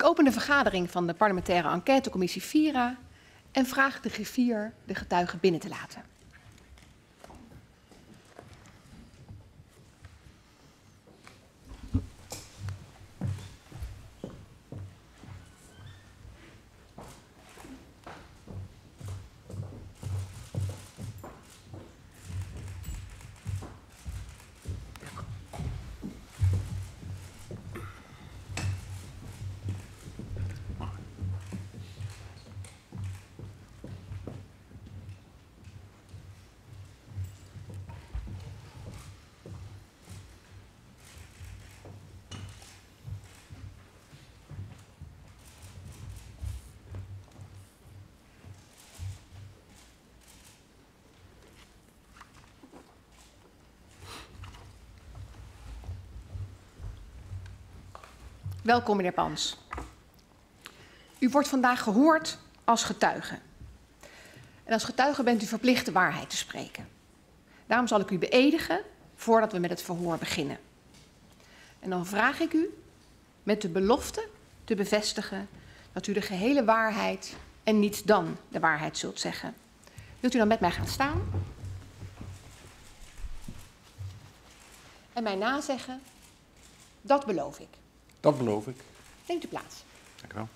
Ik open de vergadering van de parlementaire enquêtecommissie VIRA en vraag de griffier de getuigen binnen te laten. Welkom, meneer Pans. U wordt vandaag gehoord als getuige. En als getuige bent u verplicht de waarheid te spreken. Daarom zal ik u beëdigen voordat we met het verhoor beginnen. En dan vraag ik u met de belofte te bevestigen dat u de gehele waarheid en niet dan de waarheid zult zeggen. Wilt u dan met mij gaan staan? En mij nazeggen, dat beloof ik. Dat beloof ik. Neemt u plaats. Dank u wel.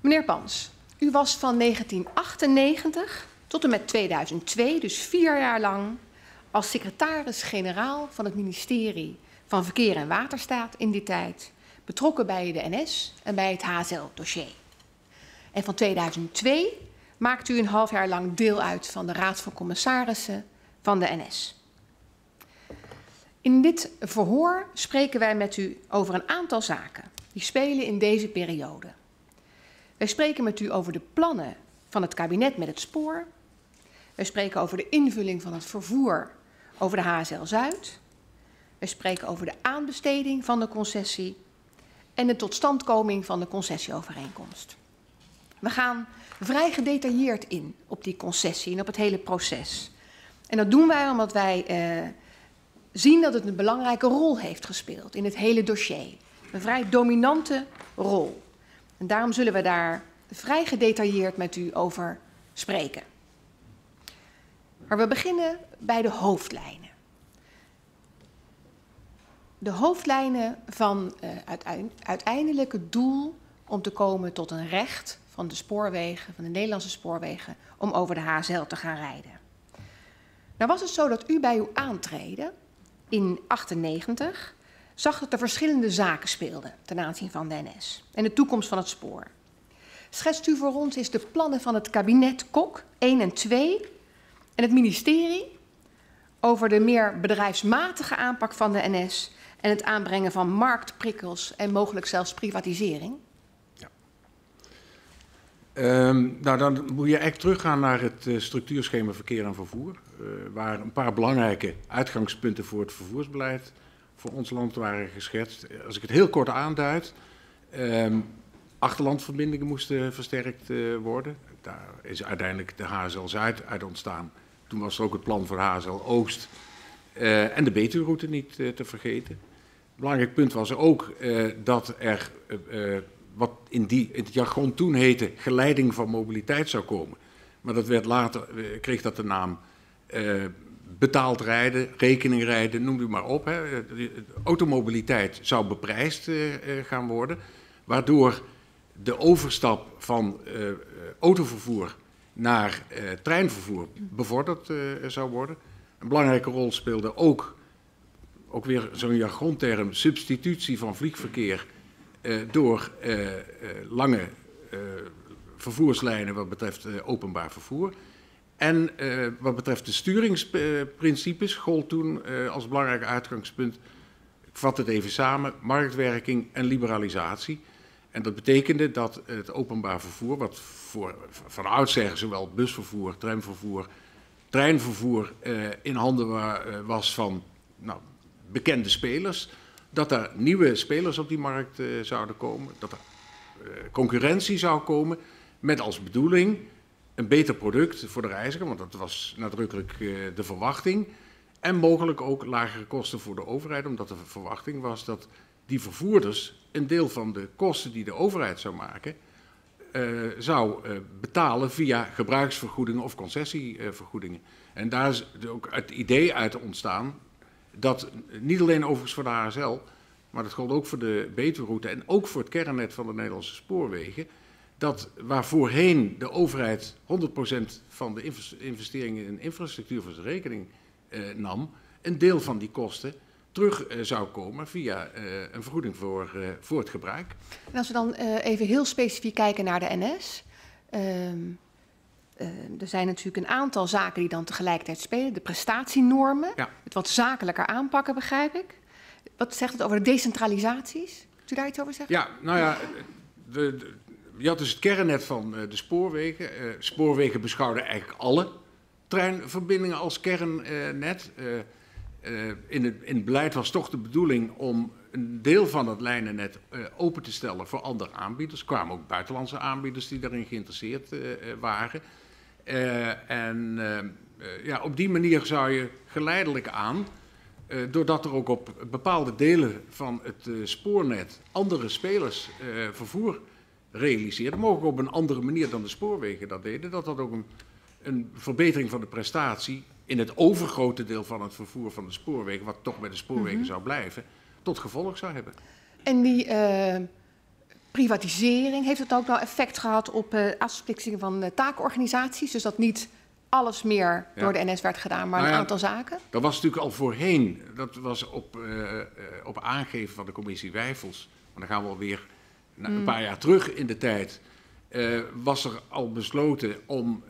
Meneer Pans, u was van 1998 tot en met 2002, dus vier jaar lang, als secretaris-generaal van het ministerie van Verkeer en Waterstaat in die tijd betrokken bij de NS en bij het HZL-dossier. En van 2002 maakt u een half jaar lang deel uit van de Raad van Commissarissen van de NS. In dit verhoor spreken wij met u over een aantal zaken die spelen in deze periode. Wij spreken met u over de plannen van het kabinet met het spoor. Wij spreken over de invulling van het vervoer over de HSL Zuid. Wij spreken over de aanbesteding van de concessie en de totstandkoming van de concessieovereenkomst. We gaan vrij gedetailleerd in op die concessie en op het hele proces. En dat doen wij omdat wij uh, zien dat het een belangrijke rol heeft gespeeld in het hele dossier. Een vrij dominante rol. En daarom zullen we daar vrij gedetailleerd met u over spreken. Maar we beginnen bij de hoofdlijnen. De hoofdlijnen van uh, uiteindelijk het doel om te komen tot een recht van de spoorwegen, van de Nederlandse spoorwegen, om over de HSL te gaan rijden. Nou was het zo dat u bij uw aantreden in 98 zag dat er verschillende zaken speelden ten aanzien van de NS en de toekomst van het spoor. Schetst u voor ons eens de plannen van het kabinet Kok 1 en 2 en het ministerie over de meer bedrijfsmatige aanpak van de NS en het aanbrengen van marktprikkels en mogelijk zelfs privatisering? Um, nou, dan moet je eigenlijk teruggaan naar het uh, structuurschema verkeer en vervoer, uh, waar een paar belangrijke uitgangspunten voor het vervoersbeleid voor ons land waren geschetst. Als ik het heel kort aanduid, um, achterlandverbindingen moesten versterkt worden. Daar is uiteindelijk de HSL Zuid uit ontstaan. Toen was er ook het plan voor HSL Oost en de Betuwe-route niet te vergeten. Belangrijk punt was ook dat er wat in, die, in het jargon toen heette geleiding van mobiliteit zou komen. Maar dat werd later, eh, kreeg dat de naam uh, betaald rijden, rekening rijden, noem u maar op. Hè. Automobiliteit zou beprijsd gaan worden, waardoor de overstap van autovervoer naar treinvervoer bevorderd zou worden. Een belangrijke rol speelde ook, ook weer zo'n jargonterm, substitutie van vliegverkeer door uh, uh, lange vervoerslijnen wat betreft openbaar vervoer. En wat betreft de sturingsprincipes gold toen als belangrijk uitgangspunt, ik vat het even samen, marktwerking en liberalisatie. En dat betekende dat het openbaar vervoer, wat voor, van oudsher zowel busvervoer, tramvervoer, treinvervoer in handen was van nou, bekende spelers, dat er nieuwe spelers op die markt uh, zouden komen, dat er uh, concurrentie zou komen met als bedoeling een beter product voor de reiziger, want dat was nadrukkelijk uh, de verwachting. En mogelijk ook lagere kosten voor de overheid, omdat de verwachting was dat die vervoerders een deel van de kosten die de overheid zou maken, zou betalen via gebruiksvergoedingen of concessievergoedingen. En daar is ook het idee uit ontstaan dat niet alleen overigens voor de HSL, maar dat geldt ook voor de Betuweroute en ook voor het kernnet van de Nederlandse spoorwegen, dat waar voorheen de overheid 100% van de investeringen in infrastructuur voor zijn rekening eh, nam, een deel van die kosten terug uh, zou komen via uh, een vergoeding voor, uh, voor het gebruik. En als we dan even heel specifiek kijken naar de NS. Ehm, er zijn natuurlijk een aantal zaken die dan tegelijkertijd spelen. De prestatienormen, ja. het wat zakelijker aanpakken, begrijp ik. Wat zegt het over de decentralisaties? Kunt u daar iets over zeggen? Ja, nou ja, de, de, je had dus het kernnet van de spoorwegen. spoorwegen beschouwden eigenlijk alle treinverbindingen als kernnet. In, het, in het beleid was toch de bedoeling om een deel van het lijnennet open te stellen voor andere aanbieders. Er kwamen ook buitenlandse aanbieders die daarin geïnteresseerd uh, waren. en ja, op die manier zou je geleidelijk aan, doordat er ook op bepaalde delen van het spoornet andere spelers vervoer realiseerden, mogelijk op een andere manier dan de spoorwegen dat deden, dat dat ook een, een verbetering van de prestatie in het overgrote deel van het vervoer van de spoorwegen, wat toch bij de spoorwegen mm -hmm. zou blijven, tot gevolg zou hebben. En die privatisering, heeft het ook nou effect gehad op uh, afsplitsing van uh, taakorganisaties? Dus dat niet alles meer ja. door de NS werd gedaan, maar nou ja, een aantal zaken? Dat was natuurlijk al voorheen. Dat was op, op aangeven van de commissie Wijfels. Maar dan gaan we alweer een paar jaar terug in de tijd. was er al besloten om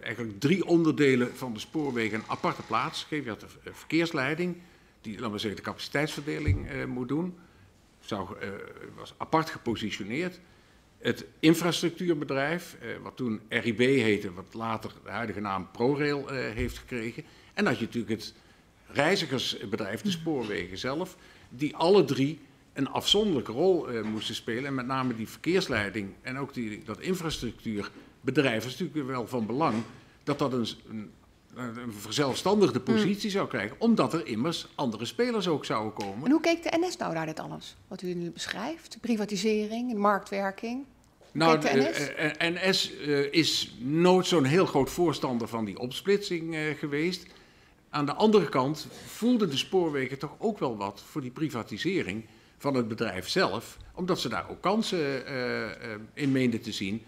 eigenlijk drie onderdelen van de spoorwegen een aparte plaats geven. Je had de verkeersleiding, die laten we zeggen, de capaciteitsverdeling moet doen. Zou, uh, was apart gepositioneerd. Het infrastructuurbedrijf, uh, wat toen RIB heette, wat later de huidige naam ProRail heeft gekregen. En dat je natuurlijk het reizigersbedrijf, de spoorwegen zelf, die alle drie een afzonderlijke rol moesten spelen. En met name die verkeersleiding en ook die, dat infrastructuur bedrijven is natuurlijk wel van belang dat dat een, een, een verzelfstandigde positie zou krijgen, omdat er immers andere spelers ook zouden komen. En hoe keek de NS nou naar dit alles? Wat u nu beschrijft, privatisering, marktwerking. Nou, de NS, uh, NS uh, is nooit zo'n heel groot voorstander van die opsplitsing geweest. Aan de andere kant voelden de spoorwegen toch ook wel wat voor die privatisering van het bedrijf zelf, omdat ze daar ook kansen in meenden te zien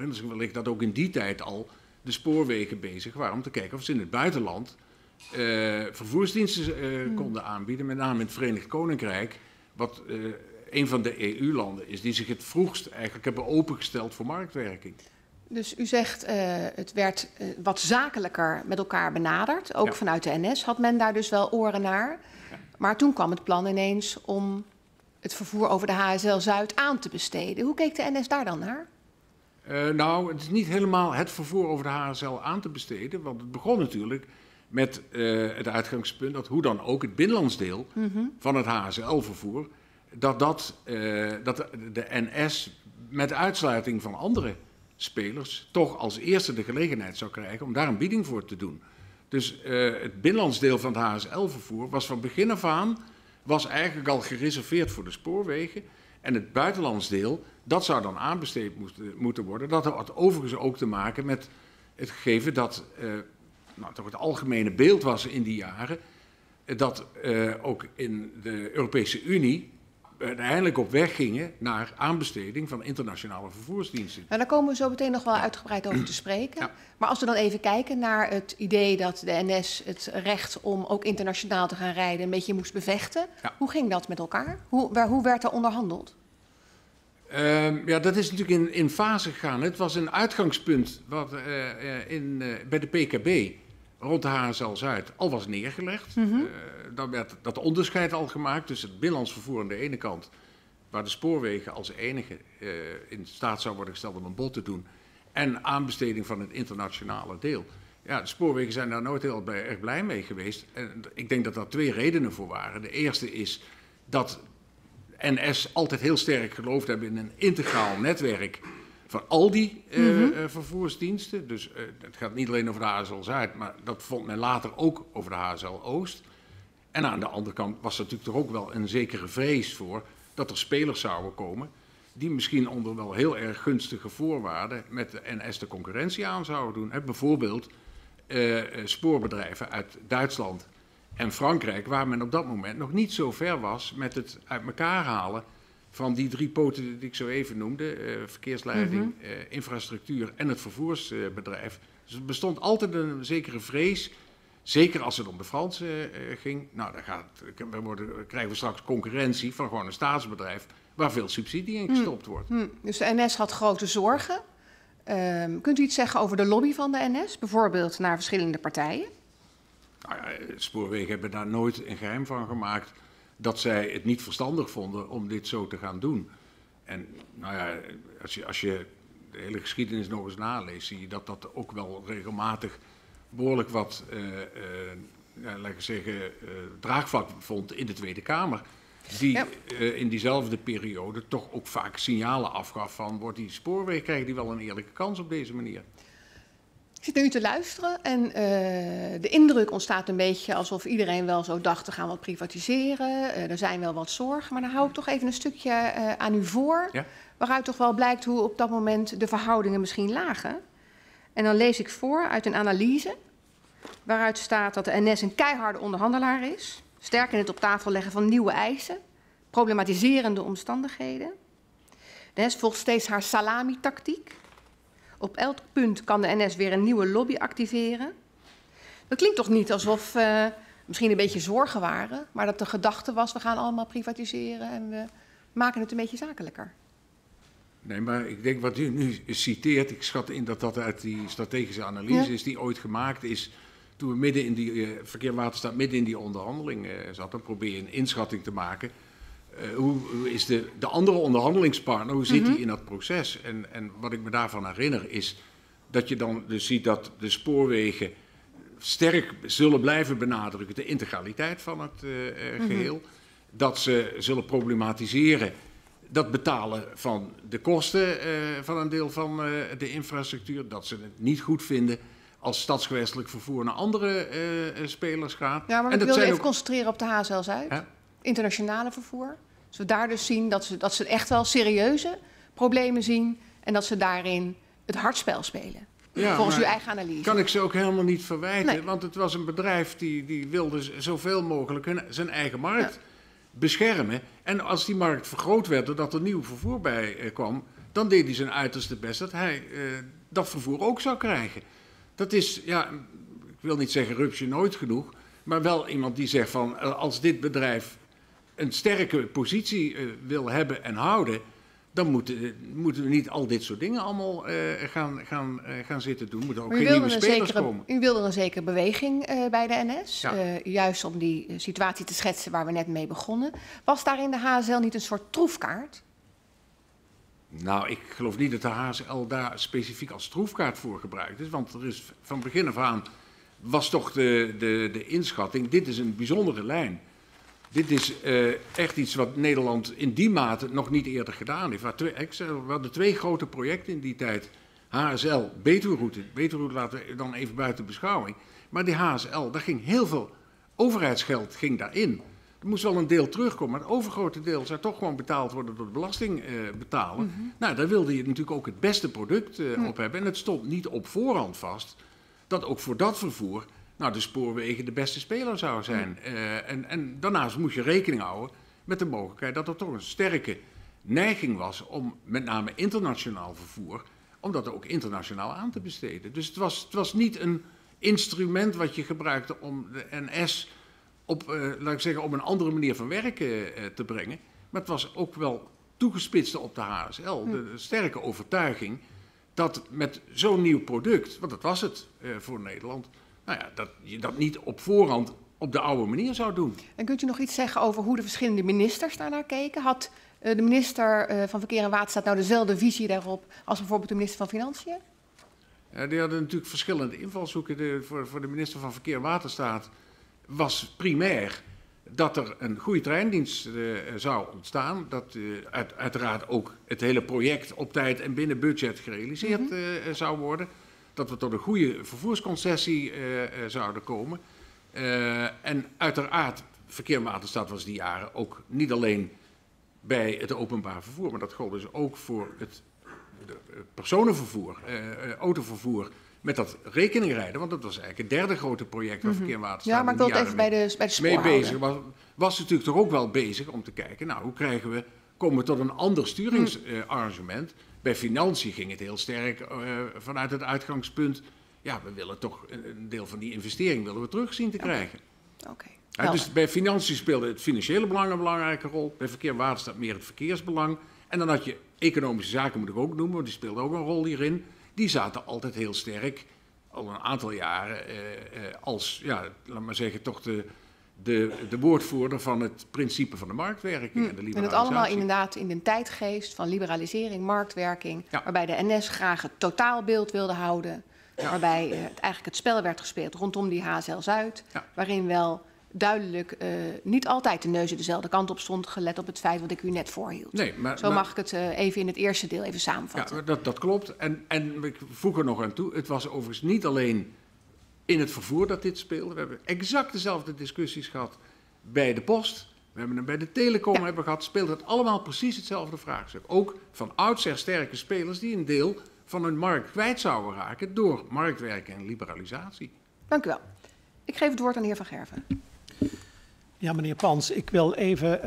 herinneren zich wellicht dat ook in die tijd al de spoorwegen bezig waren om te kijken of ze in het buitenland uh, vervoersdiensten uh, hmm. konden aanbieden, met name in het Verenigd Koninkrijk, wat uh, een van de EU-landen is die zich het vroegst eigenlijk hebben opengesteld voor marktwerking. Dus u zegt het werd wat zakelijker met elkaar benaderd, ook ja. vanuit de NS had men daar dus wel oren naar. Ja. Maar toen kwam het plan ineens om het vervoer over de HSL Zuid aan te besteden. Hoe keek de NS daar dan naar? Uh, nou, het is niet helemaal het vervoer over de HSL aan te besteden. Want het begon natuurlijk met uh, het uitgangspunt dat hoe dan ook het binnenlandsdeel mm -hmm. van het HSL-vervoer, dat, dat, uh, dat de NS met uitsluiting van andere spelers toch als eerste de gelegenheid zou krijgen om daar een bieding voor te doen. Dus het binnenlandsdeel van het HSL-vervoer was van begin af aan was eigenlijk al gereserveerd voor de spoorwegen. En het buitenlandsdeel, dat zou dan aanbesteed moeten, worden. Dat had overigens ook te maken met het gegeven dat uh, nou, toch het algemene beeld was in die jaren. Dat uh, ook in de Europese Unie uiteindelijk op weg gingen naar aanbesteding van internationale vervoersdiensten. Nou, daar komen we zo meteen nog wel uitgebreid over te spreken. Ja. Maar als we dan even kijken naar het idee dat de NS het recht om ook internationaal te gaan rijden een beetje moest bevechten. Ja. Hoe ging dat met elkaar? Hoe, waar, hoe werd er onderhandeld? Uh, ja, dat is natuurlijk in, in fase gegaan. Het was een uitgangspunt wat uh, in, uh, bij de PKB rond de HSL Zuid al was neergelegd. Mm -hmm. dan werd dat onderscheid al gemaakt tussen het binnenlands vervoer aan de ene kant, waar de spoorwegen als enige in staat zou worden gesteld om een bod te doen, en aanbesteding van het internationale deel. Ja, de spoorwegen zijn daar nooit heel erg blij mee geweest. En ik denk dat daar twee redenen voor waren. De eerste is dat NS altijd heel sterk geloofd hebben in een integraal netwerk van al die uh, vervoersdiensten. Dus het gaat niet alleen over de HSL Zuid, maar dat vond men later ook over de HSL Oost. En aan de andere kant was er natuurlijk toch ook wel een zekere vrees voor dat er spelers zouden komen die misschien onder wel heel erg gunstige voorwaarden met de NS de concurrentie aan zouden doen. Bijvoorbeeld uh, spoorbedrijven uit Duitsland en Frankrijk, waar men op dat moment nog niet zo ver was met het uit elkaar halen van die drie poten die ik zo even noemde: uh, verkeersleiding, mm -hmm. infrastructuur en het vervoersbedrijf. Dus er bestond altijd een zekere vrees Zeker als het om de Fransen uh, ging. Nou, dan gaat, we worden, krijgen we straks concurrentie van gewoon een staatsbedrijf waar veel subsidie in gestopt wordt. Hm. Dus de NS had grote zorgen. Um, kunt u iets zeggen over de lobby van de NS, bijvoorbeeld naar verschillende partijen? Nou ja, spoorwegen hebben daar nooit een geheim van gemaakt dat zij het niet verstandig vonden om dit zo te gaan doen. En nou ja, als je, als je de hele geschiedenis nog eens naleest, zie je dat dat ook wel regelmatig behoorlijk wat, uh, uh, ja, laten we zeggen, uh, draagvlak vond in de Tweede Kamer. Die ja. in diezelfde periode toch ook vaak signalen afgaf van, wordt die spoorweg, krijgt die wel een eerlijke kans op deze manier? Ik zit naar u te luisteren en de indruk ontstaat een beetje alsof iedereen wel zo dacht, we gaan wat privatiseren, er zijn wel wat zorgen, maar dan hou ik toch even een stukje aan u voor, ja? waaruit toch wel blijkt hoe op dat moment de verhoudingen misschien lagen. En dan lees ik voor uit een analyse waaruit staat dat de NS een keiharde onderhandelaar is. Sterk in het op tafel leggen van nieuwe eisen, problematiserende omstandigheden. De NS volgt steeds haar salami-tactiek. Op elk punt kan de NS weer een nieuwe lobby activeren. Dat klinkt toch niet alsof uh, misschien een beetje zorgen waren, maar dat de gedachte was: we gaan allemaal privatiseren en we maken het een beetje zakelijker. Nee, maar ik denk wat u nu citeert, ik schat in dat dat uit die strategische analyse ja. is die ooit gemaakt is. Toen we midden in die, uh, Verkeer Waterstaat midden in die onderhandeling uh, zat, dan probeer je een inschatting te maken. Uh, hoe, hoe, is de, de andere onderhandelingspartner, hoe zit mm -hmm. die in dat proces? En, en wat ik me daarvan herinner is dat je dan dus ziet dat de spoorwegen sterk zullen blijven benadrukken de integraliteit van het geheel. Mm -hmm. Dat ze zullen problematiseren dat betalen van de kosten uh, van een deel van de infrastructuur. Dat ze het niet goed vinden als stadsgewestelijk vervoer naar andere spelers gaat. Ja, maar en ik wil even ook... concentreren op de HSL Zuid. Ja? Internationale vervoer. Dus we daar dus zien dat ze, dat ze echt wel serieuze problemen zien... en dat ze daarin het hardspel spelen. Ja, volgens uw eigen analyse. Kan ik ze ook helemaal niet verwijten. Nee. Want het was een bedrijf die, die wilde zoveel mogelijk hun, zijn eigen markt... Ja beschermen. En als die markt vergroot werd doordat er nieuw vervoer bij eh, kwam, dan deed hij zijn uiterste best dat hij eh, dat vervoer ook zou krijgen. Dat is, ja, ik wil niet zeggen rupsje nooit genoeg, maar wel iemand die zegt van eh, als dit bedrijf een sterke positie uh, wil hebben en houden, dan moeten, moeten we niet al dit soort dingen allemaal uh, gaan, gaan, uh, gaan zitten doen. Moeten ook geen nieuwe spelers zekere, komen. U wilde een zekere beweging uh, bij de NS, ja. juist om die situatie te schetsen waar we net mee begonnen. Was daar in de HSL niet een soort troefkaart? Nou, ik geloof niet dat de HSL daar specifiek als troefkaart voor gebruikt is. Want er is van begin af aan was toch de, de, de inschatting, dit is een bijzondere lijn. Dit is uh, echt iets wat Nederland in die mate nog niet eerder gedaan heeft. We hadden twee grote projecten in die tijd. HSL, Betuweroute. Betuweroute laten we dan even buiten beschouwing. Maar die HSL, daar ging heel veel overheidsgeld ging daarin. Er moest wel een deel terugkomen, maar het overgrote deel zou toch gewoon betaald worden door de belastingbetaler. Uh, mm -hmm. Nou, daar wilde je natuurlijk ook het beste product uh, mm. op hebben. En het stond niet op voorhand vast dat ook voor dat vervoer nou, de spoorwegen de beste speler zou zijn. Uh, en, en daarnaast moet je rekening houden met de mogelijkheid dat er toch een sterke neiging was om met name internationaal vervoer, om dat ook internationaal aan te besteden. Dus het was, het was niet een instrument wat je gebruikte om de NS op, uh, laat ik zeggen, op een andere manier van werken uh, te brengen. Maar het was ook wel toegespitst op de HSL. De, de sterke overtuiging dat met zo'n nieuw product, want dat was het voor Nederland, nou ja, dat je dat niet op voorhand op de oude manier zou doen. En kunt u nog iets zeggen over hoe de verschillende ministers daarnaar keken? Had uh, de minister uh, van Verkeer en Waterstaat nou dezelfde visie daarop als bijvoorbeeld de minister van Financiën? Ja, die hadden natuurlijk verschillende invalshoeken. De, voor, voor de minister van Verkeer en Waterstaat was primair dat er een goede treindienst uh, zou ontstaan. Dat uh, uit, uiteraard ook het hele project op tijd en binnen budget gerealiseerd mm -hmm. zou worden. Dat we tot een goede vervoersconcessie zouden komen. en uiteraard, verkeer Waterstad was die jaren ook niet alleen bij het openbaar vervoer, maar dat gold dus ook voor het personenvervoer, autovervoer met dat rekening rijden, want dat was eigenlijk het derde grote project waar mm Verkeer en Waterstaat Ja, maar ik wil even bij de, bij de mee bezig was. Was natuurlijk toch ook wel bezig om te kijken, nou, hoe krijgen we, komen we tot een ander sturingsarrangement? Bij financiën ging het heel sterk uh, vanuit het uitgangspunt, ja, we willen toch een deel van die investering willen we terugzien te krijgen. Oké. Okay. Ja, dus bij financiën speelde het financiële belang een belangrijke rol, bij Verkeer en Waterstaat meer het verkeersbelang. En dan had je economische zaken, moet ik ook noemen, want die speelde ook een rol hierin die zaten altijd heel sterk, al een aantal jaren, eh, eh, als, ja, laat maar zeggen, toch de, de, de woordvoerder van het principe van de marktwerking hm. en de liberalisatie. En het allemaal inderdaad in de tijdgeest van liberalisering, marktwerking, waarbij de NS graag het totaalbeeld wilde houden. Waarbij uh, het, eigenlijk het spel werd gespeeld rondom die HZL Zuid. Waarin wel duidelijk uh, niet altijd de neus dezelfde kant op stond, gelet op het feit wat ik u net voorhield. Nee, maar, Zo mag ik het uh, even in het eerste deel even samenvatten. Ja, dat, dat klopt. En, en ik voeg er nog aan toe, het was overigens niet alleen in het vervoer dat dit speelde. We hebben exact dezelfde discussies gehad bij de post. We hebben hem bij de telecom ja. hebben gehad. Speelt het allemaal precies hetzelfde vraagstuk. Ook van oudsher sterke spelers die een deel van hun markt kwijt zouden raken door marktwerking en liberalisatie. Dank u wel. Ik geef het woord aan de heer Van Gerven. Ja, meneer Pans, ik wil even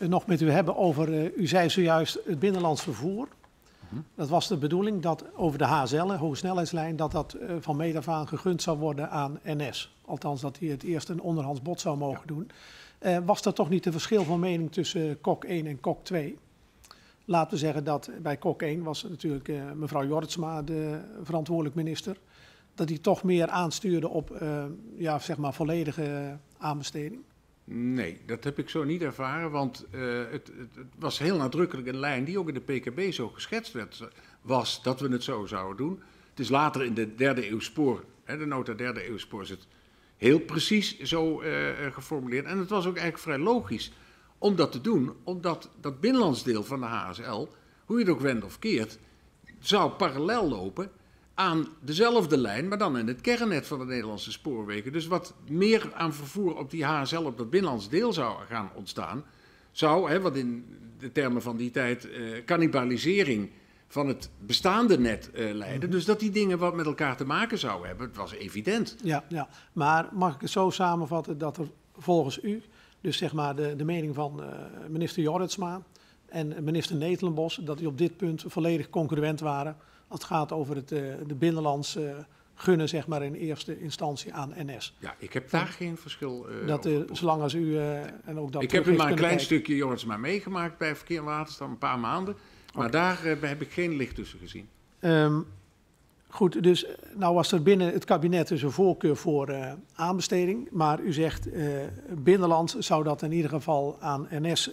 uh, nog met u hebben over, uh, u zei zojuist het binnenlands vervoer. Dat was de bedoeling dat over de HSL, hoge snelheidslijn, dat dat uh, van meet af aan gegund zou worden aan NS. Althans, dat hij het eerst een onderhands bod zou mogen ja. doen. was er toch niet een verschil van mening tussen KOK 1 en KOK 2? Laten we zeggen dat bij KOK 1 was natuurlijk mevrouw Jortsma de verantwoordelijk minister. Dat hij toch meer aanstuurde op ja, zeg maar volledige aanbesteding. Nee, dat heb ik zo niet ervaren, want uh, het, het, het, was heel nadrukkelijk een lijn die ook in de PKB zo geschetst werd, was dat we het zo zouden doen. Het is later in de derde eeuw spoor, hè, de nota derde eeuw spoor, het heel precies zo uh, geformuleerd. En het was ook eigenlijk vrij logisch om dat te doen, omdat dat binnenlandsdeel van de HSL, hoe je het ook wendt of keert, zou parallel lopen aan dezelfde lijn, maar dan in het kernnet van de Nederlandse spoorwegen. Dus wat meer aan vervoer op die HSL op dat binnenlands deel zou gaan ontstaan, zou, hè, wat in de termen van die tijd, eh, cannibalisering van het bestaande net eh, leiden. Dus dat die dingen wat met elkaar te maken zouden hebben, het was evident. Ja, ja, maar mag ik het zo samenvatten dat er volgens u, dus zeg maar de, de mening van uh, minister Jorritsma en minister Netelenbos, dat die op dit punt volledig concurrent waren als het gaat over het, uh, de binnenlandse gunnen, zeg maar, in eerste instantie aan NS. Ja, ik heb daar geen verschil uh, dat, uh, Zolang als u uh, en ook dat Ik heb er maar een klein kijken. stukje, jongens, maar meegemaakt bij Verkeer en Waterstaat, een paar maanden. Maar okay. daar heb ik geen licht tussen gezien. Um, goed, dus nou was er binnen het kabinet dus een voorkeur voor aanbesteding. Maar u zegt, binnenland zou dat in ieder geval aan NS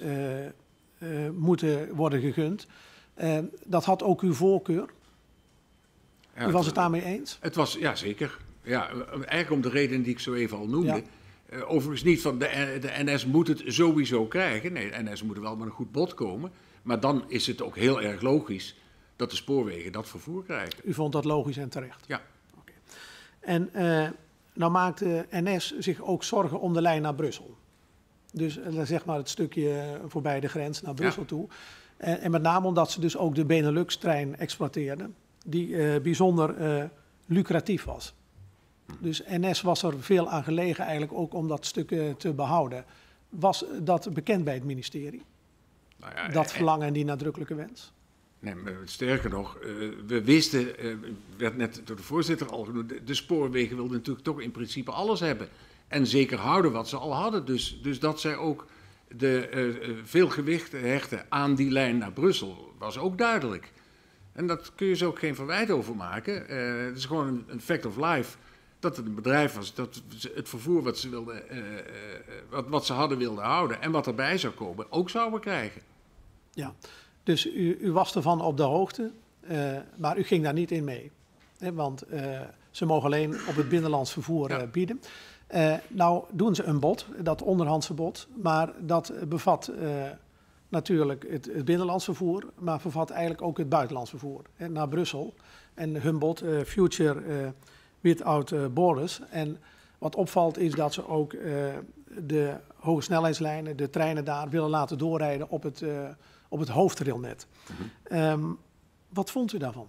moeten worden gegund. dat had ook uw voorkeur? U was het daarmee eens? Het was, ja zeker. Ja, eigenlijk om de reden die ik zo even al noemde. Ja. Uh, overigens niet van de, de NS moet het sowieso krijgen. Nee, de NS moet er wel met een goed bod komen. Maar dan is het ook heel erg logisch dat de spoorwegen dat vervoer krijgen. U vond dat logisch en terecht? Ja. Okay. En uh, nou maakt de NS zich ook zorgen om de lijn naar Brussel. Dus uh, zeg maar het stukje voorbij de grens naar Brussel ja. toe. En, en met name omdat ze dus ook de Benelux-trein exploiteerden die uh, bijzonder uh, lucratief was. Dus NS was er veel aan gelegen eigenlijk ook om dat stuk uh, te behouden. Was dat bekend bij het ministerie? Nou ja, dat verlangen en die nadrukkelijke wens? Nee, sterker nog, we wisten, werd net door de voorzitter al genoemd, de, de spoorwegen wilden natuurlijk toch in principe alles hebben. En zeker houden wat ze al hadden. Dus, dus dat zij ook de, veel gewicht hechten aan die lijn naar Brussel, was ook duidelijk. En dat kun je zo ook geen verwijt over maken. Uh, het is gewoon een, fact of life. Dat het een bedrijf was, dat het vervoer wat ze, wilden, uh, uh, wat, wat ze hadden wilden houden en wat erbij zou komen, ook zouden krijgen. Ja, dus u, u was ervan op de hoogte, maar u ging daar niet in mee. Hè, want ze mogen alleen op het binnenlands vervoer ja. bieden. Nou doen ze een bod, dat onderhandse bod, maar dat bevat natuurlijk het, het, binnenlands vervoer, maar bevat eigenlijk ook het buitenlands vervoer hè, naar Brussel. En hun bod, uh, Future Without Borders. En wat opvalt is dat ze ook de hoge snelheidslijnen, de treinen daar willen laten doorrijden op het, op het hoofdrailnet. Mm -hmm. um, wat vond u daarvan?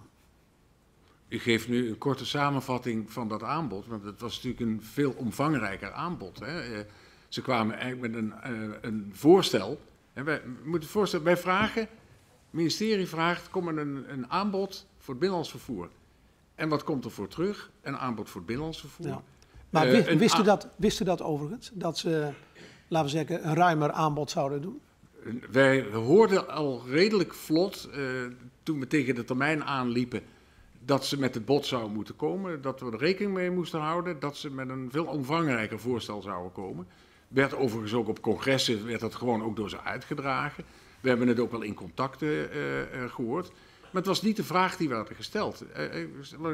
Ik geef nu een korte samenvatting van dat aanbod, want het was natuurlijk een veel omvangrijker aanbod. Hè. Ze kwamen eigenlijk met een, uh, een voorstel. En wij moeten voorstellen, wij vragen, het ministerie vraagt, kom er een, een aanbod voor het binnenlands vervoer. En wat komt er voor terug? Een aanbod voor het binnenlands vervoer. Ja. Maar uh, wist, u dat, wist u dat overigens? Dat ze, laten we zeggen, een ruimer aanbod zouden doen? Wij hoorden al redelijk vlot, toen we tegen de termijn aanliepen dat ze met het bod zouden moeten komen, dat we er rekening mee moesten houden, dat ze met een veel omvangrijker voorstel zouden komen. Werd overigens ook op congressen, werd dat gewoon ook door ze uitgedragen. We hebben het ook wel in contacten uh, uh, gehoord. Maar het was niet de vraag die we hadden gesteld.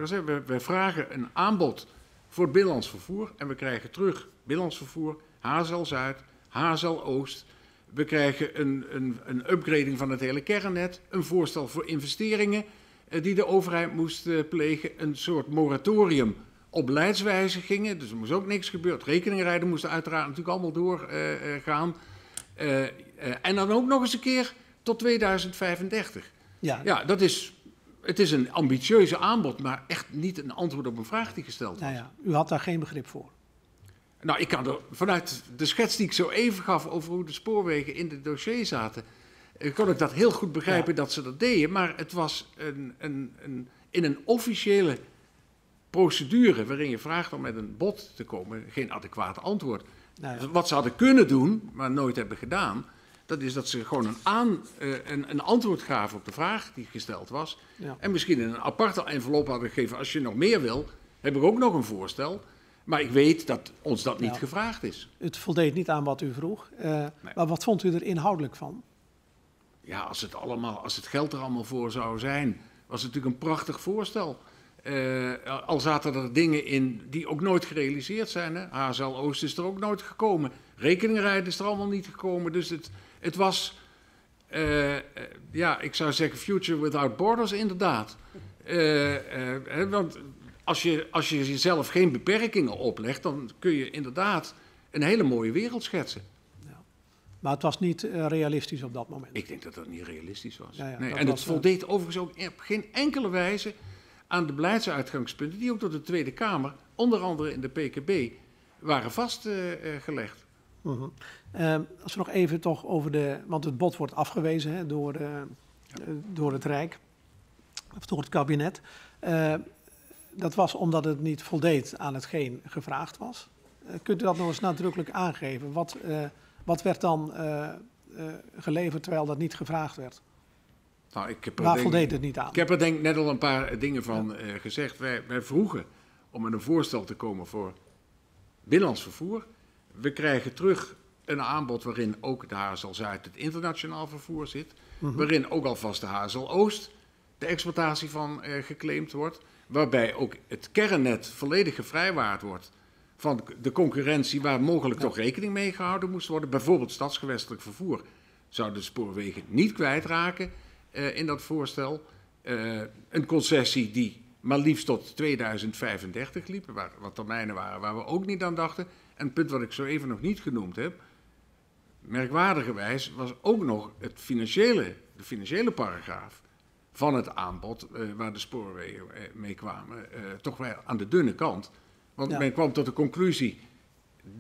Zeggen, we, we, vragen een aanbod voor het binnenlands vervoer en we krijgen terug binnenlands vervoer, Hazel Zuid, Hazel Oost. We krijgen een, een, een upgrading van het hele kernnet, een voorstel voor investeringen. Eh, die de overheid moest eh, plegen, een soort moratorium op beleidswijzigingen. Dus er moest ook niks gebeuren. Rekeningrijden moesten uiteraard natuurlijk allemaal doorgaan. Uh, uh, en dan ook nog eens een keer tot 2035. Ja, ja dat is, het is een ambitieuze aanbod, maar echt niet een antwoord op een vraag die gesteld was. Ja, ja. U had daar geen begrip voor. Nou, ik kan er vanuit de schets die ik zo even gaf over hoe de spoorwegen in het dossier zaten kon ik dat heel goed begrijpen dat ze dat deden. Maar het was een, een, een, in een officiële procedure waarin je vraagt om met een bod te komen, geen adequaat antwoord. Nou ja. Wat ze hadden kunnen doen, maar nooit hebben gedaan, dat is dat ze gewoon een, aan, uh, een, een, antwoord gaven op de vraag die gesteld was. Ja. En misschien in een aparte envelop hadden gegeven, als je nog meer wil, heb ik ook nog een voorstel. Maar ik weet dat ons dat niet ja. gevraagd is. Het voldeed niet aan wat u vroeg. Uh, nee. Maar wat vond u er inhoudelijk van? ja, als het, allemaal, als het geld er allemaal voor zou zijn, was het natuurlijk een prachtig voorstel. Uh, al zaten er dingen in die ook nooit gerealiseerd zijn. Hè? HSL Oost is er ook nooit gekomen. Rekeningrijden is er allemaal niet gekomen. Dus het, het was, uh, ja, ik zou zeggen Future Without Borders inderdaad. Want als je, als je jezelf geen beperkingen oplegt, dan kun je inderdaad een hele mooie wereld schetsen. Maar het was niet uh, realistisch op dat moment. Ik denk dat dat niet realistisch was. Ja, ja, nee, en het voldeed uh, overigens ook op geen enkele wijze aan de beleidsuitgangspunten die ook door de Tweede Kamer, onder andere in de PKB, waren vastgelegd. Uh, uh, als we nog even toch over de, want het bod wordt afgewezen hè, door, door het Rijk, of door het kabinet. dat was omdat het niet voldeed aan hetgeen gevraagd was. kunt u dat nog eens nadrukkelijk aangeven? Wat wat werd dan geleverd terwijl dat niet gevraagd werd? Nou, ik heb Waar voldeed het niet aan? Ik heb er denk net al een paar dingen van uh, gezegd. Wij, wij, vroegen om met een voorstel te komen voor binnenlands vervoer. We krijgen terug een aanbod waarin ook de HSL Zuid het internationaal vervoer zit. Mm -hmm. Waarin ook alvast de HSL Oost de exploitatie van geclaimd wordt. Waarbij ook het kernnet volledig gevrijwaard wordt van de concurrentie waar mogelijk toch rekening mee gehouden moest worden. Bijvoorbeeld stadsgewestelijk vervoer zou de spoorwegen niet kwijtraken uh, in dat voorstel. Uh, een concessie die maar liefst tot 2035 liep, waar, wat termijnen waren waar we ook niet aan dachten. En het punt wat ik zo even nog niet genoemd heb, merkwaardigerwijs was ook nog het financiële, de financiële paragraaf van het aanbod, uh, waar de spoorwegen mee kwamen, toch wel aan de dunne kant. Want ja. men kwam tot de conclusie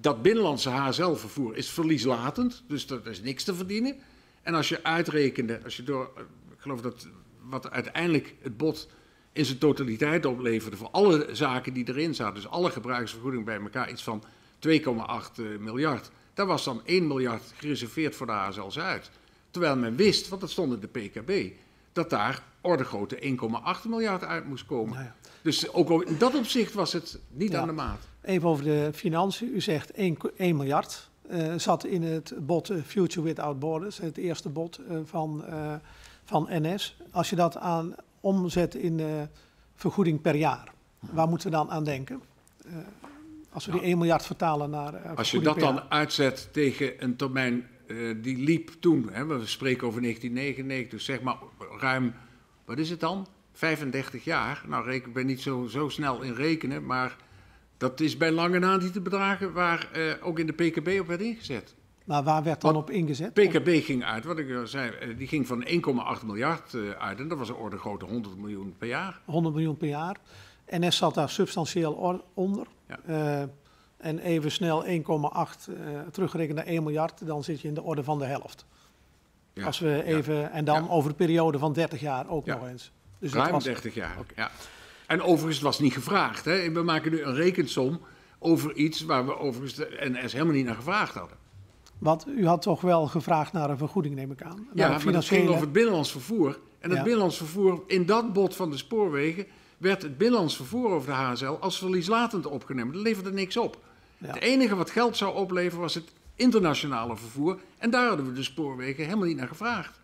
dat binnenlandse HSL-vervoer is verlieslatend, dus er is niks te verdienen. En als je uitrekende, als je door, geloof dat wat uiteindelijk het bod in zijn totaliteit opleverde voor alle zaken die erin zaten, dus alle gebruiksvergoedingen bij elkaar, iets van 2,8 miljard. Daar was dan 1 miljard gereserveerd voor de HSL Zuid. Terwijl men wist, want dat stond in de PKB, dat daar orde grote 1,8 miljard uit moest komen. Nou ja. Dus ook in dat opzicht was het niet ja. aan de maat. Even over de financiën. U zegt 1, 1 miljard. Uh, zat in het bod uh, Future Without Borders, het eerste bod uh, van, van NS. Als je dat aan omzet in vergoeding per jaar, waar moeten we dan aan denken? Als we die 1 miljard vertalen naar... eh, Als je dat per jaar. dan uitzet tegen een termijn eh, die liep toen, hè, we spreken over 1999, dus zeg maar ruim, wat is het dan? 35 jaar. Nou, ik ben niet zo, zo snel in rekenen, maar dat is bij lange na niet de bedragen waar eh, ook in de PKB op werd ingezet. Maar waar werd dan op ingezet? PKB ging uit, wat ik al zei, eh, die ging van 1,8 miljard eh, uit en dat was een orde grootte 100 miljoen per jaar. 100 miljoen per jaar. NS zat daar substantieel onder. Ja. Eh, en even snel 1,8 eh teruggerekend naar 1 miljard, dan zit je in de orde van de helft. Ja, Als we ja. even, en dan over een periode van 30 jaar ook nog eens. Dus dat Ruim was, 30 jaar. Ja. En overigens het was niet gevraagd. Hè. We maken nu een rekensom over iets waar we overigens de NS helemaal niet naar gevraagd hadden. Want u had toch wel gevraagd naar een vergoeding, neem ik aan. Ja, een maar het ging financiële- over het binnenlands vervoer. En het Ja. binnenlands vervoer, in dat bod van de spoorwegen, werd het binnenlands vervoer over de HSL als verlieslatend opgenomen. Dat leverde niks op. Ja. Het enige wat geld zou opleveren was het internationale vervoer. En daar hadden we de spoorwegen helemaal niet naar gevraagd.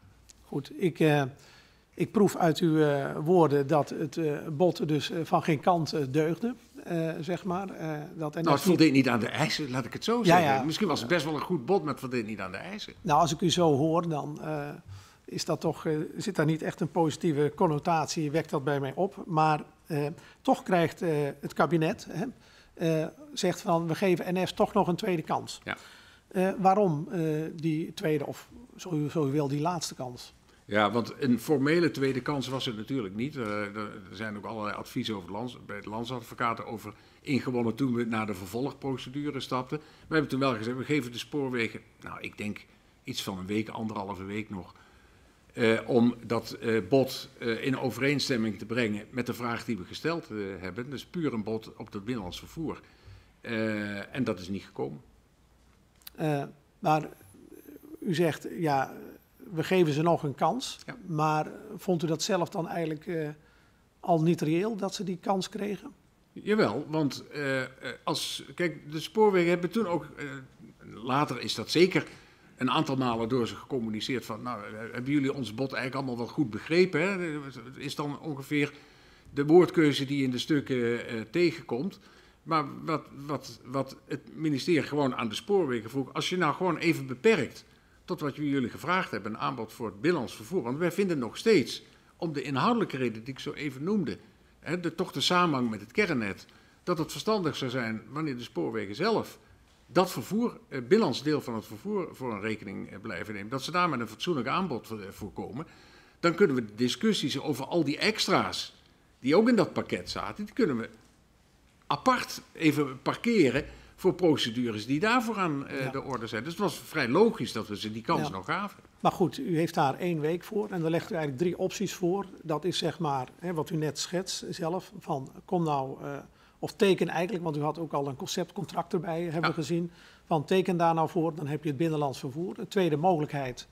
Goed, ik, eh, ik proef uit uw eh, woorden dat het eh bod dus eh, van geen kant deugde, zeg maar. Dat Nou, het voldeed niet aan de eisen, laat ik het zo zeggen. ja. Misschien was het best wel een goed bod, maar het voldeed niet aan de eisen. Nou, als ik u zo hoor, dan is dat toch, zit daar niet echt een positieve connotatie, wekt dat bij mij op. Maar toch krijgt het kabinet, hè, zegt van we geven NS toch nog een tweede kans. Ja. Waarom die tweede, of zo u, zo u wil, die laatste kans? Ja, want een formele tweede kans was het natuurlijk niet. Eh, er zijn ook allerlei adviezen over bij de landsadvocaten over ingewonnen toen we naar de vervolgprocedure stapten. We hebben toen wel gezegd, we geven de spoorwegen, nou ik denk iets van een week, anderhalve week nog, eh, om dat eh, bod eh, in overeenstemming te brengen met de vraag die we gesteld eh, hebben. Dus puur een bod op het binnenlands vervoer. Eh, en dat is niet gekomen. Maar u zegt, ja, we geven ze nog een kans. Ja. Maar vond u dat zelf dan eigenlijk eh, al niet reëel dat ze die kans kregen? Jawel, want eh, eh, als, kijk, de spoorwegen hebben toen ook, later is dat zeker een aantal malen door ze gecommuniceerd van, nou, hebben jullie ons bod eigenlijk allemaal wel goed begrepen? Hè? Is dan ongeveer de woordkeuze die in de stukken tegenkomt. Maar wat, wat, wat het ministerie gewoon aan de spoorwegen vroeg, als je nou gewoon even beperkt tot wat jullie gevraagd hebben, een aanbod voor het binnenlands vervoer. Want wij vinden nog steeds, om de inhoudelijke reden die ik zo even noemde, hè, de, toch de samenhang met het kernnet, dat het verstandig zou zijn wanneer de spoorwegen zelf dat vervoer, het binnenlands deel van het vervoer voor een rekening eh, blijven nemen, dat ze daar met een fatsoenlijk aanbod voor, eh, komen, dan kunnen we de discussies over al die extra's die ook in dat pakket zaten, die kunnen we apart even parkeren voor procedures die daarvoor aan eh, Ja. de orde zijn. Dus het was vrij logisch dat we ze die kans Ja. nog gaven. Maar goed, u heeft daar één week voor en dan legt u eigenlijk drie opties voor. Dat is zeg maar hè, wat u net schetst zelf, van kom nou, eh, of teken eigenlijk, want u had ook al een conceptcontract erbij, hebben Ja. we gezien. Van teken daar nou voor, dan heb je het binnenlands vervoer. De tweede mogelijkheid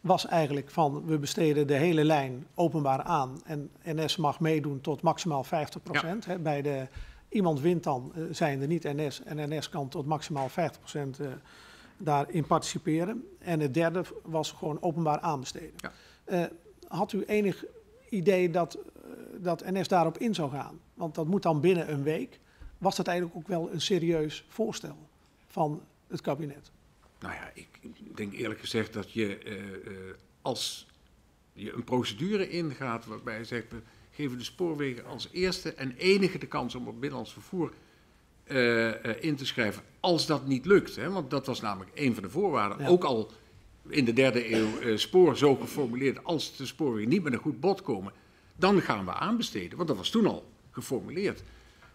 was eigenlijk van we besteden de hele lijn openbaar aan en NS mag meedoen tot maximaal 50 Hè, bij de, iemand wint dan, eh, zijn er niet NS en NS kan tot maximaal 50% eh, daarin participeren. En het derde was gewoon openbaar aanbesteden. Ja. Eh, had u enig idee dat, dat NS daarop in zou gaan? Want dat moet dan binnen een week. Was dat eigenlijk ook wel een serieus voorstel van het kabinet? Nou ja, ik denk eerlijk gezegd dat je als je een procedure ingaat waarbij je zegt, geven de spoorwegen als eerste en enige de kans om op binnenlands vervoer eh, eh, in te schrijven, als dat niet lukt. Hè, want dat was namelijk een van de voorwaarden. Ja. Ook al in de derde eeuw eh, spoor zo geformuleerd, als de spoorwegen niet met een goed bod komen, dan gaan we aanbesteden. Want dat was toen al geformuleerd.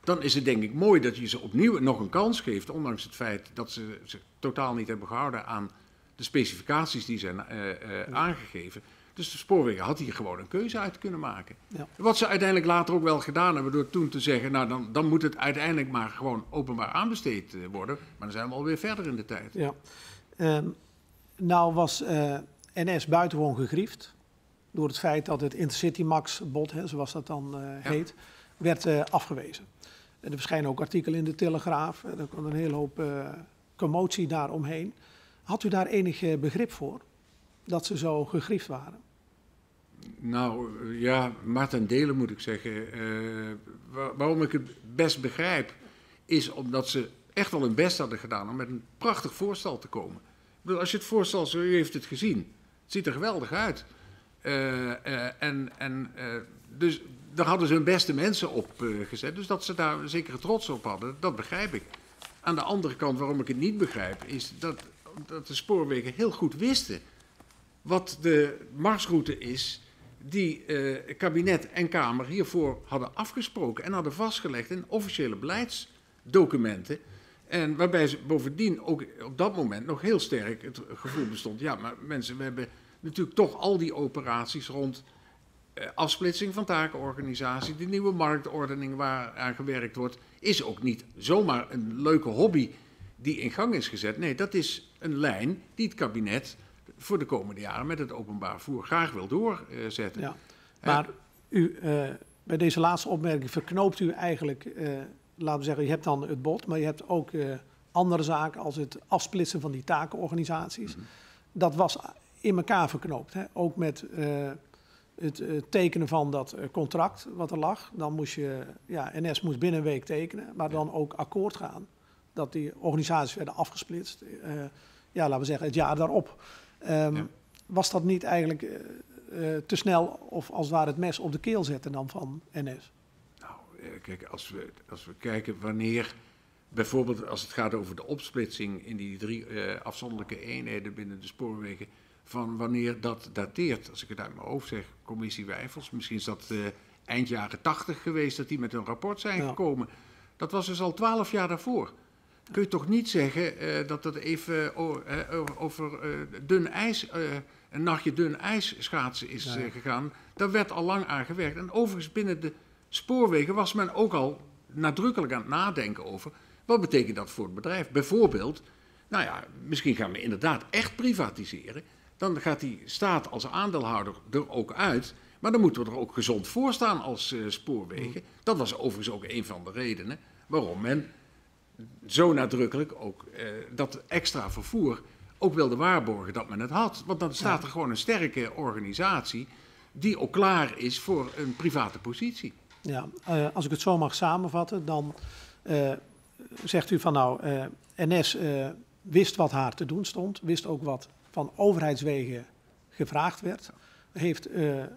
Dan is het denk ik mooi dat je ze opnieuw nog een kans geeft, ondanks het feit dat ze zich totaal niet hebben gehouden aan de specificaties die zijn aangegeven. Dus de spoorwegen had hier gewoon een keuze uit kunnen maken. Ja. Wat ze uiteindelijk later ook wel gedaan hebben door toen te zeggen, nou dan, dan moet het uiteindelijk maar gewoon openbaar aanbesteed eh, worden. Maar dan zijn we alweer verder in de tijd. Ja. Ehm, nou was eh, NS buitengewoon gegriefd door het feit dat het Intercity Max bod, hè, zoals dat dan eh, Ja. heet, werd afgewezen. En er verschijnen ook artikelen in de Telegraaf. En er kwam een hele hoop commotie daaromheen. Had u daar enig begrip voor dat ze zo gegriefd waren? Nou eh, ja, Martin Delen moet ik zeggen. eh, wa- waarom ik het best begrijp, is omdat ze echt wel hun best hadden gedaan om met een prachtig voorstel te komen. Ik bedoel, als je het voorstel, zo, u heeft het gezien, het ziet er geweldig uit. Uh, uh, en en dus daar hadden ze hun beste mensen op gezet. Dus dat ze daar zeker trots op hadden, dat begrijp ik. Aan de andere kant, waarom ik het niet begrijp, is dat, dat de spoorwegen heel goed wisten wat de marsroute is die uh, kabinet en Kamer hiervoor hadden afgesproken en hadden vastgelegd in officiële beleidsdocumenten. En waarbij ze bovendien ook op dat moment nog heel sterk het gevoel bestond: ja, maar mensen, we hebben natuurlijk toch al die operaties rond uh, afsplitsing van takenorganisatie, de nieuwe marktordening waar aan gewerkt wordt, is ook niet zomaar een leuke hobby die in gang is gezet. Nee, dat is een lijn die het kabinet voor de komende jaren met het openbaar vervoer graag wil doorzetten. Ja, maar u, uh, bij deze laatste opmerking verknoopt u eigenlijk, uh, laten we zeggen, je hebt dan het bod, maar je hebt ook uh, andere zaken als het afsplitsen van die takenorganisaties. Mm -hmm. Dat was in elkaar verknoopt, hè? ook met het tekenen van dat contract wat er lag. Dan moest je, ja, NS moest binnen een week tekenen, maar dan ook akkoord gaan dat die organisaties werden afgesplitst. ja, laten we zeggen, het jaar daarop. Um, ja. Was dat niet eigenlijk uh, uh, te snel of als het ware het mes op de keel zetten dan van NS? Nou, uh, kijk, als we, als we kijken wanneer, bijvoorbeeld als het gaat over de opsplitsing in die drie afzonderlijke eenheden binnen de spoorwegen, van wanneer dat dateert. Als ik het uit mijn hoofd zeg, commissie Wijfels, misschien is dat eind jaren tachtig geweest dat die met een rapport zijn ja. gekomen. Dat was dus al twaalf jaar daarvoor kun je toch niet zeggen uh, dat het even uh, over uh, dun ijs, een nachtje dun ijs schaatsen is ja. gegaan. Daar werd al lang aan gewerkt. En overigens binnen de spoorwegen was men ook al nadrukkelijk aan het nadenken over wat betekent dat voor het bedrijf. Bijvoorbeeld, nou ja, misschien gaan we inderdaad echt privatiseren. Dan gaat die staat als aandeelhouder er ook uit. Maar dan moeten we er ook gezond voor staan als spoorwegen. Mm. Dat was overigens ook een van de redenen waarom men zo nadrukkelijk ook eh, dat extra vervoer ook wilde waarborgen dat men het had. Want dan staat er gewoon een sterke organisatie die ook klaar is voor een private positie. Ja, uh, als ik het zo mag samenvatten, dan uh, zegt u van nou, NS wist wat haar te doen stond, wist ook wat van overheidswegen gevraagd werd. Heeft,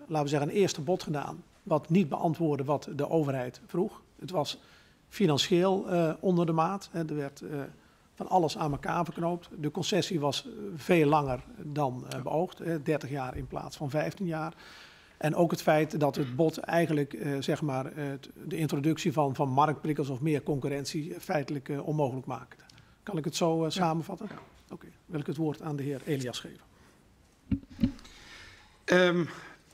laten we zeggen, een eerste bod gedaan wat niet beantwoordde wat de overheid vroeg. Het was financieel uh, onder de maat. Hè. Er werd uh, van alles aan elkaar verknoopt. De concessie was uh, veel langer dan beoogd, hè, 30 jaar in plaats van 15 jaar. En ook het feit dat het bod eigenlijk, zeg maar, de introductie van, van marktprikkels of meer concurrentie feitelijk onmogelijk maakte. Kan ik het zo samenvatten? Ja. Oké, okay. wil ik het woord aan de heer Elias geven. Um,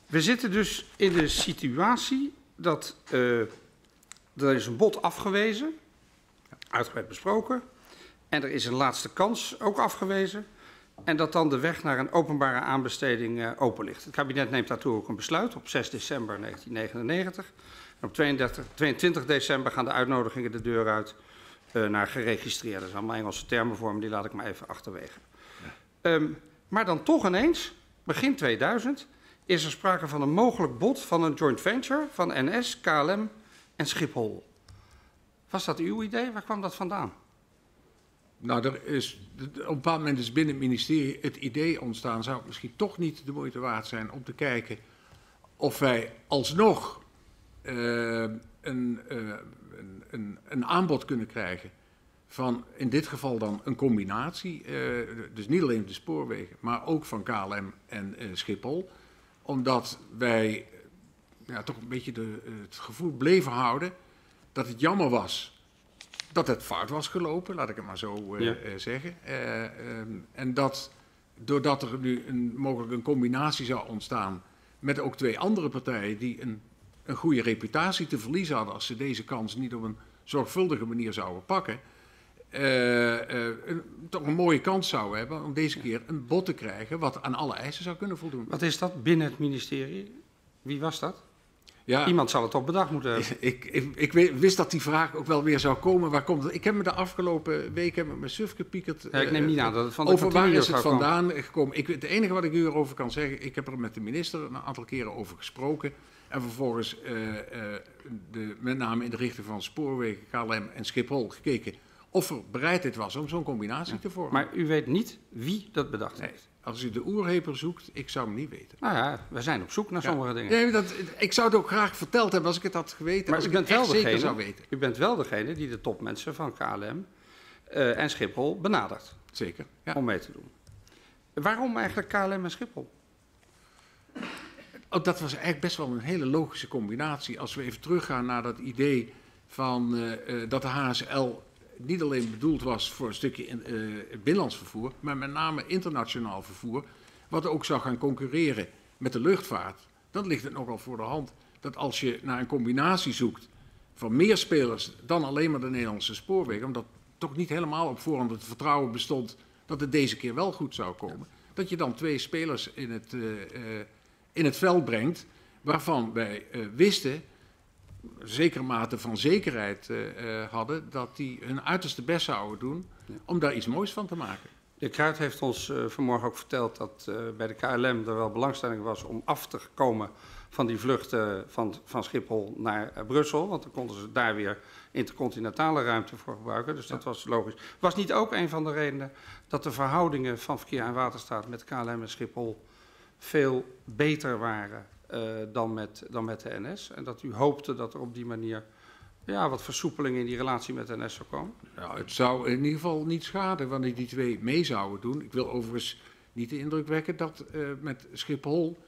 we zitten dus in de situatie dat er is een bod afgewezen, uitgebreid besproken. En er is een laatste kans ook afgewezen. En dat dan de weg naar een openbare aanbesteding uh, open ligt. Het kabinet neemt daartoe ook een besluit op 6 december 1999. En op 32, 22 december gaan de uitnodigingen de deur uit uh, naar geregistreerden. Dat zijn allemaal Engelse termen voor me, die laat ik maar even achterwege. Ja. Um, maar dan toch ineens, begin 2000, is er sprake van een mogelijk bod van een joint venture van NS, KLM en Schiphol. Was dat uw idee? Waar kwam dat vandaan? Nou, er is, op een bepaald moment is binnen het ministerie het idee ontstaan, zou het misschien toch niet de moeite waard zijn om te kijken of wij alsnog uh, een, uh, een, een, een, aanbod kunnen krijgen van in dit geval dan een combinatie, uh, dus niet alleen de spoorwegen, maar ook van KLM en Schiphol, omdat wij ja, toch een beetje de, het gevoel bleven houden dat het jammer was dat het fout was gelopen, laat ik het maar zo ja. uh, zeggen. Um, en dat doordat er nu een, mogelijk een combinatie zou ontstaan met ook twee andere partijen die een, een goede reputatie te verliezen hadden als ze deze kans niet op een zorgvuldige manier zouden pakken, een, toch een mooie kans zouden hebben om deze keer een bod te krijgen wat aan alle eisen zou kunnen voldoen. Wat is dat binnen het ministerie? Wie was dat? Ja, Iemand zal het toch bedacht moeten hebben. Ik, ik, ik, wist dat die vraag ook wel weer zou komen. Waar komt het? Ik heb me de afgelopen weken met mijn suf gepiekerd. Ja, ik neem niet aan dat het van de Over waar is het vandaan komen. gekomen? Ik, het enige wat ik hierover kan zeggen, ik heb er met de minister een aantal keren over gesproken. En vervolgens eh, eh, de, met name in de richting van spoorwegen, KLM en Schiphol gekeken of er bereidheid was om zo'n combinatie te vormen. Maar u weet niet wie dat bedacht Nee, heeft. Als u de oerheper zoekt, ik zou hem niet weten. Nou ja, we zijn op zoek naar Ja. sommige dingen. Nee, dat, ik zou het ook graag verteld hebben als ik het had geweten. Maar als u ik het wel echt zeker degene, zou weten. u bent wel degene die de topmensen van KLM eh, en Schiphol benadert Zeker, ja. om mee te doen. Waarom eigenlijk KLM en Schiphol? Oh, dat was eigenlijk best wel een hele logische combinatie. Als we even teruggaan naar dat idee van eh, eh, dat de HSL niet alleen bedoeld was voor een stukje in, eh, binnenlands vervoer, maar met name internationaal vervoer, wat ook zou gaan concurreren met de luchtvaart. Dan ligt het nogal voor de hand dat als je naar een combinatie zoekt van meer spelers dan alleen maar de Nederlandse spoorwegen, omdat toch niet helemaal op voorhand het vertrouwen bestond dat het deze keer wel goed zou komen, dat je dan twee spelers in het, eh, eh, in het veld brengt waarvan wij wisten, zekere mate van zekerheid eh, eh, hadden, dat die hun uiterste best zouden doen om daar iets moois van te maken. De Kruid heeft ons eh, vanmorgen ook verteld dat bij de KLM er wel belangstelling was om af te komen van die vluchten van, van Schiphol naar Brussel. Want dan konden ze daar weer intercontinentale ruimte voor gebruiken. Dus dat was logisch. Was niet ook een van de redenen dat de verhoudingen van verkeer en waterstaat met KLM en Schiphol veel beter waren dan, met, dan met de NS? En dat u hoopte dat er op die manier ja, wat versoepeling in die relatie met de NS zou komen? Nou, het zou in ieder geval niet schaden wanneer die twee mee zouden doen. Ik wil overigens niet de indruk wekken dat eh, met Schiphol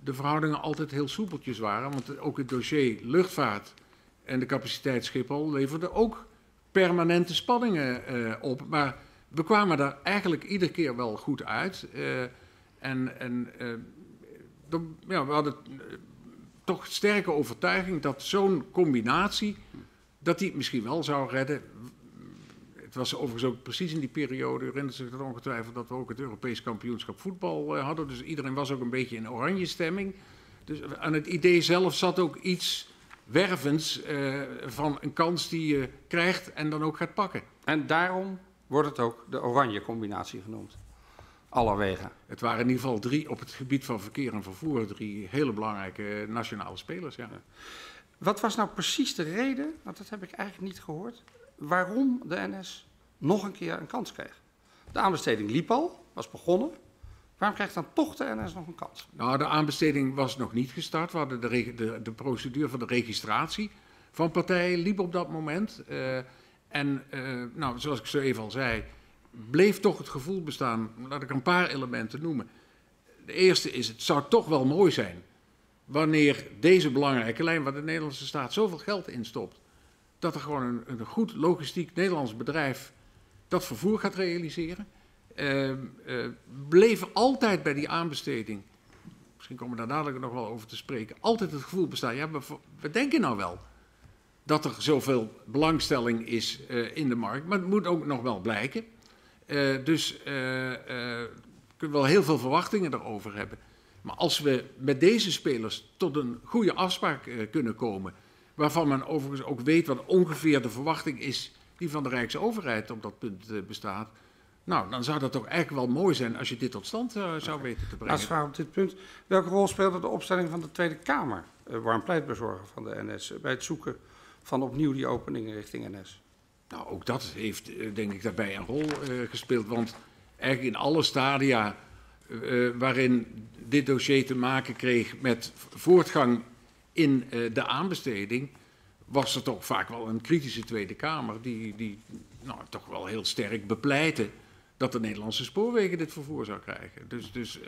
de verhoudingen altijd heel soepeltjes waren. Want ook het dossier luchtvaart en de capaciteit Schiphol leverde ook permanente spanningen eh, op. Maar we kwamen daar eigenlijk iedere keer wel goed uit. Eh, en en eh, we hadden eh, toch sterke overtuiging dat zo'n combinatie, dat die het misschien wel zou redden. Het was overigens ook precies in die periode, herinnert zich dat ongetwijfeld, dat we ook het Europees kampioenschap voetbal eh, hadden. Dus iedereen was ook een beetje in oranje stemming. Dus aan het idee zelf zat ook iets wervends eh, van een kans die je krijgt en dan ook gaat pakken. En daarom wordt het ook de oranje combinatie genoemd. Het waren in ieder geval drie op het gebied van verkeer en vervoer, drie hele belangrijke nationale spelers. Ja. Wat was nou precies de reden, want dat heb ik eigenlijk niet gehoord, waarom de NS nog een keer een kans kreeg? De aanbesteding liep al, was begonnen. Waarom krijgt dan toch de NS nog een kans? Nou, de aanbesteding was nog niet gestart. We hadden de, de, de procedure van de registratie van partijen liep op dat moment. Eh, en eh, nou, zoals ik zo even al zei, bleef toch het gevoel bestaan, laat ik een paar elementen noemen. De eerste is, het zou toch wel mooi zijn wanneer deze belangrijke lijn, waar de Nederlandse staat zoveel geld in stopt, dat er gewoon een, een goed logistiek Nederlands bedrijf dat vervoer gaat realiseren. Eh, eh, bleef altijd bij die aanbesteding, misschien komen we daar dadelijk nog wel over te spreken, altijd het gevoel bestaan, ja, we, we denken nou wel dat er zoveel belangstelling is eh, in de markt, maar het moet ook nog wel blijken. Eh, dus eh eh, kunnen we wel heel veel verwachtingen erover hebben. Maar als we met deze spelers tot een goede afspraak kunnen komen, waarvan men overigens ook weet wat ongeveer de verwachting is die van de Rijksoverheid op dat punt bestaat, nou, dan zou dat toch eigenlijk wel mooi zijn als je dit tot stand zou weten te brengen. Als vraag op dit punt. Welke rol speelde de opstelling van de Tweede Kamer, eh, warm pleitbezorger van de NS, bij het zoeken van opnieuw die openingen richting NS? Nou, ook dat heeft eh, denk ik daarbij een rol eh, gespeeld. Want eigenlijk in alle stadia eh, waarin dit dossier te maken kreeg met voortgang in de aanbesteding, was er toch vaak wel een kritische Tweede Kamer die, die nou, toch wel heel sterk bepleitte dat de Nederlandse spoorwegen dit vervoer zou krijgen. Dus, dus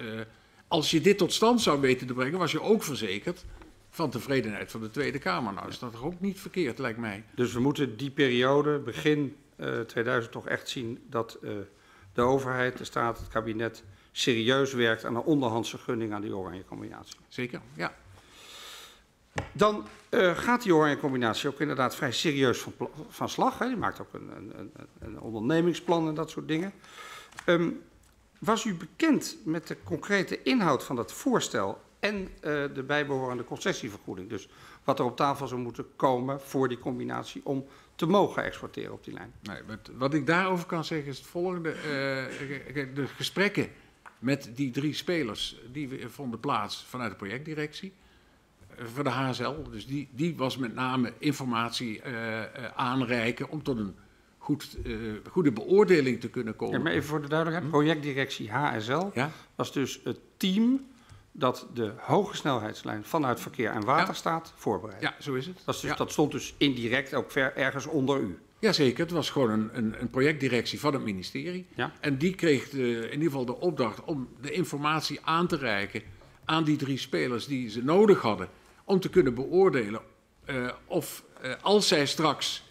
als je dit tot stand zou weten te brengen, was je ook verzekerd van tevredenheid van de Tweede Kamer. Nou, is dat toch ook niet verkeerd, lijkt mij. Dus we moeten die periode, begin eh 2000, toch echt zien dat eh, de overheid, de staat, het kabinet serieus werkt aan een onderhandse gunning aan die oranje combinatie. Zeker, ja. Dan eh, gaat die oranje combinatie ook inderdaad vrij serieus van, van slag. Hè. Die maakt ook een, een, een, een ondernemingsplan en dat soort dingen. Ehm, was u bekend met de concrete inhoud van dat voorstel en eh, de bijbehorende concessievergoeding? Dus wat er op tafel zou moeten komen voor die combinatie om te mogen exporteren op die lijn. Nee, wat, wat ik daarover kan zeggen is het volgende. eh, de gesprekken met die drie spelers die we- vonden plaats vanuit de projectdirectie. Eh, voor de HSL. Dus die, die was met name informatie aanreiken om tot een goed, goede beoordeling te kunnen Ja, komen. maar even voor de duidelijkheid. Projectdirectie HSL Ja? was dus het team dat de hoge snelheidslijn vanuit verkeer en waterstaat voorbereidt. ja, zo is het. Dat, is dus, ja. dat stond dus indirect ook ver ergens onder u. Jazeker, het was gewoon een, een, een projectdirectie van het ministerie. Ja. En die kreeg de, in ieder geval de opdracht om de informatie aan te reiken aan die drie spelers die ze nodig hadden om te kunnen beoordelen eh, of eh, als zij straks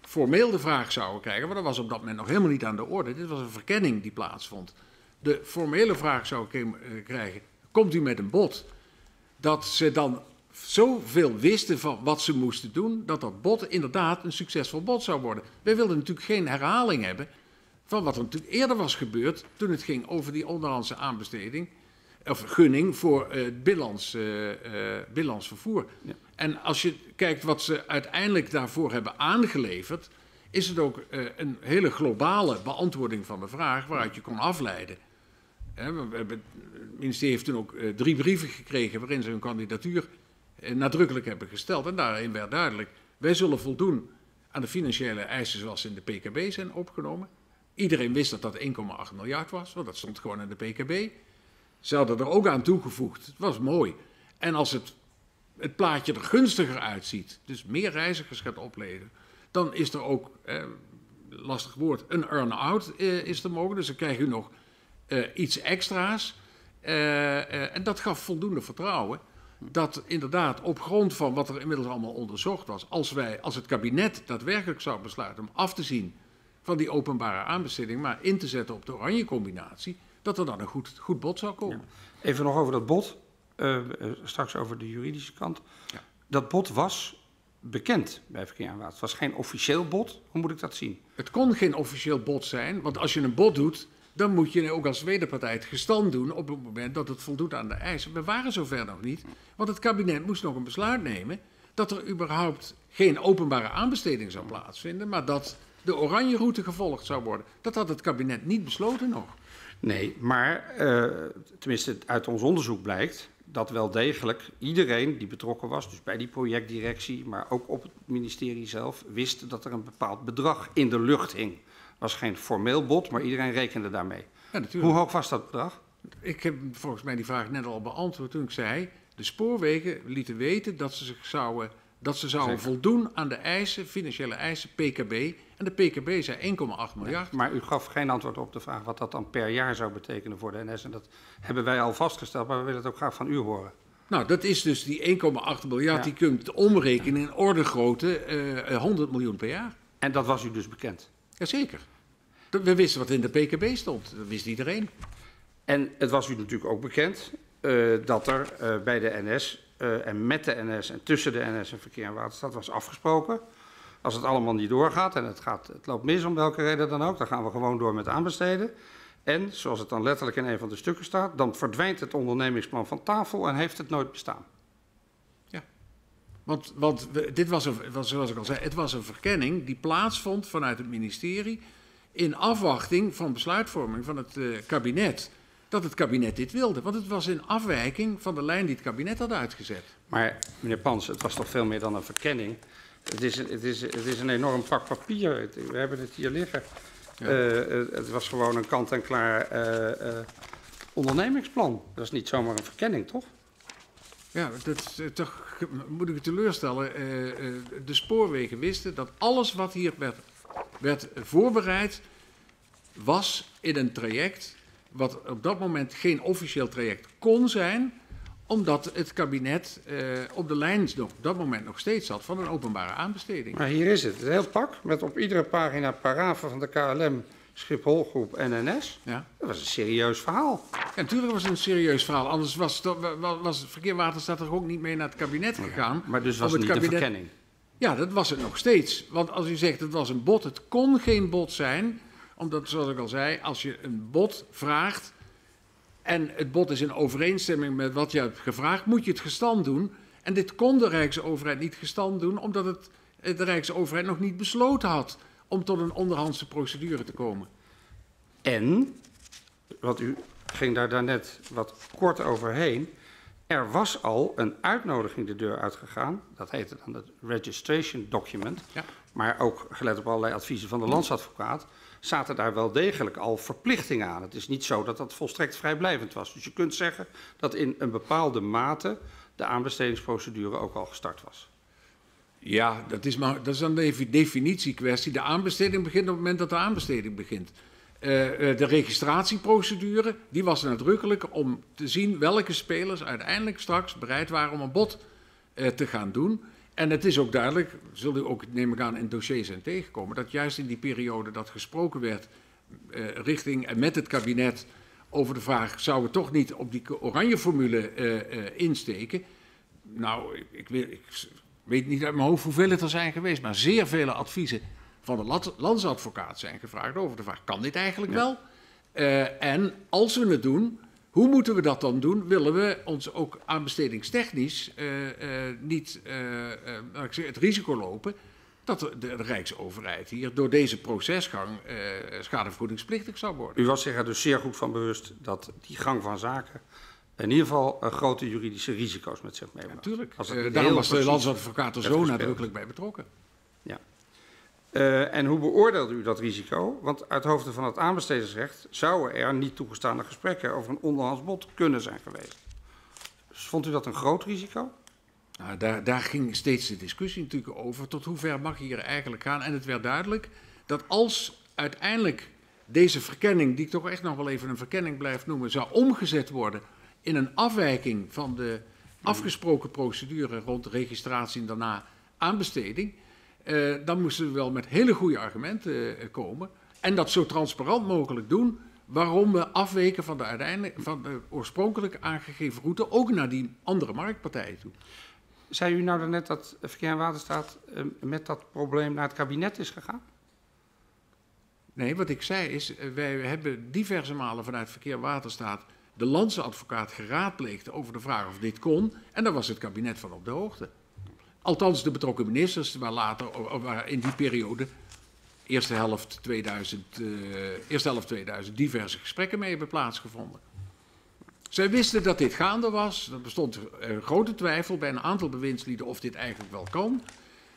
formeel de vraag zouden krijgen, want dat was op dat moment nog helemaal niet aan de orde, dit was een verkenning die plaatsvond, de formele vraag zou eh, krijgen, komt u met een bod, dat ze dan zoveel wisten van wat ze moesten doen, dat dat bod inderdaad een succesvol bod zou worden. Wij wilden natuurlijk geen herhaling hebben van wat er natuurlijk eerder was gebeurd toen het ging over die onderhandse aanbesteding, of gunning voor eh, het binnenlands, eh, eh, binnenlands vervoer. Ja. En als je kijkt wat ze uiteindelijk daarvoor hebben aangeleverd, is het ook een hele globale beantwoording van de vraag waaruit je kon afleiden. Hè, we- we hebben- het ministerie heeft toen ook eh, drie brieven gekregen waarin ze hun kandidatuur eh, nadrukkelijk hebben gesteld. En daarin werd duidelijk, wij zullen voldoen aan de financiële eisen zoals in de PKB zijn opgenomen. Iedereen wist dat dat 1,8 miljard was, want dat stond gewoon in de PKB. Ze hadden er ook aan toegevoegd, het was mooi. En als het, het plaatje er gunstiger uitziet, dus meer reizigers gaat opleveren, dan is er ook, eh, lastig woord, een earn-out eh, is er mogelijk. Dus dan krijg je nog eh, iets extra's. Eh, eh, en dat gaf voldoende vertrouwen dat inderdaad op grond van wat er inmiddels allemaal onderzocht was, als, wij, als het kabinet daadwerkelijk zou besluiten om af te zien van die openbare aanbesteding, maar in te zetten op de oranje combinatie, dat er dan een goed, goed bod zou komen. Even nog over dat bod, straks over de juridische kant. Ja. Dat bod was bekend bij Verkeer en Water. Het was geen officieel bod. Hoe moet ik dat zien? Het kon geen officieel bod zijn, want als je een bod doet, dan moet je ook als wederpartij het gestand doen op het moment dat het voldoet aan de eisen. We waren zover nog niet, want het kabinet moest nog een besluit nemen dat er überhaupt geen openbare aanbesteding zou plaatsvinden, maar dat de oranje route gevolgd zou worden. Dat had het kabinet niet besloten nog. Nee, maar eh, tenminste uit ons onderzoek blijkt dat wel degelijk iedereen die betrokken was, dus bij die projectdirectie, maar ook op het ministerie zelf, wist dat er een bepaald bedrag in de lucht hing. Het was geen formeel bod, maar iedereen rekende daarmee. Ja, natuurlijk. Hoe hoog was dat bedrag? Ik heb volgens mij die vraag net al beantwoord toen ik zei, de spoorwegen lieten weten dat ze zich zouden, dat ze zouden Zeker. voldoen aan de eisen, financiële eisen, PKB. En de PKB zei 1,8 miljard. Maar u gaf geen antwoord op de vraag wat dat dan per jaar zou betekenen voor de NS. En dat hebben wij al vastgesteld, maar we willen het ook graag van u horen. Nou, dat is dus die 1,8 miljard, Ja. die kunt omrekenen in orde grootte eh, 100 miljoen per jaar. En dat was u dus bekend. Jazeker. We wisten wat in de PKB stond, dat wist iedereen. En het was u natuurlijk ook bekend eh, dat er eh, bij de NS eh, en met de NS en tussen de NS en Verkeer en Waterstaat was afgesproken. Als het allemaal niet doorgaat en het, gaat, het loopt mis om welke reden dan ook, dan gaan we gewoon door met aanbesteden. En zoals het dan letterlijk in een van de stukken staat, dan verdwijnt het ondernemingsplan van tafel en heeft het nooit bestaan. Want, want we- dit was, een, was, zoals ik al zei, het was een verkenning die plaatsvond vanuit het ministerie in afwachting van besluitvorming van het eh, kabinet. Dat het kabinet dit wilde. Want het was in afwijking van de lijn die het kabinet had uitgezet. Maar meneer Pans, het was toch veel meer dan een verkenning. Het is, het is, het is een enorm pak papier. We hebben het hier liggen. Ja. Eh, het was gewoon een kant-en-klaar eh, ondernemingsplan. Dat is niet zomaar een verkenning, toch? Ja, dat toch moet ik u teleurstellen. de spoorwegen wisten dat alles wat hier werd, werd voorbereid was in een traject wat op dat moment geen officieel traject kon zijn, omdat het kabinet eh, op de lijn nog, op dat moment nog steeds zat van een openbare aanbesteding. Maar hier is het. Een heel pak met op iedere pagina parafen van de KLM, Schiphol Groep en NS. Ja. Dat was een serieus verhaal. En natuurlijk was het een serieus verhaal, anders was, het- wa- was het Verkeerwaterstaat er ook niet mee naar het kabinet gegaan. Maar dus was het het niet een kabinet- verkenning. Ja, dat was het nog steeds. Want als u zegt het was een bod, het kon geen bod zijn. Omdat, zoals ik al zei, als je een bod vraagt en het bod is in overeenstemming met wat je hebt gevraagd, moet je het gestand doen. En dit kon de Rijksoverheid niet gestand doen, omdat het, de Rijksoverheid nog niet besloten had om tot een onderhandse procedure te komen. En, want u ging daar daarnet wat kort overheen. Er was al een uitnodiging de deur uitgegaan. Dat heette dan het registration document. Ja. Maar ook gelet op allerlei adviezen van de landsadvocaat zaten daar wel degelijk al verplichtingen aan. Het is niet zo dat dat volstrekt vrijblijvend was. Dus je kunt zeggen dat in een bepaalde mate de aanbestedingsprocedure ook al gestart was. Ja, dat is, maar, dat is een defi- definitiekwestie. De aanbesteding begint op het moment dat de aanbesteding begint. Eh, eh, de registratieprocedure die was nadrukkelijk om te zien welke spelers uiteindelijk straks bereid waren om een bod eh, te gaan doen. En het is ook duidelijk, zul je ook, neem ik aan, in dossiers zijn tegenkomen, dat juist in die periode dat gesproken werd richting en met het kabinet over de vraag: zouden we toch niet op die oranje formule eh, insteken? Nou, ik, ik, weet, ik weet niet uit mijn hoofd hoeveel het er zijn geweest, maar zeer vele adviezen van de landsadvocaat zijn gevraagd over de vraag: kan dit eigenlijk wel? Eh, en als we het doen, hoe moeten we dat dan doen? Willen we ons ook aanbestedingstechnisch eh, eh, niet ik zeggen, het risico lopen dat de, de Rijksoverheid hier door deze procesgang schadevergoedingsplichtig zou worden? U was zich er dus zeer goed van bewust dat die gang van zaken in ieder geval grote juridische risico's met zich meebracht. Natuurlijk. Heel daarom was de landsadvocaat er zo nadrukkelijk bij betrokken. Eh, en hoe beoordeelde u dat risico? Want uit hoofde van het aanbestedingsrecht zouden er niet toegestane gesprekken over een onderhands bod kunnen zijn geweest. Dus vond u dat een groot risico? Nou, daar, daar ging steeds de discussie natuurlijk over. Tot hoever mag je hier eigenlijk gaan? En het werd duidelijk dat als uiteindelijk deze verkenning, die ik toch echt nog wel even een verkenning blijf noemen, zou omgezet worden in een afwijking van de afgesproken procedure rond registratie en daarna aanbesteding, eh, dan moesten we wel met hele goede argumenten eh, komen. En dat zo transparant mogelijk doen waarom we afweken van de, van de oorspronkelijk aangegeven route, ook naar die andere marktpartijen toe. Zei u nou daarnet dat Verkeer en Waterstaat eh, met dat probleem naar het kabinet is gegaan? Nee, wat ik zei is, wij hebben diverse malen vanuit Verkeer en Waterstaat de landsadvocaat geraadpleegd over de vraag of dit kon. En daar was het kabinet van op de hoogte. Althans, de betrokken ministers, waar later, waar in die periode, eerste helft 2000, eh, eerste helft 2000, diverse gesprekken mee hebben plaatsgevonden. Zij wisten dat dit gaande was. Er bestond eh, grote twijfel bij een aantal bewindslieden of dit eigenlijk wel kan.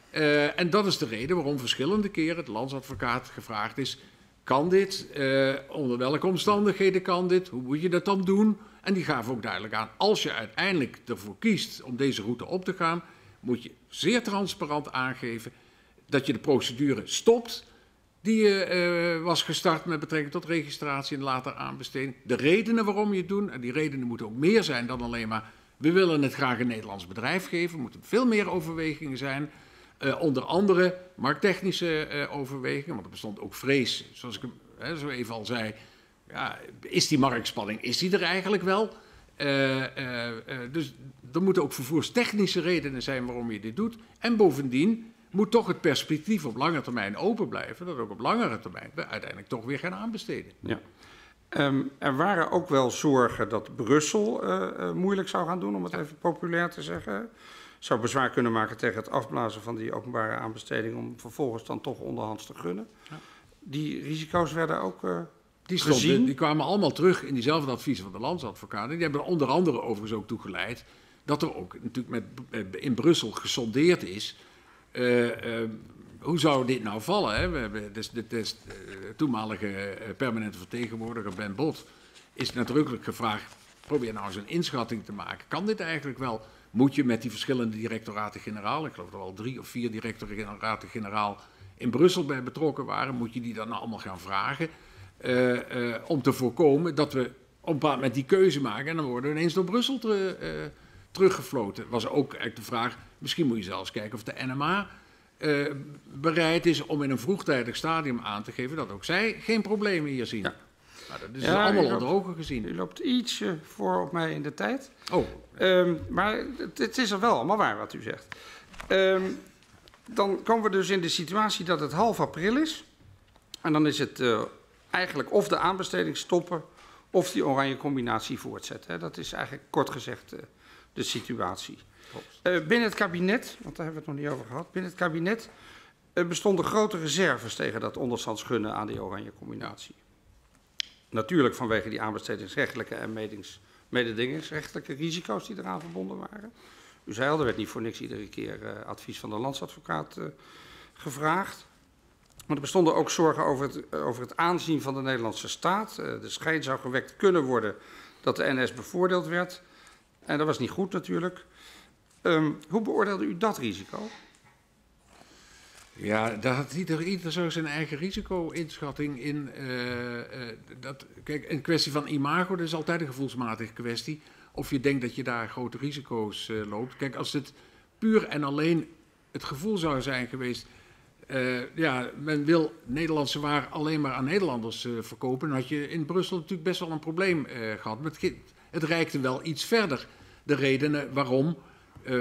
Eh, en dat is de reden waarom verschillende keren de landsadvocaat gevraagd is: kan dit? Eh, onder welke omstandigheden kan dit? Hoe moet je dat dan doen? En die gaven ook duidelijk aan: als je uiteindelijk ervoor kiest om deze route op te gaan, moet je zeer transparant aangeven dat je de procedure stopt die eh, was gestart met betrekking tot registratie en later aanbesteding. De redenen waarom je het doet, en die redenen moeten ook meer zijn dan alleen maar... we willen het graag een Nederlands bedrijf geven, er moeten veel meer overwegingen zijn... Eh, onder andere markttechnische overwegingen, want er bestond ook vrees, zoals ik hè, zo even al zei. Ja, is die marktspanning, is die er eigenlijk wel? Dus er moeten ook vervoerstechnische redenen zijn waarom je dit doet. En bovendien moet toch het perspectief op lange termijn open blijven, dat ook op langere termijn we uiteindelijk toch weer gaan aanbesteden. Ja. Ehm, er waren ook wel zorgen dat Brussel eh, eh, moeilijk zou gaan doen, om het even populair te zeggen. Zou bezwaar kunnen maken tegen het afblazen van die openbare aanbesteding om vervolgens dan toch onderhands te gunnen. Die risico's werden ook eh, Die, stonden, gezien. die kwamen allall terug in diezelfde adviezen van de landsadvocaten. Die hebben er onder andere overigens ook toe geleid dat er ook natuurlijk met, eh, in Brussel gesondeerd is. eh, eh, hoe zou dit nou vallen? Hè? We hebben dus de, de toenmalige eh, permanente vertegenwoordiger Ben Bot is nadrukkelijk gevraagd: probeer nou eens een inschatting te maken. Kan dit eigenlijk wel? Moet je met die verschillende directoraten-generaal, ik geloof er al drie of vier directoraten-generaal in Brussel bij betrokken waren, moet je die dan allemaal gaan vragen? eh, eh, om te voorkomen dat we op een bepaald moment die keuze maken en dan worden we ineens door Brussel eh, teruggefloten. Was ook eigenlijk de vraag, misschien moet je zelfs kijken of de NMA eh, bereid is om in een vroegtijdig stadium aan te geven dat ook zij geen problemen hier zien. Ja. Nou, dat is Ja, allemaal loopt- onder ogen gezien. U loopt ietsje voor op mij in de tijd. Oh, Ehm, maar het, het is er wel allemaal waar wat u zegt. Ehm, dan komen we dus in de situatie dat het half april is. En dan is het eh, eigenlijk of de aanbesteding stoppen of die oranje combinatie voortzetten. Dat is eigenlijk kort gezegd eh, de situatie. Eh, binnen het kabinet, want daar hebben we het nog niet over gehad. Binnen het kabinet eh, bestonden grote reserves tegen dat onderstands gunnen aan die oranje combinatie. Natuurlijk vanwege die aanbestedingsrechtelijke en mededingingsrechtelijke risico's die eraan verbonden waren. U zei al, er werd niet voor niks iedere keer uh, advies van de landsadvocaat gevraagd. Maar er bestonden ook zorgen over het, over het aanzien van de Nederlandse staat. De schijn zou gewekt kunnen worden dat de NS bevoordeeld werd. En dat was niet goed natuurlijk. Um, hoe beoordeelde u dat risico? Ja, daar had ieder, ieder zo zijn eigen risico-inschatting in. Uh, uh, dat, kijk, een kwestie van imago, dat is altijd een gevoelsmatige kwestie. Of je denkt dat je daar grote risico's uh, loopt. Kijk, als het puur en alleen het gevoel zou zijn geweest. ja, men wil Nederlandse waar alleen maar aan Nederlanders verkopen. Dan had je in Brussel natuurlijk best wel een probleem gehad. Maar het, reikte wel iets verder. De redenen waarom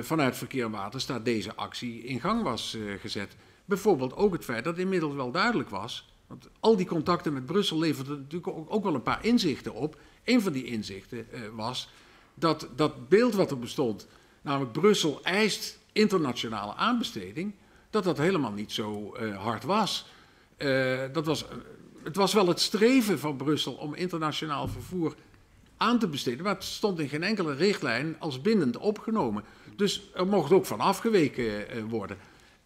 vanuit Verkeer en Waterstaat deze actie in gang was gezet. Bijvoorbeeld ook het feit dat inmiddels wel duidelijk was. Want al die contacten met Brussel leverden natuurlijk ook, wel een paar inzichten op. Een van die inzichten uh, was dat dat beeld wat er bestond, namelijk Brussel eist internationale aanbesteding, dat dat helemaal niet zo hard was. Dat was. Het was wel het streven van Brussel om internationaal vervoer aan te besteden, maar het stond in geen enkele richtlijn als bindend opgenomen. Dus er mocht ook van afgeweken worden.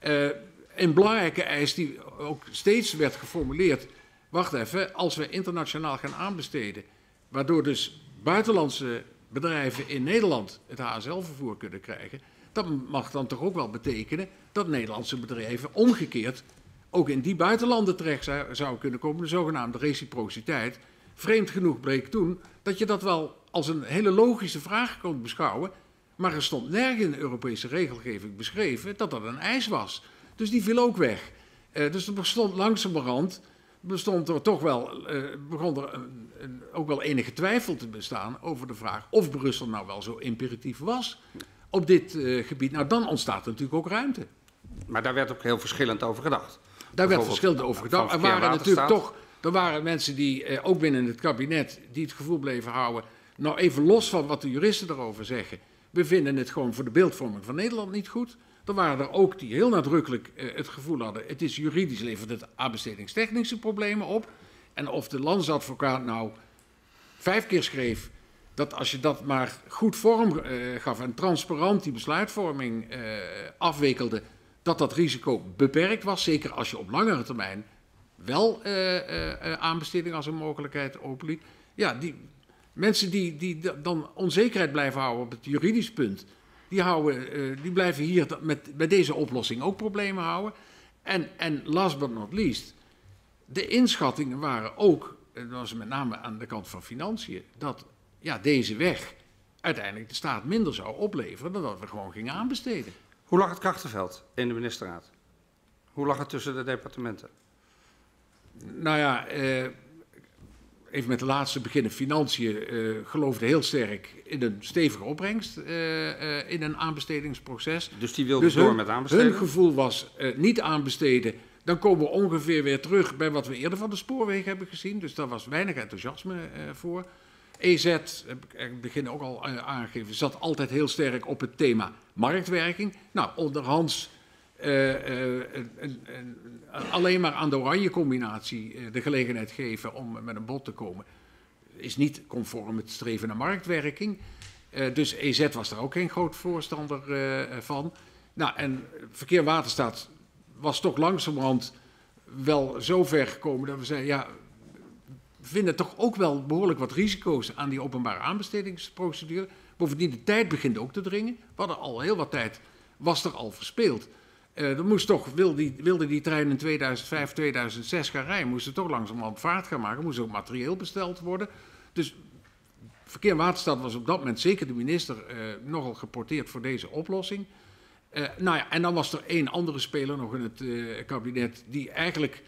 Uh, een belangrijke eis die ook steeds werd geformuleerd. Wacht even, als we internationaal gaan aanbesteden, waardoor dus buitenlandse bedrijven in Nederland het HSL-vervoer kunnen krijgen, dat mag dan toch ook wel betekenen dat Nederlandse bedrijven omgekeerd ook in die buitenlanden terecht zou, zou kunnen komen, de zogenaamde reciprociteit. Vreemd genoeg bleek toen dat je dat wel als een hele logische vraag kon beschouwen, maar er stond nergens in de Europese regelgeving beschreven dat dat een eis was. Dus die viel ook weg. Uh, dus er bestond langzamerhand, bestond er toch wel, uh, begon er een, een, ook wel enige twijfel te bestaan over de vraag of Brussel nou wel zo imperatief was op dit uh, gebied. Nou, dan ontstaat er natuurlijk ook ruimte. Maar daar werd ook heel verschillend over gedacht. Daar werd verschillend over gedacht. Er waren natuurlijk toch, er waren mensen die ook binnen het kabinet, die het gevoel bleven houden, nou even los van wat de juristen erover zeggen. We vinden het gewoon voor de beeldvorming van Nederland niet goed. Er waren er ook die heel nadrukkelijk uh, het gevoel hadden: het is juridisch, levert het aanbestedingstechnische problemen op. En of de landsadvocaat nou vijf keer schreef dat als je dat maar goed vorm uh, gaf en transparant die besluitvorming uh, afwikkelde, dat dat risico beperkt was. Zeker als je op langere termijn wel aanbesteding als een mogelijkheid openliet. Ja, die mensen die, die dan onzekerheid blijven houden op het juridisch punt die, houden, die blijven hier met, bij deze oplossing ook problemen houden. En, en last but not least, de inschattingen waren ook, dat was met name aan de kant van financiën, dat ja, deze weg uiteindelijk de staat minder zou opleveren dan dat we gewoon gingen aanbesteden. Hoe lag het krachtenveld in de ministerraad? Hoe lag het tussen de departementen? Nou ja, eh, even met de laatste beginnen, financiën uh, geloofde heel sterk in een stevige opbrengst uh, uh, in een aanbestedingsproces. Dus die wilde dus door hun, met aanbesteden? Hun gevoel was niet aanbesteden. Dan komen we ongeveer weer terug bij wat we eerder van de spoorwegen hebben gezien. Dus daar was weinig enthousiasme voor. EZ, heb ik in het begin ook al aangegeven, zat altijd heel sterk op het thema marktwerking. Nou, onderhands alleen maar aan de oranje combinatie uh, de gelegenheid geven om met een bod te komen, is niet conform het streven naar marktwerking. dus EZ was daar ook geen groot voorstander van. Nou, en Verkeer Waterstaat was toch langzamerhand wel zo ver gekomen dat we zeiden, ja, we vinden toch ook wel behoorlijk wat risico's aan die openbare aanbestedingsprocedure. Bovendien, de tijd begint ook te dringen. We hadden al heel wat tijd, was er al verspeeld. Er moest toch, wilde die, wilde die trein in 2005, 2006 gaan rijden, moest er toch op vaart gaan maken, moest ook materieel besteld worden. Dus Verkeer en Waterstaat was op dat moment, zeker de minister, uh, nogal geporteerd voor deze oplossing. Uh, nou ja, en dan was er één andere speler nog in het kabinet die eigenlijk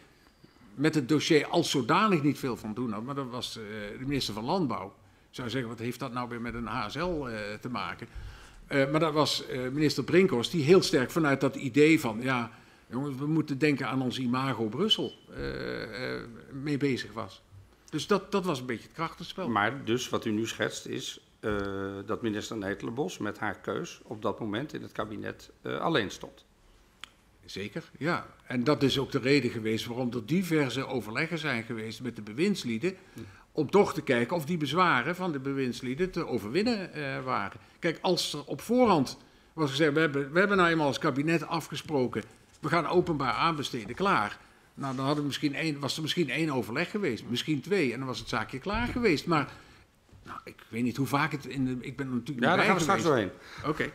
met het dossier als zodanig niet veel van doen had, maar dat was de minister van Landbouw. Ik zou zeggen, wat heeft dat nou weer met een HSL te maken? Uh, maar dat was uh, minister Brinkhorst die heel sterk vanuit dat idee van... ja, jongens, we moeten denken aan ons imago Brussel uh, mee bezig was. Dus dat, dat was een beetje het krachtenspel. Maar dus wat u nu schetst is dat minister Netelenbos met haar keus... op dat moment in het kabinet alleen stond. Zeker, ja. En dat is ook de reden geweest waarom er diverse overleggen zijn geweest met de bewindslieden... om toch te kijken of die bezwaren van de bewindslieden te overwinnen eh, waren. Kijk, als er op voorhand was gezegd, we hebben, we hebben nou eenmaal als kabinet afgesproken, we gaan openbaar aanbesteden, klaar. Nou, dan hadden misschien één, was er misschien één overleg geweest, misschien twee, en dan was het zaakje klaar geweest. Maar nou, ik weet niet hoe vaak het in de, ik ben natuurlijk Ja, daar gaan we straks doorheen. Oké.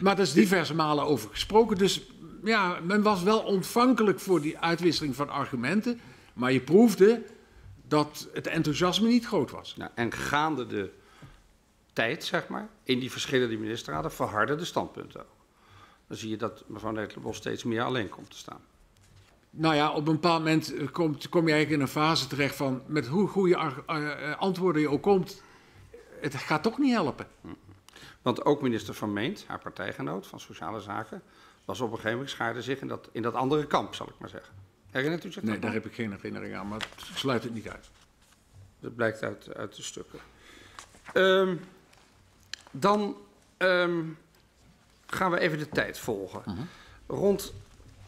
maar er is diverse malen over gesproken. Dus ja, men was wel ontvankelijk voor die uitwisseling van argumenten. Maar je proefde dat het enthousiasme niet groot was. Nou, en gaande de tijd, zeg maar, in die verschillende ministerraden verharden de standpunten ook. Dan zie je dat mevrouw Nederlandbos steeds meer alleen komt te staan. Nou ja, op een bepaald moment eh, komt, kom je eigenlijk in een fase terecht van... met hoe goede eh, eh, antwoorden je ook komt, het gaat toch niet helpen. Want ook minister Van Meent, haar partijgenoot van Sociale Zaken, was op een gegeven moment schaarde zich in dat, in dat andere kamp, zal ik maar zeggen. Herinnert u zich Nee, daar heb ik geen herinnering aan, maar ik sluit het niet uit. Dat blijkt uit, uit de stukken. Ehm, dan ehm, gaan we even de tijd volgen. Rond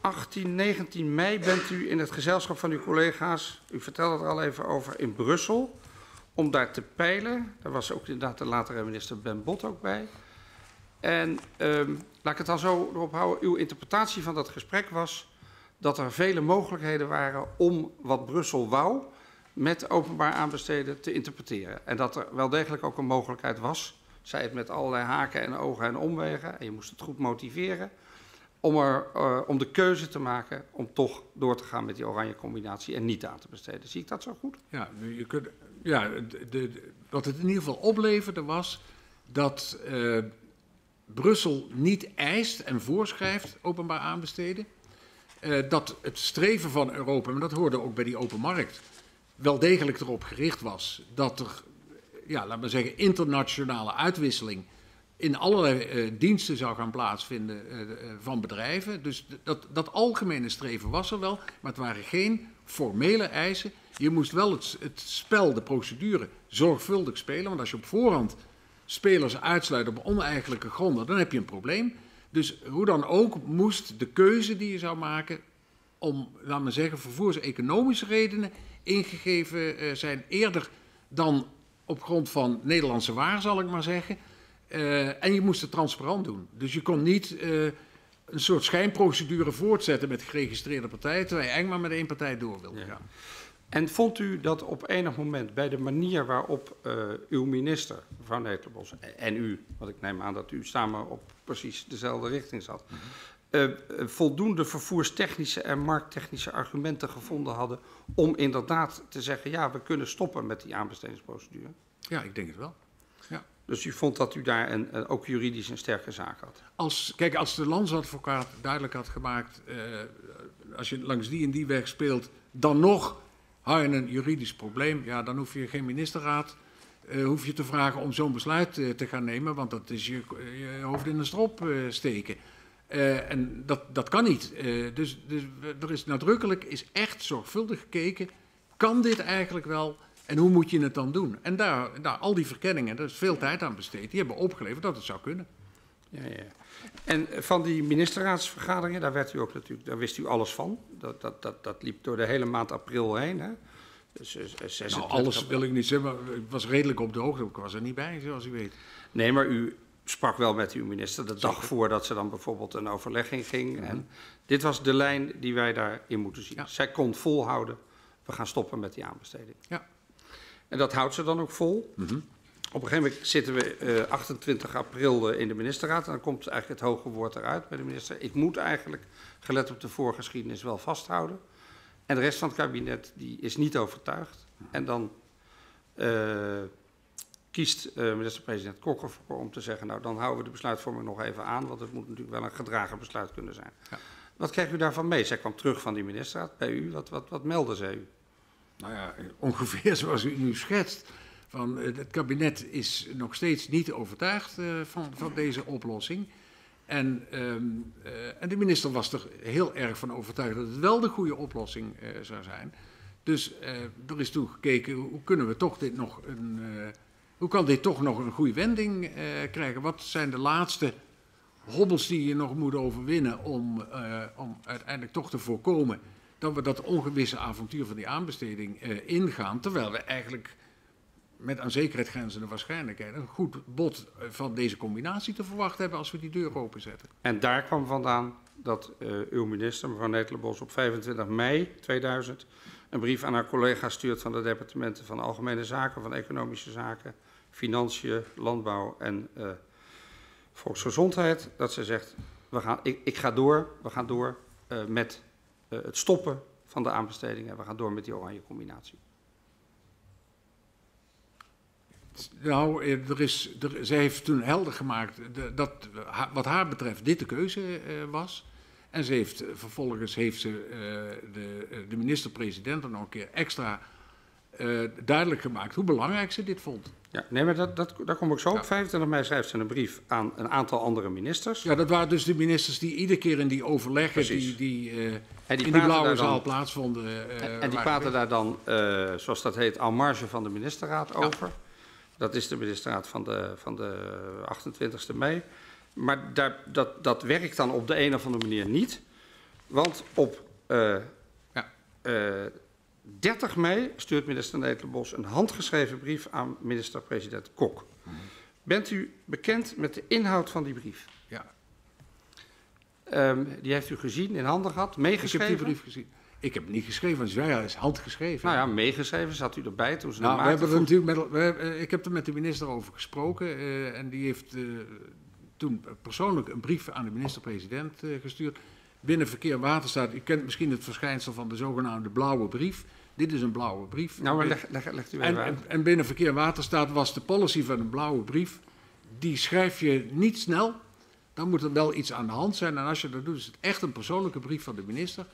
18, 19 mei bent u in het gezelschap van uw collega's, u vertelde er al even over, in Brussel. Om daar te peilen. Daar was ook inderdaad de latere minister Ben Bot ook bij. En ehm, laat ik het dan zo erop houden. Uw interpretatie van dat gesprek was dat er vele mogelijkheden waren om wat Brussel wou met openbaar aanbesteden te interpreteren. En dat er wel degelijk ook een mogelijkheid was, zij het met allerlei haken en ogen en omwegen, en je moest het goed motiveren, om, er, eh, om de keuze te maken om toch door te gaan met die oranje combinatie en niet aan te besteden. Zie ik dat zo goed? Ja, je kunt, ja de- wat het in ieder geval opleverde was dat eh, Brussel niet eist en voorschrijft openbaar aanbesteden. Eh, dat het streven van Europa, maar dat hoorde ook bij die open markt, wel degelijk erop gericht was dat er, ja, laten we zeggen, internationale uitwisseling in allerlei eh, diensten zou gaan plaatsvinden eh, van bedrijven. Dus dat, dat algemene streven was er wel, maar het waren geen formele eisen. Je moest wel het, het spel, de procedure, zorgvuldig spelen. Want als je op voorhand spelers uitsluit op oneigenlijke gronden, dan heb je een probleem. Dus hoe dan ook moest de keuze die je zou maken om, laten we zeggen, vervoerseconomische redenen ingegeven eh, zijn. Eerder dan op grond van Nederlandse waar, zal ik maar zeggen. Eh, en je moest het transparant doen. Dus je kon niet eh, een soort schijnprocedure voortzetten met geregistreerde partijen, terwijl je eigenlijk maar met één partij door wilde Ja. gaan. En vond u dat op enig moment bij de manier waarop eh, uw minister, mevrouw Netelenbos, en u, want ik neem aan dat u samen op precies dezelfde richting zat, eh, eh, voldoende vervoerstechnische en markttechnische argumenten gevonden hadden om inderdaad te zeggen, ja, we kunnen stoppen met die aanbestedingsprocedure? Ja, ik denk het wel. Dus u vond dat u daar een, een- ook juridisch een sterke zaak had? Als, kijk, als de landsadvocaat duidelijk had gemaakt, als je langs die en die weg speelt, dan nog hou je een juridisch probleem, ja, dan hoef je geen ministerraad, eh, hoef je te vragen om zo'n besluit eh, te gaan nemen, want dat is je, je hoofd in een strop eh, steken. En dat, dat kan niet. Dus, dus er is nadrukkelijk, is echt zorgvuldig gekeken, kan dit eigenlijk wel en hoe moet je het dan doen? En daar, daar al die verkenningen, daar is veel tijd aan besteed, die hebben opgeleverd dat het zou kunnen. Ja, ja. En van die ministerraadsvergaderingen, daar, werd u ook natuurlijk, daar wist u alles van. Dat, dat, dat, dat liep door de hele maand april heen. Hè? Dus, eh, 26 Nou, alles wil ik niet zeggen, maar ik was redelijk op de hoogte. Ik was er niet bij, zoals u weet. Nee, maar u sprak wel met uw minister de dag voordat ze dan bijvoorbeeld een overlegging ging. Mhm. En dit was de lijn die wij daarin moeten zien. Ja. Zij kon volhouden, we gaan stoppen met die aanbesteding. Ja. En dat houdt ze dan ook vol. Mhm. Op een gegeven moment zitten we eh, 28 april eh, in de ministerraad. En dan komt eigenlijk het hoge woord eruit bij de minister. Ik moet eigenlijk, gelet op de voorgeschiedenis, wel vasthouden. En de rest van het kabinet die is niet overtuigd. En dan eh, kiest eh, minister-president Kok ervoor om te zeggen... nou, dan houden we de besluitvorming nog even aan... want het moet natuurlijk wel een gedragen besluit kunnen zijn. Ja. Wat kreeg u daarvan mee? Zij kwam terug van die ministerraad bij u. Wat, wat, wat meldde zij u? Nou ja, ongeveer zoals u nu schetst. Van, eh, het kabinet is nog steeds niet overtuigd eh, van, van deze oplossing. En, ehm, eh, en de minister was er heel erg van overtuigd dat het wel de goede oplossing zou zijn. Dus er is toen gekeken, hoe kunnen we toch dit nog een. hoe kan dit toch nog een goede wending krijgen? Wat zijn de laatste hobbels die je nog moet overwinnen om, om uiteindelijk toch te voorkomen dat we dat ongewisse avontuur van die aanbesteding ingaan, terwijl we eigenlijk met aan zekerheid grenzende waarschijnlijkheid een goed bod eh, van deze combinatie te verwachten hebben als we die deur openzetten. En daar kwam vandaan dat uh, uw minister, mevrouw Netelenbos, op 25 mei 2000 een brief aan haar collega stuurt van de departementen van Algemene Zaken, van Economische Zaken, Financiën, Landbouw en uh, Volksgezondheid. Dat ze zegt, we gaan, ik, ik ga door, we gaan door uh, met het stoppen van de aanbestedingen. We gaan door met die oranje combinatie. Nou, er is, er, zij heeft toen helder gemaakt dat wat haar betreft dit de keuze uh, was. En ze heeft, vervolgens heeft ze uh, de, de minister-president dan nog een keer extra uh, duidelijk gemaakt hoe belangrijk ze dit vond. Ja, nee, maar dat, dat, daar kom ik zo op. Ja. 25 mei schrijft ze een brief aan een aantal andere ministers. Ja, dat waren dus de ministers die iedere keer in die overleggen die, die, uh, in die blauwe zaal dan, plaatsvonden. Uh, en, en die praten daar dan, zoals dat heet, en marge van de ministerraad ja. over. Dat is de ministerraad van de, van de 28 mei. Maar daar, dat, dat werkt dan op de een of andere manier niet. Want op ja. 30 mei stuurt minister Netelenbos een handgeschreven brief aan minister-president Kok. Mm -hmm. Bent u bekend met de inhoud van die brief? Ja. Um, die heeft u gezien, in handen gehad, meegeschreven? Ik heb die brief gezien. Ik heb het niet geschreven, want ja, is handgeschreven. Nou ja, meegeschreven, zat u erbij toen ze nou, we hebben er natuurlijk met, we hebben, Ik heb er met de minister over gesproken uh, en die heeft uh, toen persoonlijk een brief aan de minister-president uh, gestuurd. Binnen Verkeer en Waterstaat, u kent misschien het verschijnsel van de zogenaamde blauwe brief. Dit is een blauwe brief. Nou, maar leg, leg, legt u en, en, en, binnen Verkeer en Waterstaat was de policy van een blauwe brief. Die schrijf je niet snel. Dan moet er wel iets aan de hand zijn. En als je dat doet, is het echt een persoonlijke brief van de minister.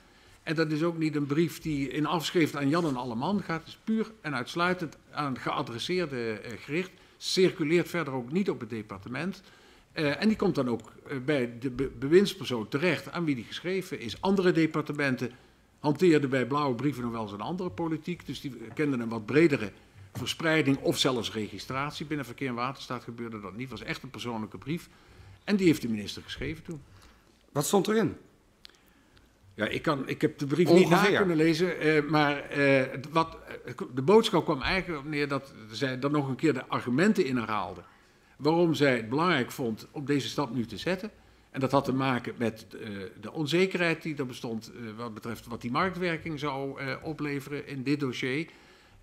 En dat is ook niet een brief die in afschrift aan Jan en Alleman gaat. Het is puur en uitsluitend aan geadresseerde eh, gericht. Circuleert verder ook niet op het departement. Uh, en die komt dan ook uh, bij de be bewindspersoon terecht aan wie die geschreven is. Andere departementen hanteerden bij blauwe brieven nog wel eens een andere politiek. Dus die kenden een wat bredere verspreiding of zelfs registratie. Binnen Verkeer en Waterstaat gebeurde dat niet. Het was echt een persoonlijke brief. En die heeft de minister geschreven toen. Wat stond erin? Ja, ik, kan, ik heb de brief Ongeveer. niet na kunnen lezen, uh, maar uh, wat, de boodschap kwam eigenlijk op neer dat zij dan nog een keer de argumenten inhaalde. Waarom zij het belangrijk vond om deze stap nu te zetten. En dat had te maken met uh, de onzekerheid die er bestond wat betreft wat die marktwerking zou opleveren in dit dossier.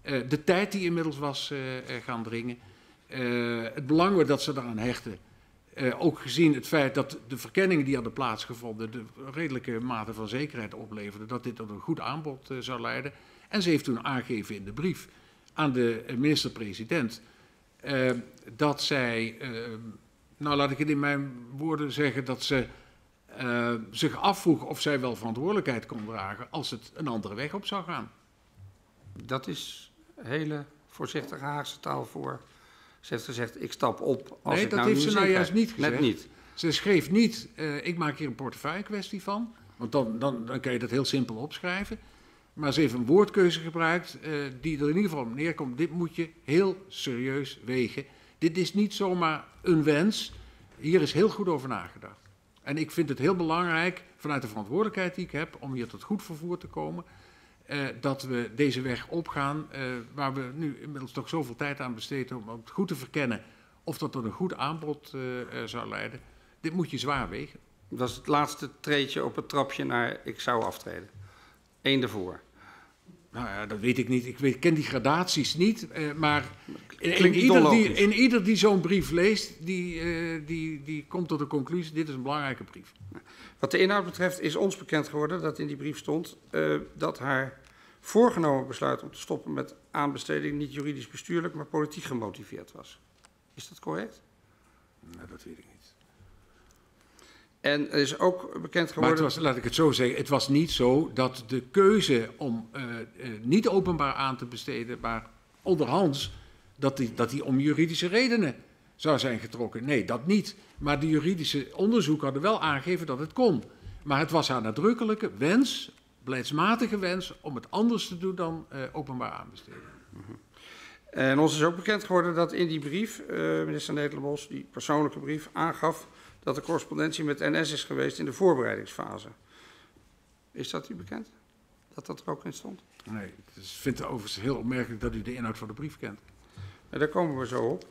de tijd die inmiddels was gaan dringen. het belang dat ze eraan hechten uh, ook gezien het feit dat de verkenningen die hadden plaatsgevonden de redelijke mate van zekerheid opleverden dat dit tot een goed aanbod uh, zou leiden. En ze heeft toen aangegeven in de brief aan de minister-president uh, dat zij, nou laat ik het in mijn woorden zeggen, dat ze zich afvroeg of zij wel verantwoordelijkheid kon dragen als het een andere weg op zou gaan. Dat is hele voorzichtige Haagse taal voor ze heeft gezegd, ik stap op als nee, ik dat nou heeft ze nou juist niet gezegd. Net niet. Ze schreef niet, uh, ik maak hier een portefeuille kwestie van. Want dan, dan, dan kan je dat heel simpel opschrijven. Maar ze heeft een woordkeuze gebruikt uh, die er in ieder geval op neerkomt. Dit moet je heel serieus wegen. Dit is niet zomaar een wens. Hier is heel goed over nagedacht. En ik vind het heel belangrijk, vanuit de verantwoordelijkheid die ik heb, om hier tot goed vervoer te komen. Uh, dat we deze weg opgaan, uh, waar we nu inmiddels toch zoveel tijd aan besteden om het goed te verkennen of dat tot een goed aanbod uh, zou leiden. Dit moet je zwaar wegen. Dat is het laatste treedje op het trapje naar ik zou aftreden. Eén ervoor. Nou ja, dat weet ik niet. Ik weet, ken die gradaties niet. maar in, in, ieder die, in, ieder die, zo'n brief leest, die, die, die komt tot de conclusie: dit is een belangrijke brief. Wat de inhoud betreft is ons bekend geworden dat in die brief stond uh, dat haar voorgenomen besluit om te stoppen met aanbesteding niet juridisch bestuurlijk, maar politiek gemotiveerd was. Is dat correct? Nou, dat weet ik niet. En er is ook bekend geworden. Maar het was, laat ik het zo zeggen, het was niet zo dat de keuze om uh, uh, niet openbaar aan te besteden, maar onderhands, dat die, dat die om juridische redenen zou zijn getrokken. Nee, dat niet. Maar de juridische onderzoek hadden wel aangegeven dat het kon. Maar het was haar nadrukkelijke wens, beleidsmatige wens, om het anders te doen dan uh, openbaar aanbesteden. Mm -hmm. En ons is ook bekend geworden dat in die brief, minister Nederlands, die persoonlijke brief, aangaf dat de correspondentie met NS is geweest in de voorbereidingsfase. Is dat u bekend? Dat dat er ook in stond? Nee, ik vind het overigens heel opmerkelijk dat u de inhoud van de brief kent. En daar komen we zo op.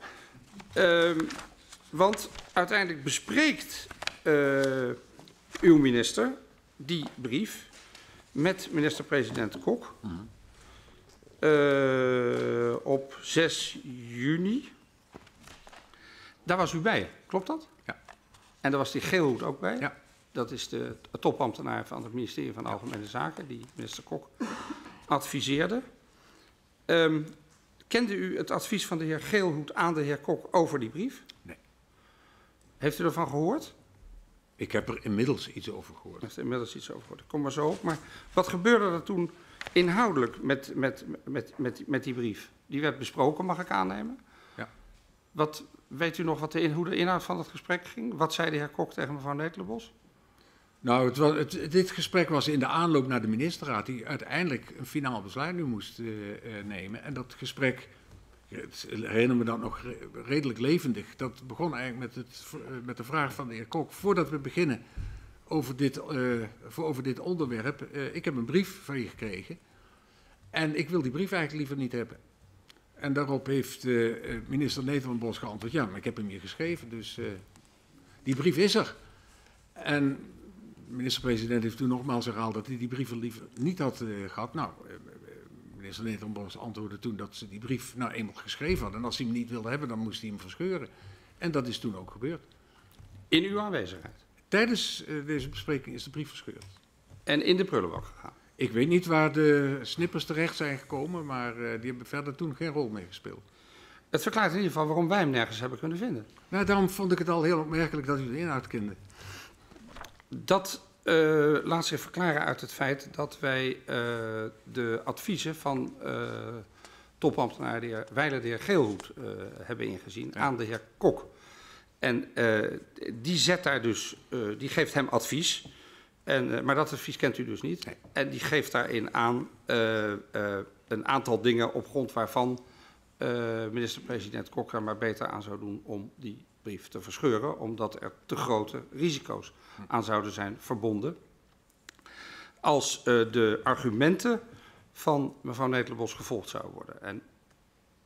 Ehm, want uiteindelijk bespreekt eh, uw minister die brief met minister-president Kok eh, op 6 juni. Daar was u bij, klopt dat? Ja. En daar was die Geelhoed ook bij? Ja. Dat is de topambtenaar van het ministerie van Algemene Zaken, die minister Kok adviseerde. Ehm, kende u het advies van de heer Geelhoed aan de heer Kok over die brief? Nee. Heeft u ervan gehoord? Ik heb er inmiddels iets over gehoord. Er is inmiddels iets over gehoord. Ik kom maar zo op. Maar wat gebeurde er toen inhoudelijk met, met, met, met, met die brief? Die werd besproken, mag ik aannemen? Ja. Wat, weet u nog wat de, hoe de inhoud van het gesprek ging? Wat zei de heer Kok tegen mevrouw Netelenbos? Nou, het was, dit gesprek was in de aanloop naar de ministerraad, die uiteindelijk een finaal besluit nu moest eh, eh, nemen. En dat gesprek, het herinner me dat nog re- redelijk levendig. Dat begon eigenlijk met, het, eh, met de vraag van de heer Kok. Voordat we beginnen over dit, over dit onderwerp, ik heb een brief van je gekregen. En ik wil die brief eigenlijk liever niet hebben. En daarop heeft eh, eh, minister Nederlandbos geantwoord, ja, maar ik heb hem hier geschreven, dus eh, die brief is er. En de minister-president heeft toen nogmaals herhaald dat hij die brieven liever niet had eh, gehad. Nou, minister Nederlandbos antwoordde toen dat ze die brief nou eenmaal geschreven hadden. En als hij hem niet wilde hebben, dan moest hij hem verscheuren. En dat is toen ook gebeurd. In uw aanwezigheid. Tijdens deze bespreking is de brief verscheurd. En in de prullenbak gegaan. Ik weet niet waar de snippers terecht zijn gekomen, maar eh, die hebben verder toen geen rol meer gespeeld. Het verklaart in ieder geval waarom wij hem nergens hebben kunnen vinden. Nou, daarom vond ik het al heel opmerkelijk dat u de inhoud kende. Dat eh, laat zich verklaren uit het feit dat wij eh, de adviezen van eh topambtenaar de heer Weiler, de heer Geelhoed, hebben ingezien Ja. aan de heer Kok. En die zet daar dus, die geeft hem advies. En, eh, maar dat advies kent u dus niet. Nee. En die geeft daarin aan eh, eh, een aantal dingen op grond waarvan minister-president Kok er maar beter aan zou doen om die brief te verscheuren, omdat er te grote risico's aan zouden zijn verbonden. Als de argumenten van mevrouw Netelenbos gevolgd zouden worden. En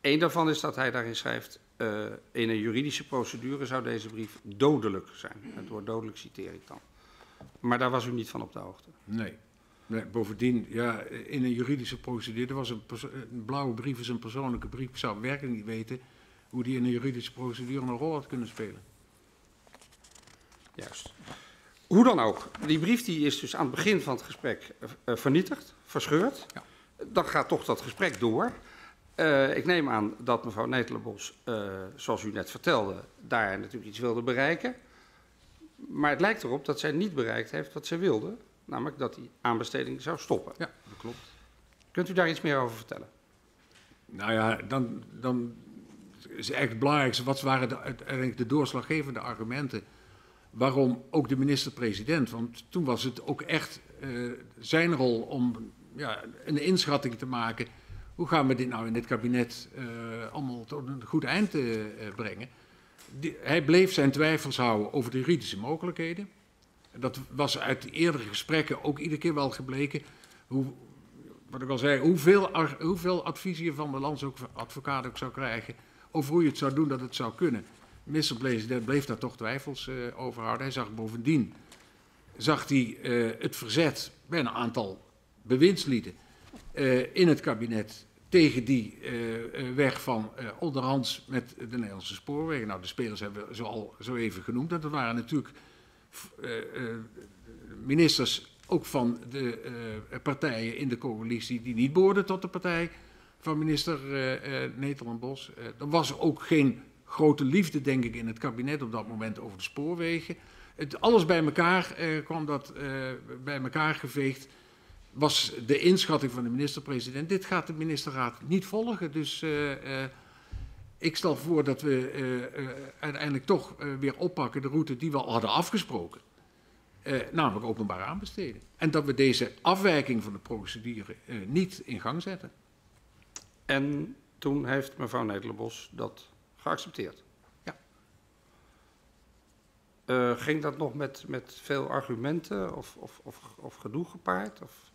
één daarvan is dat hij daarin schrijft, in een juridische procedure zou deze brief dodelijk zijn. Het woord dodelijk citeer ik dan. Maar daar was u niet van op de hoogte. Nee. nee bovendien, ja, in een juridische procedure, was een, blauwe brief is een persoonlijke brief. Ik zou werkelijk niet weten hoe die in een juridische procedure een rol had kunnen spelen. Juist. Hoe dan ook, die brief die is dus aan het begin van het gesprek eh, vernietigd, verscheurd. Ja. Dan gaat toch dat gesprek door. Eh, ik neem aan dat mevrouw Netelenbos, eh, zoals u net vertelde, daar natuurlijk iets wilde bereiken. Maar het lijkt erop dat zij niet bereikt heeft wat zij wilde, namelijk dat die aanbesteding zou stoppen. Ja, dat klopt. Kunt u daar iets meer over vertellen? Nou ja, dan, dan is eigenlijk het belangrijkste, wat waren de, uiteindelijk de doorslaggevende argumenten waarom ook de minister-president, want toen was het ook echt eh, zijn rol om ja, een inschatting te maken, hoe gaan we dit nou in dit kabinet eh, allemaal tot een goed eind eh, brengen. Hij bleef zijn twijfels houden over de juridische mogelijkheden. Dat was uit de eerdere gesprekken ook iedere keer wel gebleken. Hoe, wat ik al zei, hoeveel, hoeveel adviezen je van de landsadvocaat ook zou krijgen over hoe je het zou doen dat het zou kunnen. De minister-president bleef daar toch twijfels eh, over houden. Hij zag bovendien zag hij, eh, het verzet bij een aantal bewindslieden eh, in het kabinet tegen die eh, eh, weg van eh, onderhands met de Nederlandse spoorwegen. Nou, de spelers hebben we zo al zo even genoemd. Dat waren natuurlijk ministers ook van de partijen in de coalitie die niet behoorden tot de partij van minister eh Nederland-Bos. Eh, er was ook geen grote liefde, denk ik, in het kabinet op dat moment over de spoorwegen. Het, alles bij elkaar kwam dat bij elkaar geveegd. Was de inschatting van de minister-president. Dit gaat de ministerraad niet volgen. Dus eh, eh, ik stel voor dat we eh, uiteindelijk toch weer oppakken de route die we al hadden afgesproken. Namelijk openbaar aanbesteden. En dat we deze afwijking van de procedure niet in gang zetten. En toen heeft mevrouw Netelenbos dat geaccepteerd. Ja. Eh, ging dat nog met, met veel argumenten of, of, of, of gedoe gepaard? Of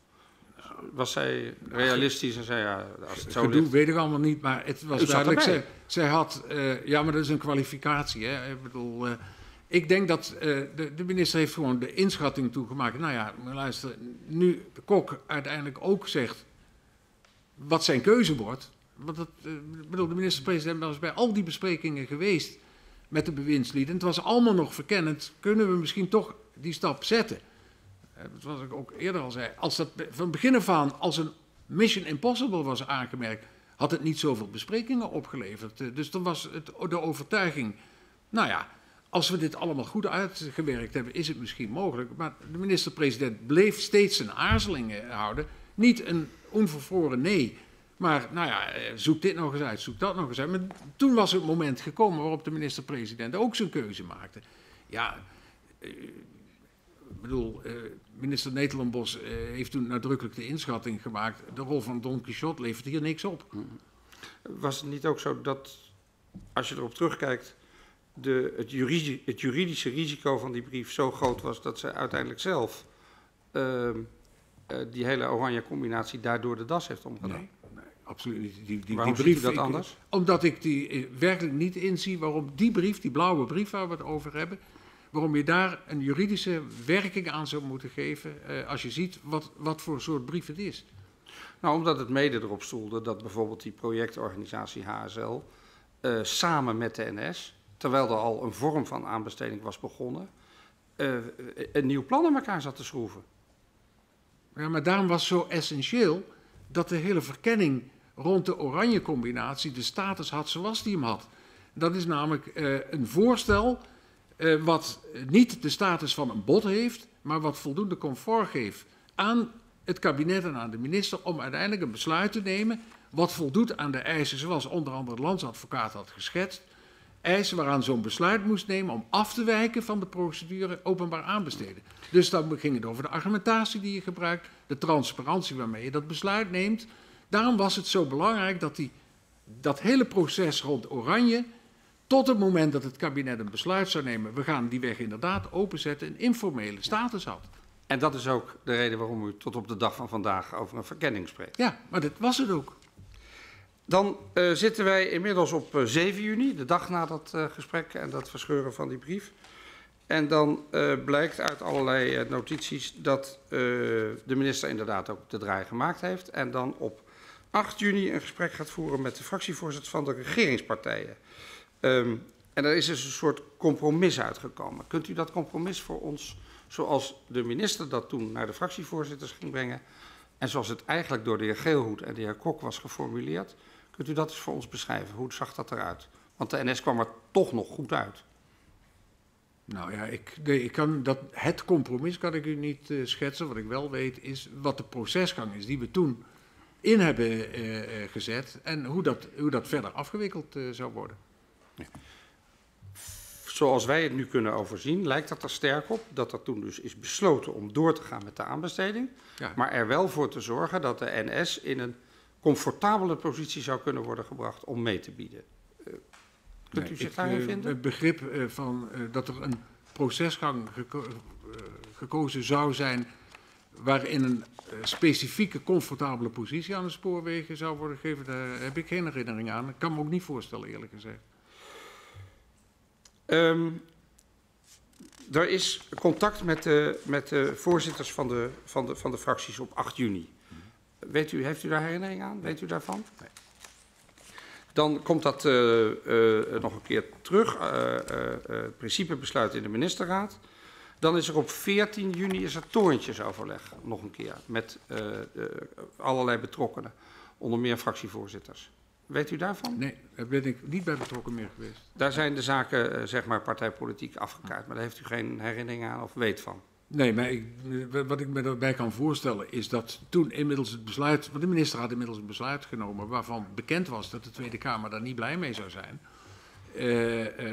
Was zij realistisch en zei ja, als het zo Gedoe ligt... weet ik allemaal niet, maar het was U duidelijk. Zij, zij had, eh, ja, maar dat is een kwalificatie. Hè? Ik bedoel, eh, ik denk dat eh, de, de minister heeft gewoon de inschatting toegemaakt. Nou ja, maar luister, nu de kok uiteindelijk ook zegt wat zijn keuze wordt. Want dat, bedoel, de minister-president was bij al die besprekingen geweest met de bewindslieden. Het was allemaal nog verkennend. Kunnen we misschien toch die stap zetten? Eh, was ik ook eerder al zei. Als dat van begin af aan als een Mission Impossible was aangemerkt, had het niet zoveel besprekingen opgeleverd. Eh, Dus dan was het de overtuiging, nou ja, als we dit allemaal goed uitgewerkt hebben, is het misschien mogelijk. Maar de minister-president bleef steeds zijn aarzelingen houden. Niet een onvervroren nee, maar nou ja, eh, zoek dit nog eens uit, zoek dat nog eens uit. Maar toen was het moment gekomen waarop de minister-president ook zijn keuze maakte. Ja, eh, bedoel, eh, minister Nederlandbos eh, heeft toen nadrukkelijk de inschatting gemaakt. De rol van Don Quixote levert hier niks op. Was het niet ook zo dat, als je erop terugkijkt, de, het, juridi- het juridische risico van die brief zo groot was dat ze uiteindelijk zelf ehm, eh, die hele oranje combinatie daardoor de das heeft omgedaan? Nee, nee, absoluut niet. Die, die, Waarom die brief, dat ik- anders? Omdat ik die werkelijk niet inzie waarom die brief, die blauwe brief waar we het over hebben, waarom je daar een juridische werking aan zou moeten geven eh, als je ziet wat, wat voor soort brief het is. Nou, omdat het mede erop stoelde dat bijvoorbeeld die projectorganisatie HSL eh, samen met de NS, terwijl er al een vorm van aanbesteding was begonnen, eh, een nieuw plan in elkaar zat te schroeven. Ja, maar daarom was zo essentieel dat de hele verkenning rond de oranje combinatie de status had zoals die hem had. Dat is namelijk een voorstel eh, wat niet de status van een bod heeft, maar wat voldoende comfort geeft aan het kabinet en aan de minister om uiteindelijk een besluit te nemen wat voldoet aan de eisen zoals onder andere de landsadvocaat had geschetst. Eisen waaraan zo'n besluit moest nemen om af te wijken van de procedure openbaar aanbesteden. Dus dan ging het over de argumentatie die je gebruikt, de transparantie waarmee je dat besluit neemt. Daarom was het zo belangrijk dat die, dat hele proces rond Oranje, tot het moment dat het kabinet een besluit zou nemen, we gaan die weg inderdaad openzetten, een informele status had. En dat is ook de reden waarom u tot op de dag van vandaag over een verkenning spreekt. Ja, maar dat was het ook. Dan eh, zitten wij inmiddels op eh, 7 juni, de dag na dat eh, gesprek en dat verscheuren van die brief. En dan eh, blijkt uit allerlei eh, notities dat eh, de minister inderdaad ook de draai gemaakt heeft. En dan op 8 juni een gesprek gaat voeren met de fractievoorzitters van de regeringspartijen. Ehm, en er is dus een soort compromis uitgekomen. Kunt u dat compromis voor ons, zoals de minister dat toen naar de fractievoorzitters ging brengen, en zoals het eigenlijk door de heer Geelhoed en de heer Kok was geformuleerd, kunt u dat eens voor ons beschrijven? Hoe zag dat eruit? Want de NS kwam er toch nog goed uit. Nou ja, ik, ik kan dat, het compromis kan ik u niet eh, schetsen. Wat ik wel weet is wat de procesgang is die we toen in hebben eh, eh, gezet en hoe dat, hoe dat verder afgewikkeld zou worden. Zoals wij het nu kunnen overzien, lijkt het er sterk op dat er toen dus is besloten om door te gaan met de aanbesteding. Ja. Maar er wel voor te zorgen dat de NS in een comfortabele positie zou kunnen worden gebracht om mee te bieden. Eh, kunt u zich daarin eh, vinden? Het begrip eh, van dat er een procesgang geko- gekozen zou zijn waarin een specifieke comfortabele positie aan de spoorwegen zou worden gegeven, daar heb ik geen herinnering aan. Ik kan me ook niet voorstellen, eerlijk gezegd. Ehm, er is contact met de, met de voorzitters van de, van, de, van de fracties op 8 juni. Weet u, heeft u daar herinnering aan? Weet u daarvan? Nee. Dan komt dat eh, eh, nog een keer terug, het principebesluit in de ministerraad. Dan is er op 14 juni is er torentjesoverleg nog een keer met allerlei betrokkenen, onder meer fractievoorzitters. Weet u daarvan? Nee, daar ben ik niet bij betrokken meer geweest. Daar zijn de zaken, eh, zeg maar, partijpolitiek afgekaart. Maar daar heeft u geen herinnering aan of weet van. Nee, maar ik, eh, wat ik me daarbij kan voorstellen is dat toen inmiddels het besluit, want de minister had inmiddels een besluit genomen waarvan bekend was dat de Tweede Kamer daar niet blij mee zou zijn.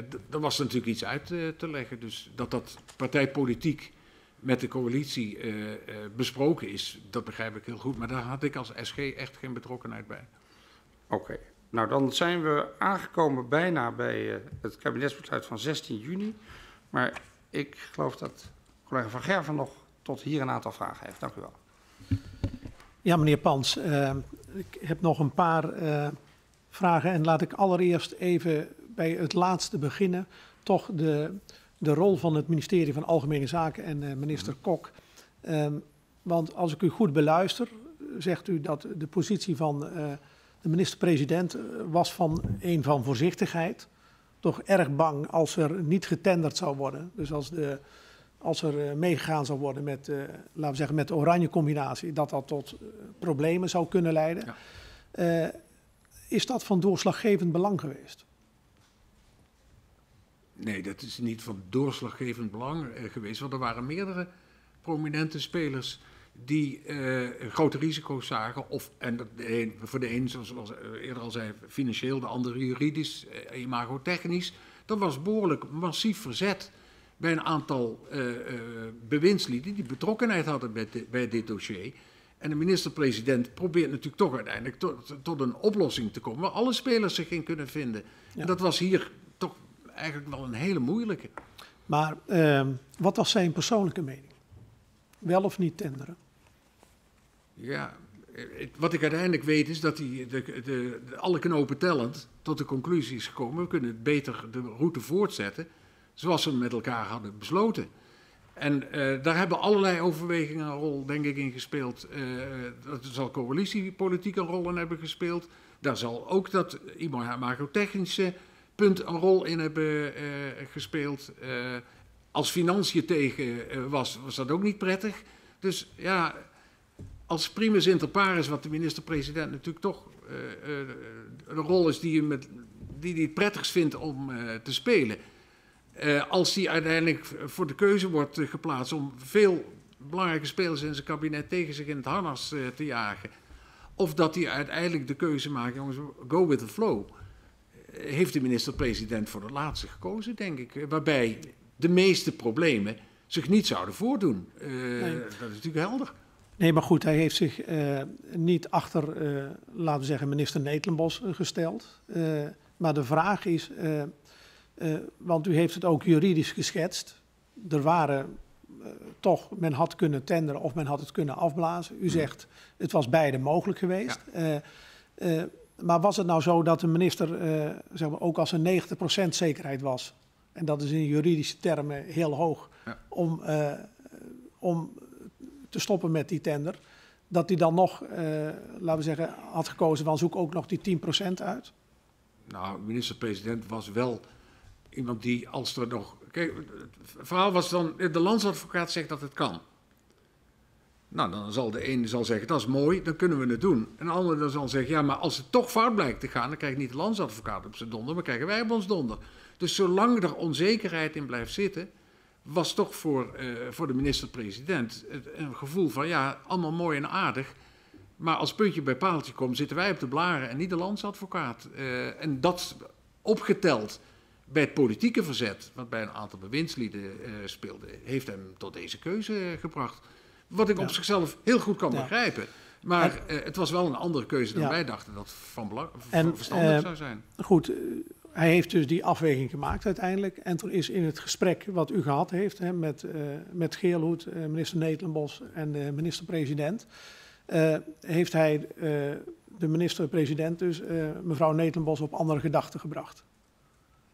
D- dan was er natuurlijk iets uit te leggen. Dus dat dat partijpolitiek met de coalitie besproken is, dat begrijp ik heel goed. Maar daar had ik als SG echt geen betrokkenheid bij. Oké. Nou, dan zijn we aangekomen bijna bij eh, het kabinetsbesluit van 16 juni. Maar ik geloof dat collega Van Gerven nog tot hier een aantal vragen heeft. Dank u wel. Ja, meneer Pans, uh, ik heb nog een paar uh, vragen en laat ik allereerst even bij het laatste beginnen. Toch de, de rol van het ministerie van Algemene Zaken en uh, minister Kok. Um, want als ik u goed beluister, zegt u dat de positie van de minister-president was van een van voorzichtigheid. Toch erg bang als er niet getenderd zou worden. Dus als de als er uh, meegegaan zou worden met, uh, laten we zeggen, met de oranje combinatie, dat dat tot problemen zou kunnen leiden. Ja. is dat van doorslaggevend belang geweest? Nee, dat is niet van doorslaggevend belang geweest, want er waren meerdere prominente spelers die grote risico's zagen. Of, en de een, voor de een, zoals, eerder al zei, financieel, de andere juridisch, imagotechnisch. Dat was behoorlijk massief verzet bij een aantal uh, uh, bewindslieden die betrokkenheid hadden bij, de, bij dit dossier. En de minister-president probeert natuurlijk toch uiteindelijk tot, tot, een oplossing te komen waar alle spelers zich in kunnen vinden. Ja. En dat was hier toch eigenlijk wel een hele moeilijke. Maar uh, wat was zijn persoonlijke mening? Wel of niet tenderen? Ja, wat ik uiteindelijk weet is dat hij de, de, de, alle knopen tellend tot de conclusie is gekomen. We kunnen beter de route voortzetten zoals ze met elkaar hadden besloten. En uh, daar hebben allerlei overwegingen een rol, denk ik, in gespeeld. Uh, er zal coalitiepolitiek een rol in hebben gespeeld. Daar zal ook dat imago-technische punt een rol in hebben uh, gespeeld. als financiën tegen was, was dat ook niet prettig. Dus ja, als primus inter pares, wat de minister-president natuurlijk toch een rol is die hij met, die die het prettigst vindt om te spelen als die uiteindelijk voor de keuze wordt geplaatst om veel belangrijke spelers in zijn kabinet tegen zich in het harnas te jagen. Of dat hij uiteindelijk de keuze maakt, jongens, go with the flow. Heeft de minister-president voor de laatste gekozen, denk ik. Waarbij de meeste problemen zich niet zouden voordoen. Nee. Dat is natuurlijk helder. Nee, maar goed, hij heeft zich niet achter, laten we zeggen, minister Netelenbos gesteld. maar de vraag is want u heeft het ook juridisch geschetst. Er waren toch, men had kunnen tenderen of men had het kunnen afblazen. U zegt, het was beide mogelijk geweest. Ja. Maar was het nou zo dat de minister zeg maar, ook als er 90% zekerheid was, en dat is in juridische termen heel hoog, ja. om, om te stoppen met die tender, dat hij dan nog, laten we zeggen, had gekozen van zoek ook nog die 10% uit? Nou, minister-president was wel iemand die als er nog. Kijk, het verhaal was dan. De landsadvocaat zegt dat het kan. Nou, dan zal de ene zal zeggen dat is mooi, dan kunnen we het doen. En de andere dan zal zeggen ja, maar als het toch fout blijkt te gaan, dan krijgt niet de landsadvocaat op zijn donder, maar krijgen wij op ons donder. Dus zolang er onzekerheid in blijft zitten, was toch voor, uh, voor de minister-president een gevoel van ja, allemaal mooi en aardig. Maar als puntje bij paaltje komt, zitten wij op de blaren en niet de landsadvocaat. Uh, en dat opgeteld bij het politieke verzet, wat bij een aantal bewindslieden uh, speelde, heeft hem tot deze keuze gebracht. Wat ik ja. op zichzelf heel goed kan ja. begrijpen. Maar en, het was wel een andere keuze dan wij dachten dat van belang, en, verstandig zou zijn. Goed, hij heeft dus die afweging gemaakt uiteindelijk. En toen is in het gesprek wat u gehad heeft hè, met, met Geerloed, minister Netelenbos en de minister-president, heeft hij de minister-president dus, mevrouw Netelenbos, op andere gedachten gebracht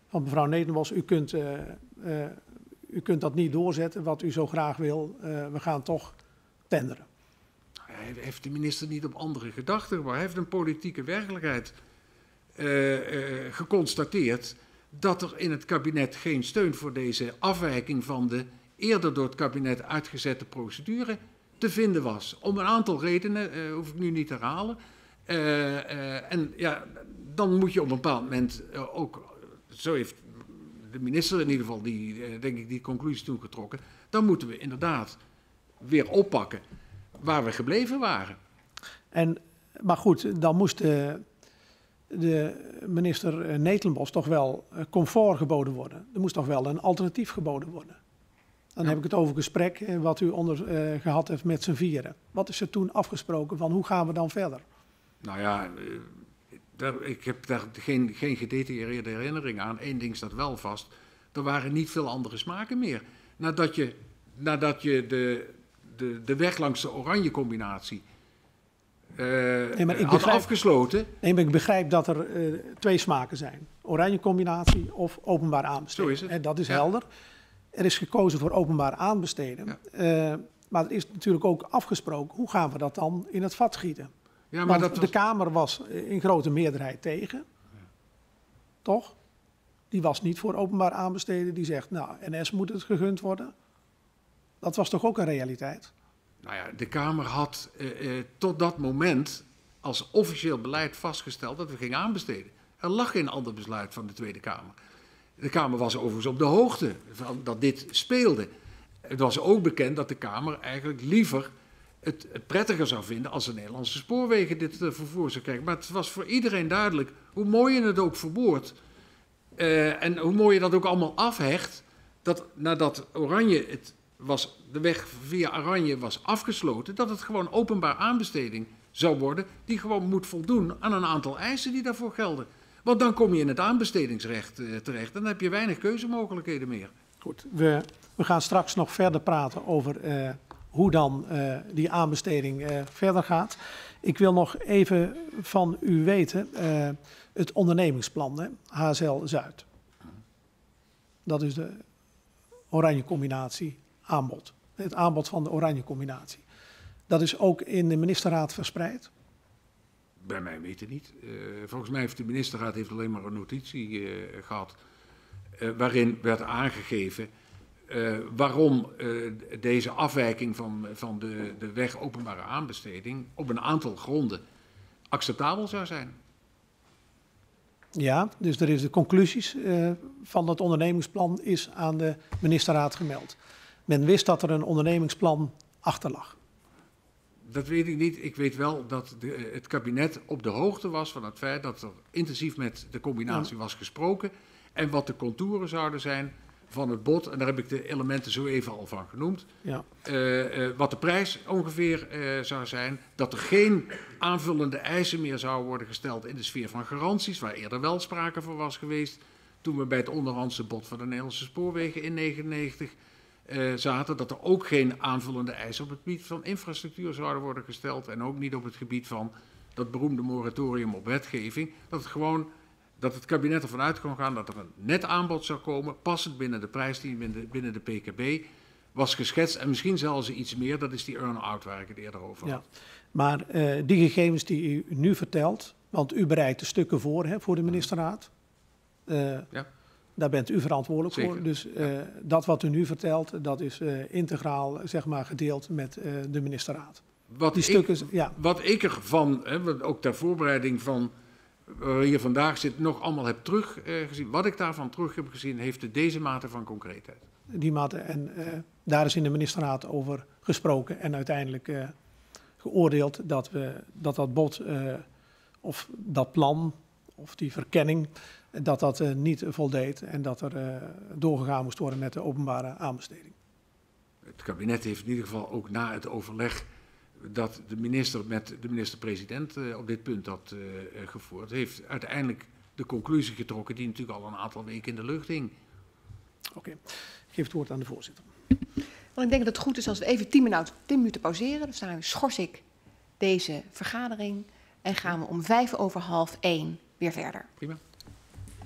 van mevrouw Nederlands, u kunt, uh, uh, u kunt dat niet doorzetten wat u zo graag wil. Uh, we gaan toch tenderen. Hij heeft de minister niet op andere gedachten, maar hij heeft een politieke werkelijkheid geconstateerd dat er in het kabinet geen steun voor deze afwijking van de eerder door het kabinet uitgezette procedure te vinden was. Om een aantal redenen, hoef ik nu niet te herhalen. en ja, dan moet je op een bepaald moment ook zo heeft de minister in ieder geval die, eh, denk ik, die conclusie toen getrokken. Dan moeten we inderdaad weer oppakken waar we gebleven waren. En, maar goed, dan moest de, de minister eh, Netelenbos toch wel eh, comfort geboden worden. Er moest toch wel een alternatief geboden worden. Dan ja. heb ik het over gesprek wat u onder, uh, gehad heeft met z'n vieren. Wat is er toen afgesproken van hoe gaan we dan verder? Nou ja, daar, ik heb daar geen, geen gedetailleerde herinnering aan. Eén ding staat wel vast. Er waren niet veel andere smaken meer. Nadat je, nadat je de, de, de weg langs de oranje combinatie eh, maar ik had begrijp- afgesloten. Nee, maar ik begrijp dat er eh, twee smaken zijn. Oranje combinatie of openbaar aanbesteden. Zo is het. Dat is Ja. helder. Er is gekozen voor openbaar aanbesteden. Ja. Eh, maar er is natuurlijk ook afgesproken, hoe gaan we dat dan in het vat gieten? Ja, maar dat de Kamer was in grote meerderheid tegen. Toch? Die was niet voor openbaar aanbesteden. Die zegt, nou, NS moet het gegund worden. Dat was toch ook een realiteit? Nou ja, de Kamer had eh, eh, tot dat moment als officieel beleid vastgesteld dat we gingen aanbesteden. Er lag geen ander besluit van de Tweede Kamer. De Kamer was overigens op de hoogte van dat dit speelde. Het was ook bekend dat de Kamer eigenlijk liever het, prettiger zou vinden als de Nederlandse spoorwegen dit eh, vervoer zou krijgen. Maar het was voor iedereen duidelijk, hoe mooi je het ook verwoordt en hoe mooi je dat ook allemaal afhecht, dat nadat Oranje het was, de weg via Oranje was afgesloten, dat het gewoon openbaar aanbesteding zou worden, die gewoon moet voldoen aan een aantal eisen die daarvoor gelden. Want dan kom je in het aanbestedingsrecht eh, terecht dan heb je weinig keuzemogelijkheden meer. Goed, we, we gaan straks nog verder praten over eh, hoe dan eh, die aanbesteding verder gaat. Ik wil nog even van u weten, het ondernemingsplan, hè, Zuid. Dat is de oranje combinatie aanbod. Het aanbod van de oranje combinatie. Dat is ook in de ministerraad verspreid. Bij mij weten niet. Eh, volgens mij heeft de ministerraad heeft alleen maar een notitie eh, gehad. eh, waarin werd aangegeven waarom deze afwijking van, van de, de weg openbare aanbesteding op een aantal gronden acceptabel zou zijn. Ja, dus er is de conclusies van het ondernemingsplan is aan de ministerraad gemeld. Men wist dat er een ondernemingsplan achter lag. Dat weet ik niet. Ik weet wel dat de, het kabinet op de hoogte was van het feit dat er intensief met de combinatie was gesproken. En wat de contouren zouden zijn van het bod. En daar heb ik de elementen zo even al van genoemd. Ja. Eh, eh, wat de prijs ongeveer eh, zou zijn. Dat er geen aanvullende eisen meer zouden worden gesteld in de sfeer van garanties, waar eerder wel sprake van was geweest. Toen we bij het onderhandse bod van de Nederlandse spoorwegen in 1999 eh, zaten, dat er ook geen aanvullende eisen op het gebied van infrastructuur zouden worden gesteld. En ook niet op het gebied van dat beroemde moratorium op wetgeving. Dat het gewoon dat het kabinet ervan uit kon gaan dat er een net aanbod zou komen, passend binnen de prijs die binnen de, binnen de PKB was geschetst. En misschien zelfs iets meer, dat is die earn-out waar ik het eerder over had. Ja. Maar eh, die gegevens die u nu vertelt, want u bereidt de stukken voor hè, voor de ministerraad. Eh, Ja. Daar bent u verantwoordelijk voor. Dus eh, dat wat u nu vertelt, dat is eh, integraal zeg maar, gedeeld met eh, de ministerraad. Wat Die ik- stukken, ja, Wat ik ervan, hè, ook ter voorbereiding van waar hier vandaag zit, nog allemaal heb teruggezien. wat ik daarvan terug heb gezien, heeft deze mate van concreetheid. die mate. En daar is in de ministerraad over gesproken en uiteindelijk geoordeeld dat, we, dat dat bod of dat plan of die verkenning, dat dat eh, niet voldeed en dat er eh, doorgegaan moest worden met de openbare aanbesteding. Het kabinet heeft in ieder geval ook na het overleg dat de minister met de minister-president eh, op dit punt had gevoerd, heeft uiteindelijk de conclusie getrokken die natuurlijk al een aantal weken in de lucht hing. Oké, ik geef het woord aan de voorzitter. Want ik denk dat het goed is als we even 10 minuten, 10 minuten pauzeren. Dan schors ik deze vergadering en gaan we om vijf over half één weer verder. Prima.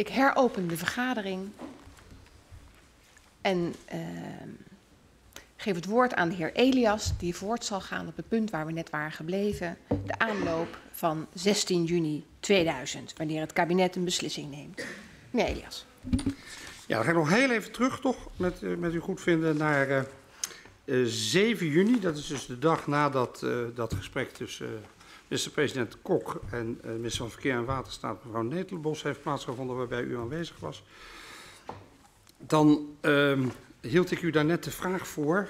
Ik heropen de vergadering en uh, geef het woord aan de heer Elias, die voort zal gaan op het punt waar we net waren gebleven, de aanloop van 16 juni 2000, wanneer het kabinet een beslissing neemt. Meneer Elias. Ja, dan ga ik nog heel even terug, toch, met, uh, met u goed vinden, naar uh, uh, 7 juni. Dat is dus de dag nadat dat gesprek tussen minister-president Kok en uh, minister van Verkeer en Waterstaat, mevrouw Netelenbos, heeft plaatsgevonden, waarbij u aanwezig was. Dan uh, hield ik u daar net de vraag voor.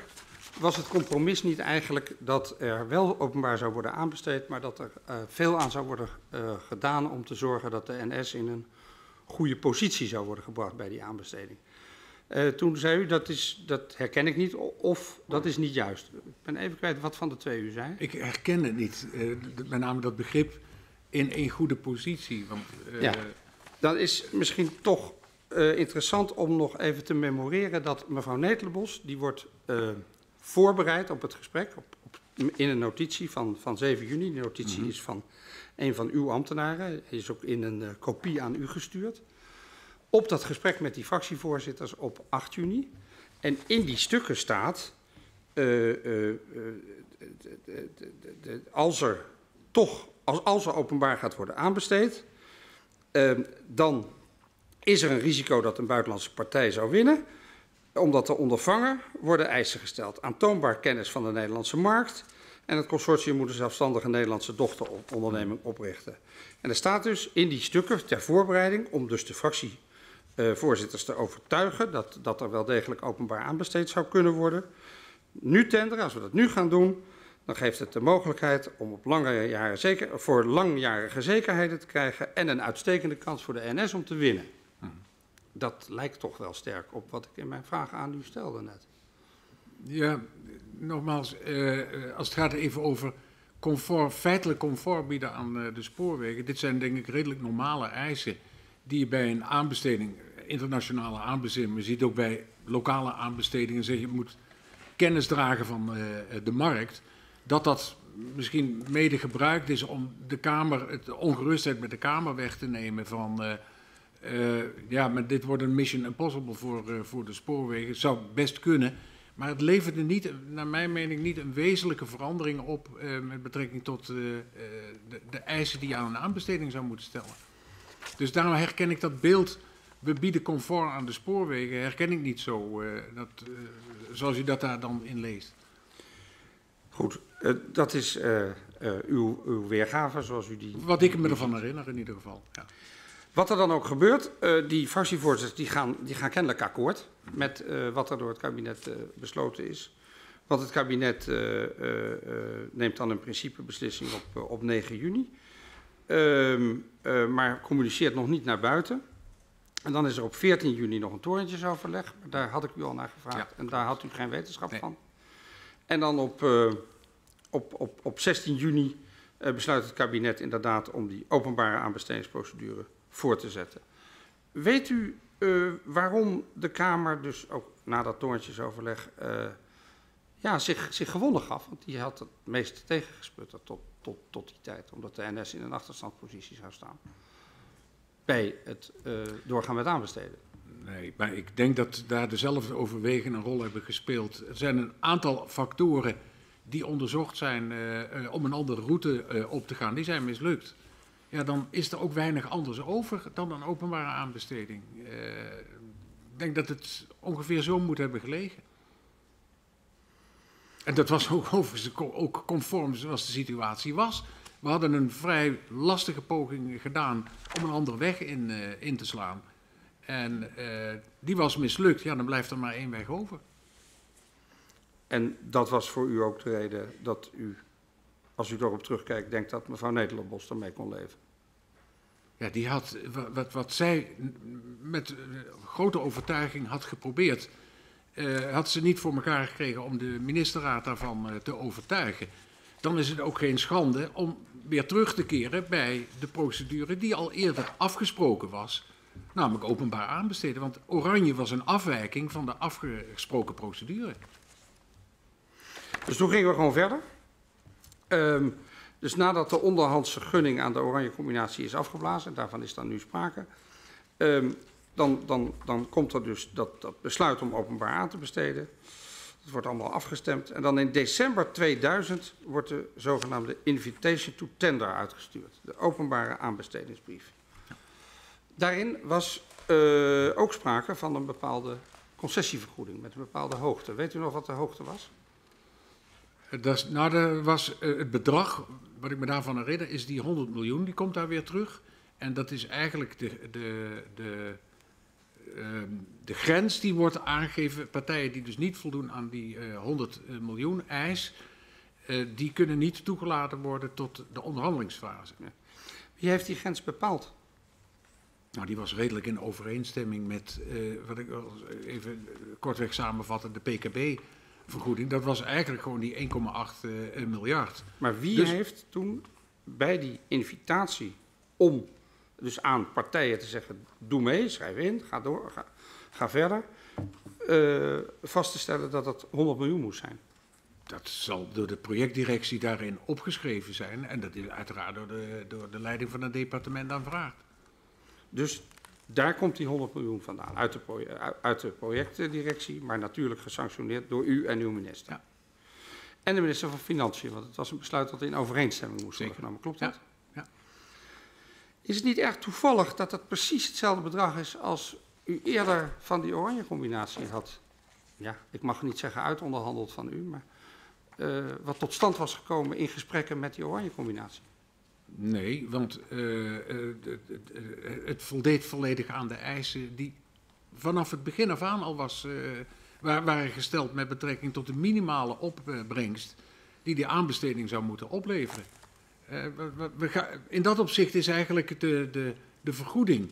Was het compromis niet eigenlijk dat er wel openbaar zou worden aanbesteed, maar dat er uh, veel aan zou worden uh, gedaan om te zorgen dat de NS in een goede positie zou worden gebracht bij die aanbesteding? Uh, toen zei u dat, is, dat herken ik niet of dat is niet juist. Ik ben even kwijt wat van de twee u zei. Ik herken het niet, met name dat begrip in een goede positie. Want, ja, dan is misschien toch interessant om nog even te memoreren dat mevrouw Netelenbos, die wordt voorbereid op het gesprek op, op, in een notitie van, van 7 juni. Die notitie mm -hmm. is van een van uw ambtenaren, is ook in een kopie aan u gestuurd. Op dat gesprek met die fractievoorzitters op 8 juni. En in die stukken staat, als er toch, als, als er openbaar gaat worden aanbesteed, dan is er een risico dat een buitenlandse partij zou winnen, omdat de ondervanger worden eisen gesteld. Aantoonbaar kennis van de Nederlandse markt en het consortium moet een zelfstandige Nederlandse dochteronderneming oprichten. En er staat dus in die stukken ter voorbereiding om dus de fractievoorzitters te overtuigen dat, dat er wel degelijk openbaar aanbesteed zou kunnen worden. Nu tenderen, als we dat nu gaan doen, dan geeft het de mogelijkheid om op lange jaren zeker, voor langjarige zekerheden te krijgen en een uitstekende kans voor de NS om te winnen. Dat lijkt toch wel sterk op wat ik in mijn vraag aan u stelde net. Ja, nogmaals, uh, als het gaat even over comfort, feitelijk comfort bieden aan de spoorwegen. Dit zijn denk ik redelijk normale eisen die je bij een aanbesteding, internationale aanbesteding, maar je ziet ook bij lokale aanbestedingen, zeg je moet kennis dragen van uh, de markt, dat dat misschien mede gebruikt is om de Kamer, het ongerustheid met de Kamer weg te nemen van... Uh, uh, ja, maar dit wordt een mission impossible voor, voor de spoorwegen. Zou best kunnen. Maar het leverde niet, naar mijn mening, niet een wezenlijke verandering op met betrekking tot de, de, eisen die je aan een aanbesteding zou moeten stellen. Dus daarom herken ik dat beeld, we bieden comfort aan de spoorwegen, herken ik niet zo, dat, zoals u dat daar dan in leest. Goed, dat is uw, uw weergave zoals u die... Wat ik me ervan herinner in ieder geval, ja. Wat er dan ook gebeurt, uh, die fractievoorzitters die gaan, die gaan kennelijk akkoord met uh, wat er door het kabinet uh, besloten is. Want het kabinet neemt dan een principebeslissing op, op 9 juni, um, maar communiceert nog niet naar buiten. En dan is er op 14 juni nog een torentjesoverleg. Daar had ik u al naar gevraagd ja. en daar had u geen wetenschap nee. van. En dan op, op, op, op 16 juni besluit het kabinet inderdaad om die openbare aanbestedingsprocedure voor te zetten. Weet u uh, waarom de Kamer dus ook na dat toontjesoverleg uh, ja, zich, zich gewonnen gaf? Want die had het meest tegengesputterd tot, tot, tot die tijd, omdat de NS in een achterstandspositie zou staan bij het uh, doorgaan met aanbesteden. Nee, maar ik denk dat daar dezelfde overwegen een rol hebben gespeeld. Er zijn een aantal factoren die onderzocht zijn uh, om een andere route op te gaan. Die zijn mislukt ja, dan is er ook weinig anders over dan een openbare aanbesteding. Ik denk dat het ongeveer zo moet hebben gelegen. En dat was ook overigens ook conform zoals de situatie was. We hadden een vrij lastige poging gedaan om een andere weg in, uh, in te slaan. En uh, die was mislukt. Ja, dan blijft er maar één weg over. En dat was voor u ook de reden dat u als u erop terugkijkt, denkt dat mevrouw Nederlandbos ermee kon leven? Ja, die had wat, wat zij met grote overtuiging had geprobeerd, uh, had ze niet voor elkaar gekregen om de ministerraad daarvan te overtuigen. Dan is het ook geen schande om weer terug te keren bij de procedure die al eerder afgesproken was, namelijk openbaar aanbesteden. Want Oranje was een afwijking van de afgesproken procedure. Dus toen gingen we gewoon verder. Um, dus nadat de onderhandse gunning aan de oranje combinatie is afgeblazen, daarvan is dan nu sprake, Ehm, dan, dan, dan komt er dus dat, dat besluit om openbaar aan te besteden. Dat wordt allemaal afgestemd. En dan in december 2000 wordt de zogenaamde Invitation to Tender uitgestuurd. De openbare aanbestedingsbrief. Daarin was uh, ook sprake van een bepaalde concessievergoeding met een bepaalde hoogte. Weet u nog wat de hoogte was? Is, nou, dat was uh, het bedrag, wat ik me daarvan herinner, is die 100 miljoen, die komt daar weer terug. En dat is eigenlijk de, de, de, de grens die wordt aangegeven. Partijen die dus niet voldoen aan die 100 miljoen eis, die kunnen niet toegelaten worden tot de onderhandelingsfase. Wie heeft die grens bepaald? Nou, die was redelijk in overeenstemming met, uh, wat ik even kortweg samenvatte, de PKB-vergoeding. Dat was eigenlijk gewoon die 1,8 uh, miljard. Maar wie dus, heeft toen bij die invitatie om dus aan partijen te zeggen, doe mee, schrijf in, ga door, ga, ga verder, uh, vast te stellen dat het 100 miljoen moest zijn? Dat zal door de projectdirectie daarin opgeschreven zijn en dat is uiteraard door de, door de leiding van het departement aanvraagd. Dus daar komt die 100 miljoen vandaan, uit de, uit de projectdirectie, maar natuurlijk gesanctioneerd door u en uw minister. Ja. En de minister van Financiën, want het was een besluit dat in overeenstemming moest worden genomen. Klopt dat? Ja. Is het niet erg toevallig dat het precies hetzelfde bedrag is als u eerder van die oranje combinatie had? Ja, ik mag niet zeggen uitonderhandeld van u, maar uh, wat tot stand was gekomen in gesprekken met die oranje combinatie. Nee, want uh, uh, het voldeed volledig aan de eisen die vanaf het begin af aan al was, waren gesteld met betrekking tot de minimale opbrengst die die aanbesteding zou moeten opleveren. Ga, in dat opzicht is eigenlijk de, de, de vergoeding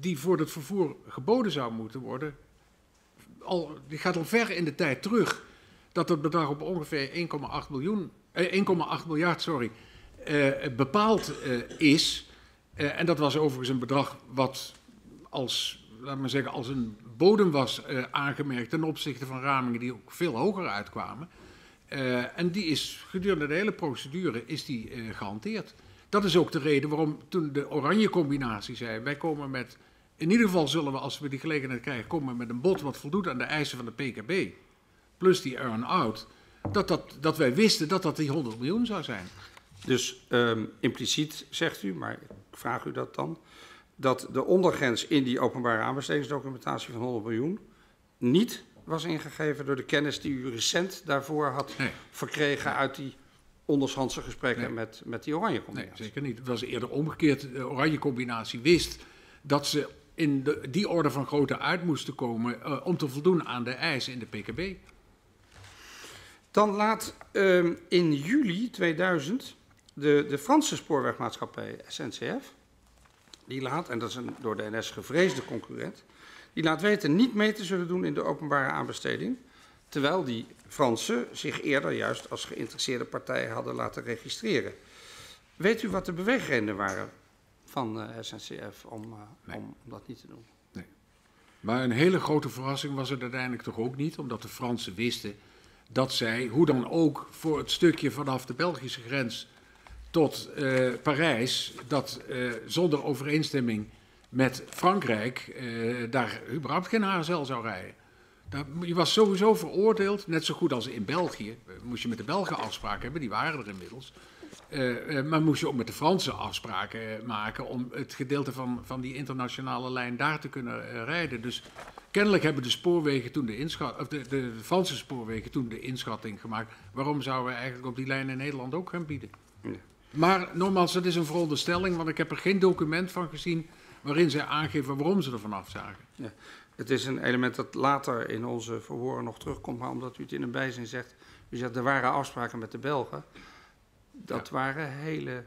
die voor het vervoer geboden zou moeten worden, al, die gaat al ver in de tijd terug. Dat het bedrag op ongeveer 1,8 miljoen, 1,8 miljard, sorry, uh, bepaald is. En dat was overigens een bedrag wat als, laat maar zeggen, als een bodem was aangemerkt ten opzichte van ramingen die ook veel hoger uitkwamen. En die is gedurende de hele procedure is die, gehanteerd. Dat is ook de reden waarom toen de oranje combinatie zei, wij komen met, in ieder geval zullen we als we die gelegenheid krijgen, komen met een bod wat voldoet aan de eisen van de PKB. Plus die earn-out. Dat, dat, dat wij wisten dat dat die 100 miljoen zou zijn. Dus um, impliciet zegt u, maar ik vraag u dat dan, dat de ondergrens in die openbare aanbestedingsdocumentatie van 100 miljoen niet was ingegeven door de kennis die u recent daarvoor had nee. verkregen uit die ondershandse gesprekken nee. met, met die oranje combinatie. Nee, zeker niet. Het was eerder omgekeerd. De oranje combinatie wist dat ze in de, die orde van grootte uit moesten komen uh, om te voldoen aan de eisen in de PKB. Dan laat um, in juli 2000 de, de Franse spoorwegmaatschappij SNCF, die laat, en dat is een door de NS gevreesde concurrent, die laat weten niet mee te zullen doen in de openbare aanbesteding, terwijl die Fransen zich eerder juist als geïnteresseerde partij hadden laten registreren. Weet u wat de beweegredenen waren van uh, eh, SNCF om, uh, nee. om, om, dat niet te doen? Nee. Maar een hele grote verrassing was het uiteindelijk toch ook niet, omdat de Fransen wisten dat zij, hoe dan ook, voor het stukje vanaf de Belgische grens tot uh, Parijs, dat zonder overeenstemming met Frankrijk uh, daar überhaupt geen HSL zou rijden. Daar, je was sowieso veroordeeld, net zo goed als in België. Moest je met de Belgen afspraken hebben, die waren er inmiddels. maar moest je ook met de Fransen afspraken maken om het gedeelte van, van die internationale lijn daar te kunnen rijden. Dus kennelijk hebben de spoorwegen toen de inschat, of de, de, de Franse spoorwegen toen de inschatting gemaakt. Waarom zouden we eigenlijk op die lijn in Nederland ook gaan bieden? Ja. Maar nogmaals, dat is een veronderstelling, want ik heb er geen document van gezien waarin zij aangeven waarom ze er vanaf zagen. Ja, het is een element dat later in onze verhoren nog terugkomt, maar omdat u het in een bijzin zegt, u zegt er waren afspraken met de Belgen. Dat ja. waren hele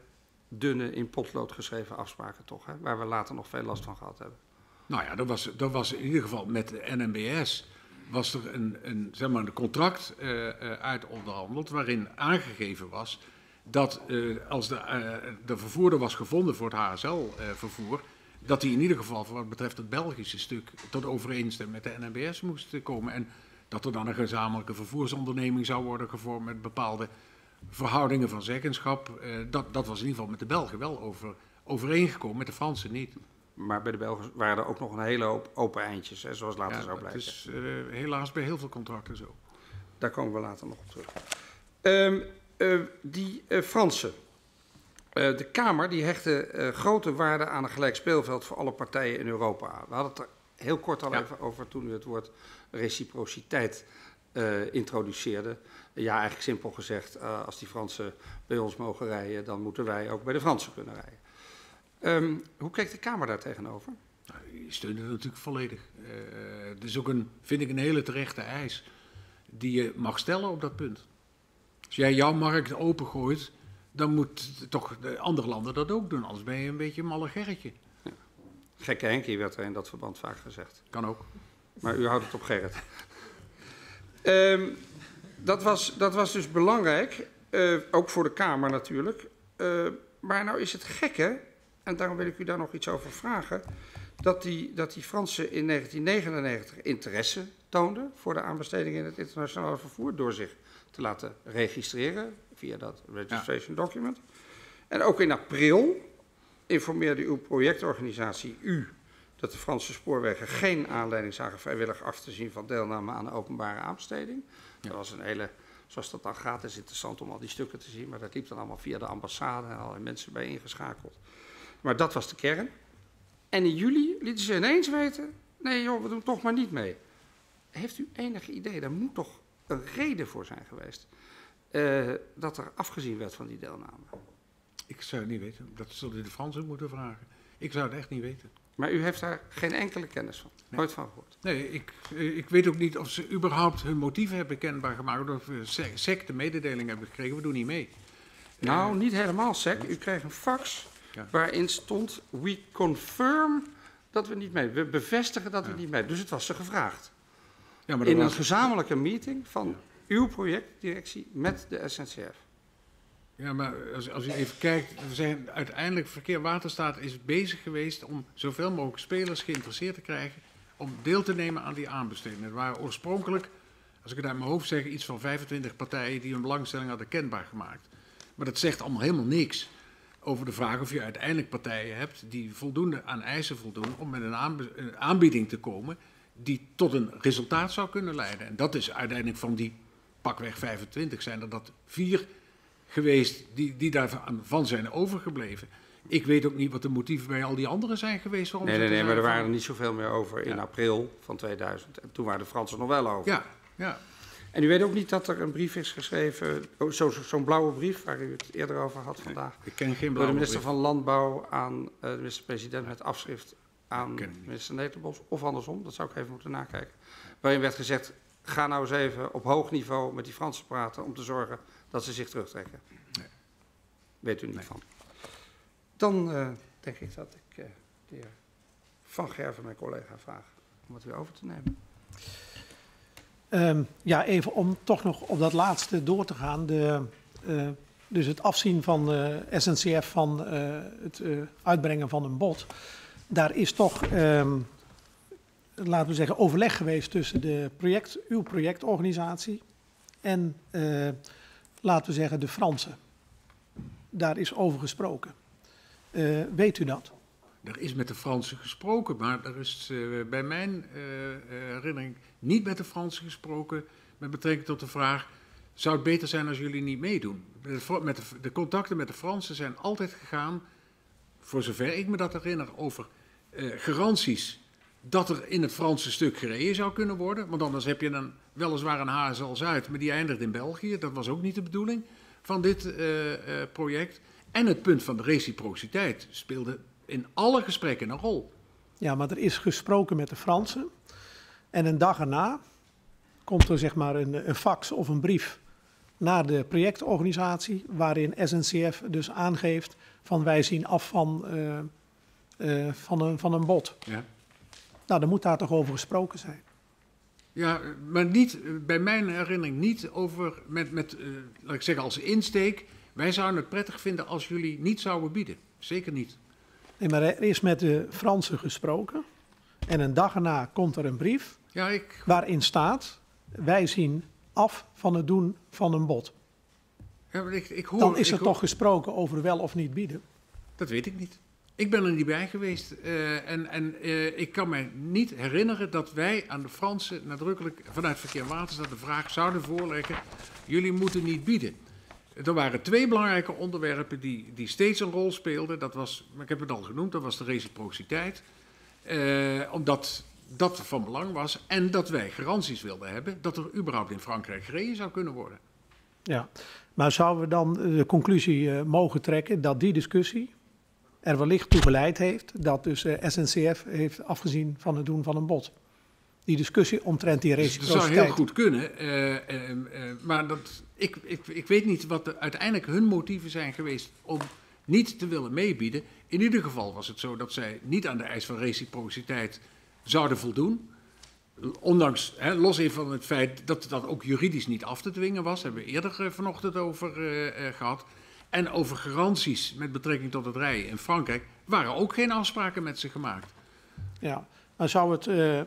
dunne, in potlood geschreven afspraken toch, hè? waar we later nog veel last van gehad hebben. Nou ja, dat was, dat was in ieder geval met de NMBS was er een, een, zeg maar, een contract uh, uh, uit onderhandeld waarin aangegeven was dat uh, als de, uh, de vervoerder was gevonden voor het HSL-vervoer, dat hij in ieder geval voor wat betreft het Belgische stuk tot overeenstemming met de NMBS moest komen. En dat er dan een gezamenlijke vervoersonderneming zou worden gevormd met bepaalde verhoudingen van zeggenschap. dat, dat was in ieder geval met de Belgen wel over, overeengekomen, met de Fransen niet. Maar bij de Belgen waren er ook nog een hele hoop open eindjes, hè, zoals later Ja, zou dat blijken. is eh, helaas bij heel veel contracten zo. Daar komen we later nog op terug. Ehm, eh, die eh, Fransen. Eh, de Kamer die hechtte eh, grote waarde aan een gelijk speelveld voor alle partijen in Europa. We hadden het er heel kort al Ja. even over toen u het woord reciprociteit eh, introduceerde. Ja, eigenlijk simpel gezegd, als die Fransen bij ons mogen rijden, dan moeten wij ook bij de Fransen kunnen rijden. Ehm, hoe kijkt de Kamer daar tegenover? Nou, je steunt het natuurlijk volledig. Het is ook een, vind ik, een hele terechte eis die je mag stellen op dat punt. Als jij jouw markt opengooit, dan moet toch de andere landen dat ook doen. Anders ben je een beetje een malle gerretje. Gekke Henkie werd er in dat verband vaak gezegd. Kan ook. Maar u houdt het op Gerrit. Ehm, dat, was, dat was dus belangrijk, eh, ook voor de Kamer natuurlijk. Eh, maar nou is het gekke, en daarom wil ik u daar nog iets over vragen, dat die, dat die Fransen in 1999 interesse toonden voor de aanbesteding in het internationale vervoer door zich te laten registreren via dat registration document. En ook in april informeerde uw projectorganisatie u dat de Franse spoorwegen geen aanleiding zagen vrijwillig af te zien van deelname aan de openbare aanbesteding. Dat was een hele, zoals dat dan gaat, is interessant om al die stukken te zien, maar dat liep dan allemaal via de ambassade en allerlei mensen bij ingeschakeld. Maar dat was de kern. En in juli lieten ze ineens weten, nee joh, we doen toch maar niet mee. Heeft u enig idee, daar moet toch een reden voor zijn geweest, eh, dat er afgezien werd van die deelname? Ik zou het niet weten. Dat zullen de Fransen moeten vragen. Ik zou het echt niet weten. Maar u heeft daar geen enkele kennis van, nooit van gehoord. Nee, ik, eh, ik weet ook niet of ze überhaupt hun motieven hebben kenbaar gemaakt. Of we sec- sec de mededeling hebben gekregen, we doen niet mee. Nou, niet helemaal sec. U kreeg een fax Ja. waarin stond: We confirm dat we niet mee. We bevestigen dat we niet mee. Dus het was ze gevraagd. Ja, maar In een gezamenlijke meeting van uw projectdirectie met de SNCF. ja, maar als, als u even kijkt, we zijn uiteindelijk, Verkeer Waterstaat is bezig geweest om zoveel mogelijk spelers geïnteresseerd te krijgen om deel te nemen aan die aanbesteding. Het waren oorspronkelijk, als ik het uit mijn hoofd zeg, iets van 25 partijen die hun belangstelling hadden kenbaar gemaakt. Maar dat zegt allemaal helemaal niks over de vraag of je uiteindelijk partijen hebt die voldoende aan eisen voldoen om met een aanbieding te komen die tot een resultaat zou kunnen leiden. En dat is uiteindelijk van die pakweg 25 zijn er dat vier geweest die, die daarvan zijn overgebleven. Ik weet ook niet wat de motieven bij al die anderen zijn geweest. Waarom Nee, ze nee, nee, maar er waren er niet zoveel meer over in Ja. april van 2000. En toen waren de Fransen nog wel over. Ja, ja. En u weet ook niet dat er een brief is geschreven, oh, zo- zo- zo'n blauwe brief waar u het eerder over had vandaag. Ik ken geen Door de blauwe minister brief. van Landbouw aan eh, de minister-president met afschrift aan minister Nederbos. Of andersom, dat zou ik even moeten nakijken. Waarin werd gezegd, ga nou eens even op hoog niveau met die Fransen praten om te zorgen dat ze zich terugtrekken. Nee. Weet u niet Nee. van. Dan eh, denk ik dat ik eh, de heer Van Gerven, mijn collega, vraag om het weer over te nemen. Ehm, ja, even om toch nog op dat laatste door te gaan. De, eh, dus het afzien van eh, SNCF van eh, het eh, uitbrengen van een bod. Daar is toch, ehm, laten we zeggen, overleg geweest tussen de project, uw projectorganisatie en, eh, laten we zeggen, de Fransen. Daar is over gesproken. Eh, weet u dat? Er is met de Fransen gesproken, maar er is eh, bij mijn herinnering niet met de Fransen gesproken met betrekking tot de vraag: zou het beter zijn als jullie niet meedoen? Met de, contacten met de Fransen zijn altijd gegaan, voor zover ik me dat herinner, over garanties dat er in het Franse stuk gereden zou kunnen worden. Want anders heb je dan weliswaar een HSL Zuid, maar die eindigt in België. Dat was ook niet de bedoeling van dit eh, eh, project. En het punt van de reciprociteit speelde in alle gesprekken een rol. Ja, maar er is gesproken met de Fransen. En een dag erna komt er zeg maar een, een fax of een brief naar de projectorganisatie, waarin SNCF dus aangeeft van wij zien af van, eh, van, een, van een bod. Ja. Nou, dan moet daar toch over gesproken zijn. Ja, maar niet, bij mijn herinnering niet over, met, met eh, laat ik zeggen, als insteek. Wij zouden het prettig vinden als jullie niet zouden bieden. Zeker niet. Nee, maar er is met de Fransen gesproken. En een dag erna komt er een brief Ja, ik, waarin staat, wij zien af van het doen van een bod. ja, ik, ik hoor... Dan is er hoor- toch gesproken over wel of niet bieden. Dat weet ik niet. Ik ben er niet bij geweest uh, en, en uh, ik kan mij niet herinneren dat wij aan de Fransen nadrukkelijk vanuit Verkeer en Waterstaat de vraag zouden voorleggen: jullie moeten niet bieden. Er waren twee belangrijke onderwerpen die, die steeds een rol speelden. Dat was, ik heb het al genoemd, dat was de reciprociteit. Uh, omdat dat van belang was en dat wij garanties wilden hebben dat er überhaupt in Frankrijk gereden zou kunnen worden. Ja, maar zouden we dan de conclusie mogen trekken dat die discussie er wellicht toe geleid heeft dat dus uh, eh, SNCF heeft afgezien van het doen van een bod. Die discussie omtrent die reciprociteit. Dus dat zou heel goed kunnen, uh, uh, maar dat, ik, ik, ik weet niet wat de, uiteindelijk hun motieven zijn geweest om niet te willen meebieden. In ieder geval was het zo dat zij niet aan de eis van reciprociteit zouden voldoen. Ondanks, hè, los even van het feit dat dat ook juridisch niet af te dwingen was, hebben we eerder vanochtend over gehad. En over garanties met betrekking tot het rijden in Frankrijk waren ook geen afspraken met ze gemaakt. Ja, maar zou het uh,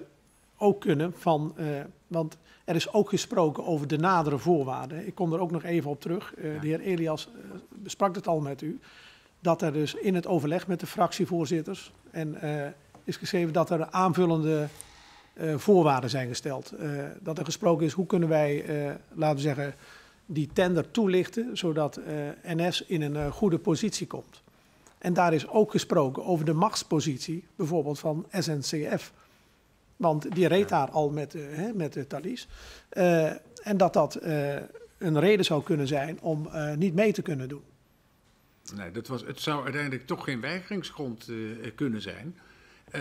ook kunnen van, uh, want er is ook gesproken over de nadere voorwaarden. Ik kom er ook nog even op terug. Uh, ja. De heer Elias besprak het al met u. Dat er dus in het overleg met de fractievoorzitters en is geschreven dat er aanvullende voorwaarden zijn gesteld. dat er gesproken is hoe kunnen wij, laten we zeggen, die tender toelichten, zodat uh, NS in een uh, goede positie komt. En daar is ook gesproken over de machtspositie, bijvoorbeeld van SNCF. Want die reed daar al met, uh, hè, met de Thalys. en dat dat een reden zou kunnen zijn om niet mee te kunnen doen. Nee, dat was, het zou uiteindelijk toch geen weigeringsgrond kunnen zijn.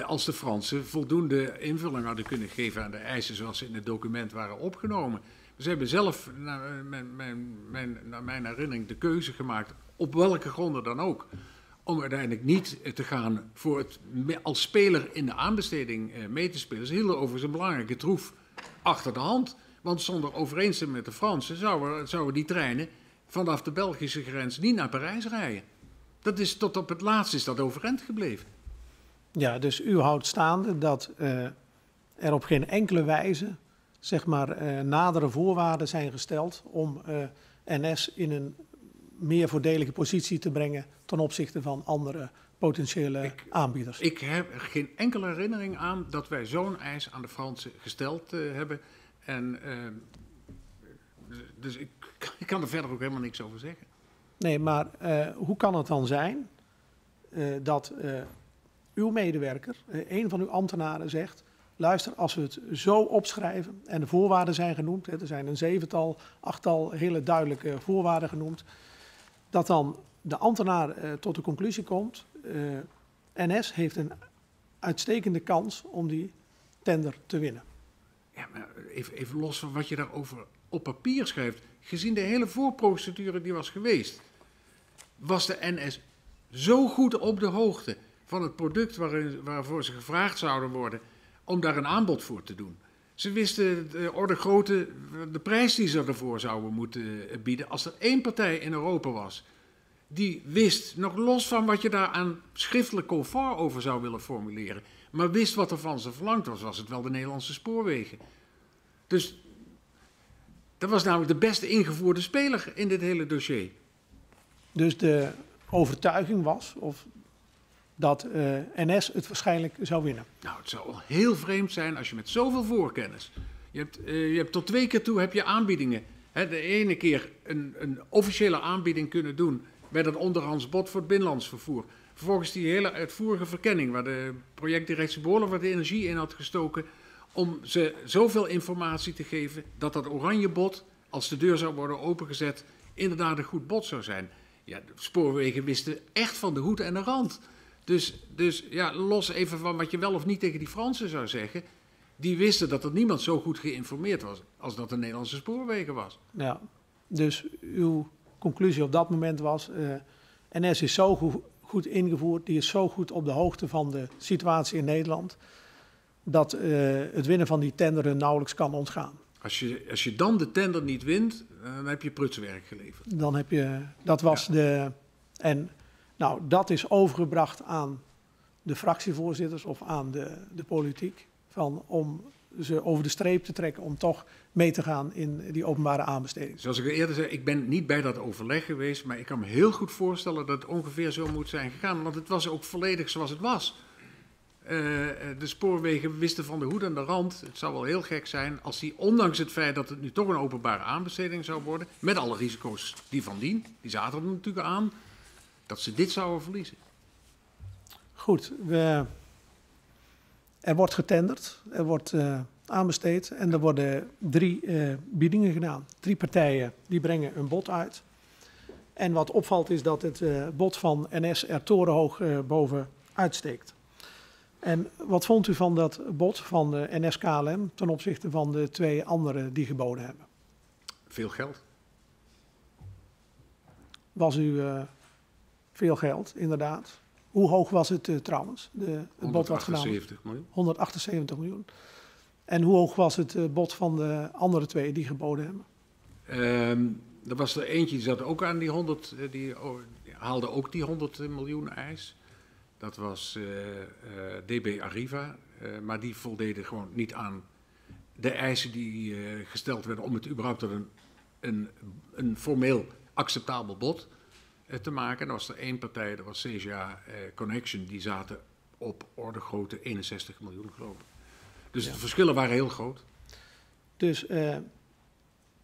als de Fransen voldoende invulling hadden kunnen geven aan de eisen zoals ze in het document waren opgenomen. Ze hebben zelf, naar mijn, mijn, mijn, naar mijn herinnering, de keuze gemaakt, op welke gronden dan ook, om uiteindelijk niet te gaan voor het als speler in de aanbesteding eh, mee te spelen. Ze hielden overigens een belangrijke troef achter de hand. Want zonder overeenstemming met de Fransen zouden, zouden die treinen vanaf de Belgische grens niet naar Parijs rijden. Dat is, tot op het laatst is dat overeind gebleven. Ja, dus u houdt staande dat uh, er op geen enkele wijze zeg maar, uh, nadere voorwaarden zijn gesteld om uh, NS in een meer voordelige positie te brengen ten opzichte van andere potentiële ik, aanbieders. Ik heb geen enkele herinnering aan dat wij zo'n eis aan de Fransen gesteld uh, hebben. En, dus ik, ik, kan er verder ook helemaal niks over zeggen. Nee, maar hoe kan het dan zijn dat uw medewerker, een van uw ambtenaren, zegt luister, als we het zo opschrijven en de voorwaarden zijn genoemd, hè, er zijn een zevental, achttal hele duidelijke voorwaarden genoemd, dat dan de ambtenaar uh, tot de conclusie komt, uh, NS heeft een uitstekende kans om die tender te winnen. Ja, maar even, even los van wat je daarover op papier schrijft. Gezien de hele voorprocedure die was geweest, was de NS zo goed op de hoogte van het product waarvoor ze gevraagd zouden worden om daar een aanbod voor te doen. Ze wisten de orde grootte, de prijs die ze ervoor zouden moeten eh, bieden. Als er één partij in Europa was die wist, nog los van wat je daar aan schriftelijk comfort over zou willen formuleren, maar wist wat er van ze verlangd was, was het wel de Nederlandse spoorwegen. Dus dat was namelijk de beste ingevoerde speler in dit hele dossier. Dus de overtuiging was, of dat eh, NS het waarschijnlijk zou winnen. Nou, het zou heel vreemd zijn als je met zoveel voorkennis. Je hebt, uh, je hebt tot twee keer toe heb je aanbiedingen. Hè, de ene keer een, een officiële aanbieding kunnen doen bij dat onderhands bod voor het binnenlands vervoer. Vervolgens die hele uitvoerige verkenning, waar de projectdirectie behoorlijk wat energie in had gestoken. om ze zoveel informatie te geven dat dat oranje bod, als de deur zou worden opengezet, inderdaad een goed bod zou zijn. Ja, de spoorwegen wisten echt van de hoed en de rand. Dus, dus ja, los even van wat je wel of niet tegen die Fransen zou zeggen. Die wisten dat er niemand zo goed geïnformeerd was als dat de Nederlandse spoorwegen was. Ja, dus uw conclusie op dat moment was: uh, eh, NS is zo goed, goed ingevoerd, die is zo goed op de hoogte van de situatie in Nederland, dat uh, het winnen van die tender er nauwelijks kan ontgaan. Als je, als je dan de tender niet wint, dan heb je prutswerk geleverd. Dan heb je, dat was ja. de. En nou, dat is overgebracht aan de fractievoorzitters of aan de, de politiek. Van om ze over de streep te trekken om toch mee te gaan in die openbare aanbesteding. Zoals ik al eerder zei, ik ben niet bij dat overleg geweest, maar ik kan me heel goed voorstellen dat het ongeveer zo moet zijn gegaan. Want het was ook volledig zoals het was. Uh, de spoorwegen wisten van de hoed en de rand. Het zou wel heel gek zijn als die, ondanks het feit dat het nu toch een openbare aanbesteding zou worden, met alle risico's die van dien, die zaten er natuurlijk aan, dat ze dit zouden verliezen. Goed, we, er wordt getenderd, er wordt uh, aanbesteed en er worden drie uh, biedingen gedaan. Drie partijen die brengen een bod uit. En wat opvalt is dat het uh, bod van NS er torenhoog boven uitsteekt. En wat vond u van dat bod van de NS-KLM ten opzichte van de twee andere die geboden hebben? Veel geld. Was u veel geld, inderdaad. Hoe hoog was het uh, trouwens? De, het bod wat gedaan 178 miljoen. 178 miljoen. En hoe hoog was het uh, bod van de andere twee die geboden hebben? Um, er was er eentje die zat ook aan die 100, uh, die, die haalde ook die 100 miljoen eis. Dat was DB Arriva, maar die voldeden gewoon niet aan de eisen die gesteld werden om het überhaupt tot een, een, een formeel acceptabel bod eh, te maken. Er was er één partij, dat was CGA eh, Connection, die zaten op orde grootte 61 miljoen geloof ik. Dus de verschillen waren heel groot. Dus uh,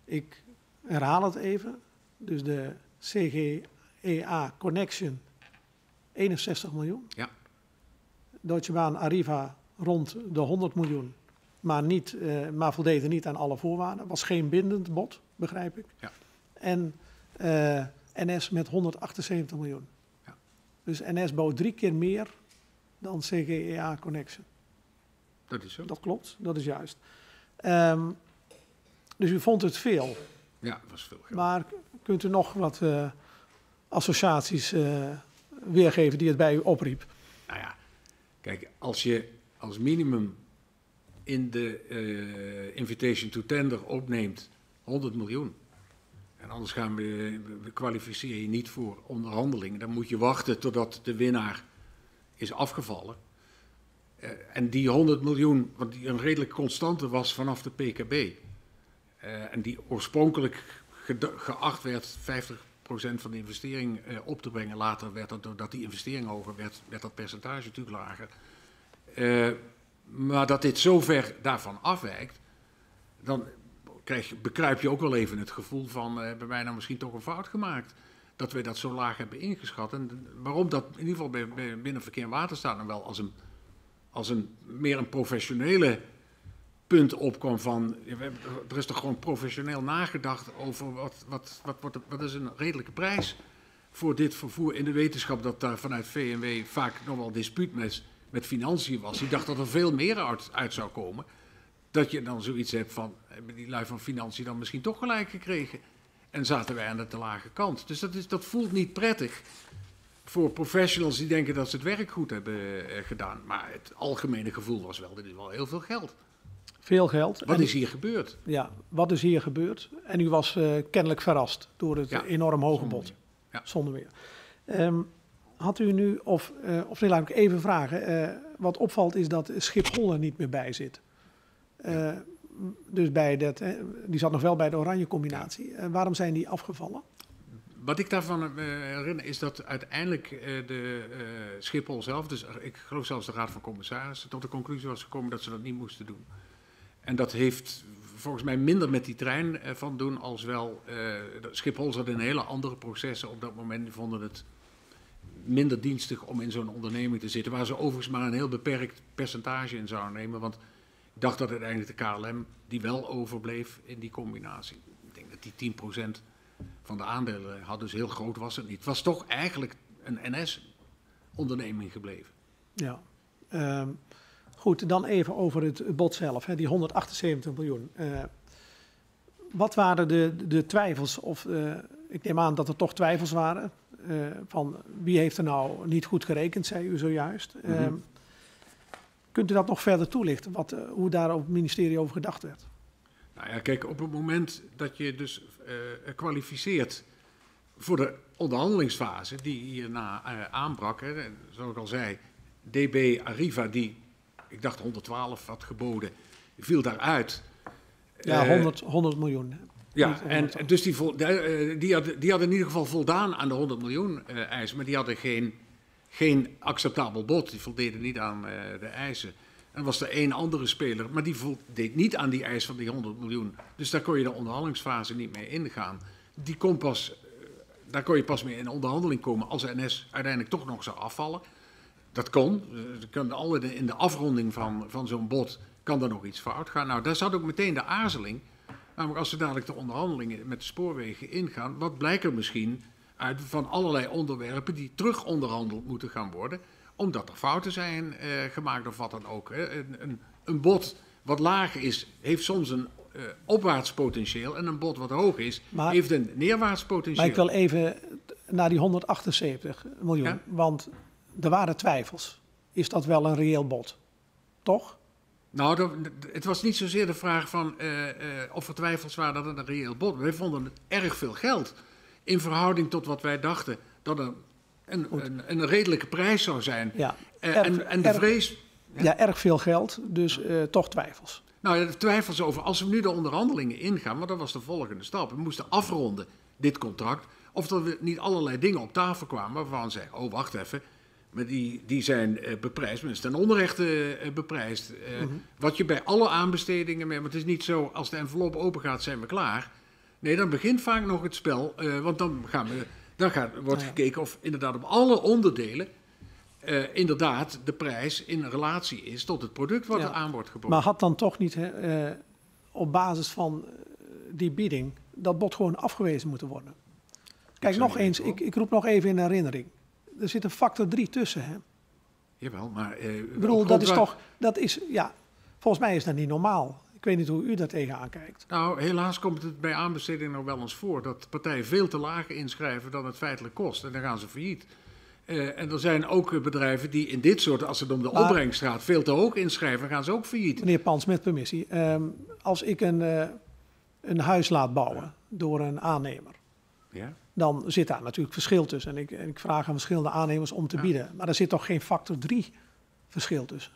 ik herhaal het even. Dus de CGEA Connection 61 miljoen. Ja. Deutsche Bahn Arriva rond de 100 miljoen. Maar, niet, uh, maar voldeden niet aan alle voorwaarden. Was geen bindend bod, begrijp ik. Ja. En uh, NS met 178 miljoen. Ja. Dus NS bouwt drie keer meer dan CGEA Connection. Dat is zo. Dat klopt, dat is juist. Um, dus u vond het veel. Ja, het was veel geld. Maar kunt u nog wat uh, associaties uh, weergeven die het bij u opriep? Nou ja, kijk, als je als minimum in de uh, invitation to tender opneemt 100 miljoen en anders gaan we, we kwalificeer je niet voor onderhandelingen. Dan moet je wachten totdat de winnaar is afgevallen. Uh, en die 100 miljoen, wat die een redelijk constante was vanaf de PKB. Uh, en die oorspronkelijk ge geacht werd 50% van de investering uh, op te brengen. Later werd dat, doordat die investering hoger werd, werd dat percentage natuurlijk lager. maar dat dit zo ver daarvan afwijkt, dan krijg, bekruip je ook wel even het gevoel van, uh, hebben wij nou misschien toch een fout gemaakt? Dat wij dat zo laag hebben ingeschat. En waarom dat in ieder geval bij, binnen verkeer en waterstaat dan wel als een, als een meer een professionele punt opkwam van, er is toch gewoon professioneel nagedacht over wat, wat, wat, wat, is een redelijke prijs voor dit vervoer in de wetenschap dat daar vanuit VNW vaak nog wel dispuut met, met financiën was. Die dacht dat er veel meer uit zou komen dat je dan zoiets hebt van, hebben die lui van financiën dan misschien toch gelijk gekregen? En zaten wij aan de te lage kant. Dus dat, is, dat voelt niet prettig voor professionals die denken dat ze het werk goed hebben eh, gedaan. Maar het algemene gevoel was wel, dit is wel heel veel geld. Veel geld. Wat en is hier gebeurd? Ja, wat is hier gebeurd? En u was uh, kennelijk verrast door het ja, enorm hoge zonder bod. Ja. Zonder meer. Um, had u nu, of, uh, of nee, laat ik even vragen. Uh, wat opvalt is dat Schiphol er niet meer bij zit. Uh, dus bij dat, die zat nog wel bij de oranje combinatie. Uh, waarom zijn die afgevallen? Wat ik daarvan uh, herinner is dat uiteindelijk de Schiphol zelf, dus ik geloof zelfs de Raad van Commissarissen, tot de conclusie was gekomen dat ze dat niet moesten doen. En dat heeft volgens mij minder met die trein van doen als wel. Schiphol zat in hele andere processen op dat moment. Die vonden het minder dienstig om in zo'n onderneming te zitten, waar ze overigens maar een heel beperkt percentage in zouden nemen. Want dacht dat uiteindelijk de KLM die wel overbleef in die combinatie. Ik denk dat die 10% van de aandelen had, dus heel groot was het niet. Het was toch eigenlijk een NS-onderneming gebleven. Ja, um, goed, dan even over het bod zelf, hè, die 178 miljoen. Uh, wat waren de, de twijfels? Of uh, ik neem aan dat er toch twijfels waren. Uh, van wie heeft er nou niet goed gerekend, zei u zojuist. Mm -hmm. Kunt u dat nog verder toelichten, wat, uh, hoe daar op het ministerie over gedacht werd? Nou ja, kijk, op het moment dat je dus uh, kwalificeert voor de onderhandelingsfase die hierna uh, aanbrak, hè, zoals ik al zei, DB Arriva die ik dacht 112 had geboden, viel daaruit. Ja, Eh, 100, 100 miljoen. ja, en 100. dus die, vol, die, eh, die, hadden, die hadden in ieder geval voldaan aan de 100 miljoen eh, eisen, maar die hadden geen, geen acceptabel bod. Die voldeden niet aan eh, de eisen. En was er één andere speler, maar die voldeed niet aan die eis van die 100 miljoen. Dus daar kon je de onderhandelingsfase niet mee ingaan. Die kon pas, eh, daar kon je pas mee in onderhandeling komen als NS uiteindelijk toch nog zou afvallen. Dat kon. Eh, de- in de afronding van, van zo'n bod kan er nog iets fout gaan. Nou, daar zat ook meteen de aarzeling. Namelijk als we dadelijk de onderhandelingen met de spoorwegen ingaan, wat blijkt er misschien uit van allerlei onderwerpen die terug onderhandeld moeten gaan worden, omdat er fouten zijn eh, gemaakt of wat dan ook. Hè. Een, een, een bod wat laag is, heeft soms een eh, opwaarts potentieel en een bod wat hoog is, Maar- heeft een neerwaarts potentieel. Maar ik wil even naar die 178 miljoen. Ja. Want er waren twijfels. Is dat wel een reëel bod? Toch? Nou, dat- het was niet zozeer de vraag van eh, of er twijfels waren dat het een reëel bod was. Wij vonden het erg veel geld in verhouding tot wat wij dachten dat een, een, een, een redelijke prijs zou zijn. Ja. Eh, Erg- en, en de erg- vrees, Ja, erg veel geld. Dus eh, toch twijfels. nou de twijfels over als we nu de onderhandelingen ingaan, want dat was de volgende stap. We moesten afronden, dit contract, of dat we niet allerlei dingen op tafel kwamen waarvan zeiden, oh wacht even, maar die, die zijn eh, beprijsd, maar is ten onrechte eh, beprijsd. Eh, Wat je bij alle aanbestedingen, mee, want het is niet zo, als de envelop open gaat, zijn we klaar. Nee, dan begint vaak nog het spel, eh, want dan, gaan we, dan gaat, wordt Ja. gekeken of inderdaad op alle onderdelen eh, inderdaad de prijs in relatie is tot het product wat Ja. er aan wordt geboden. Maar had dan toch niet hè, eh, op basis van die bieding dat bod gewoon afgewezen moeten worden? Kijk, nog eens, ik, ik roep nog even in herinnering. Er zit een factor 3 tussen. Hè? Jawel, maar... eh, Ik bedoel, dat is toch, dat is, ja, volgens mij is dat niet normaal. Ik weet niet hoe u daar tegenaan kijkt. Nou, helaas komt het bij aanbesteding nog wel eens voor dat partijen veel te laag inschrijven dan het feitelijk kost. En dan gaan ze failliet. Eh, en er zijn ook bedrijven die in dit soort, als het om de Maar- opbrengst gaat, veel te hoog inschrijven, gaan ze ook failliet. Meneer Pans, met permissie. Ehm, als ik een, eh, een huis laat bouwen door een aannemer, Ja? dan zit daar natuurlijk verschil tussen. En ik, en ik vraag aan verschillende aannemers om te Ja. bieden. Maar er zit toch geen factor 3 verschil tussen?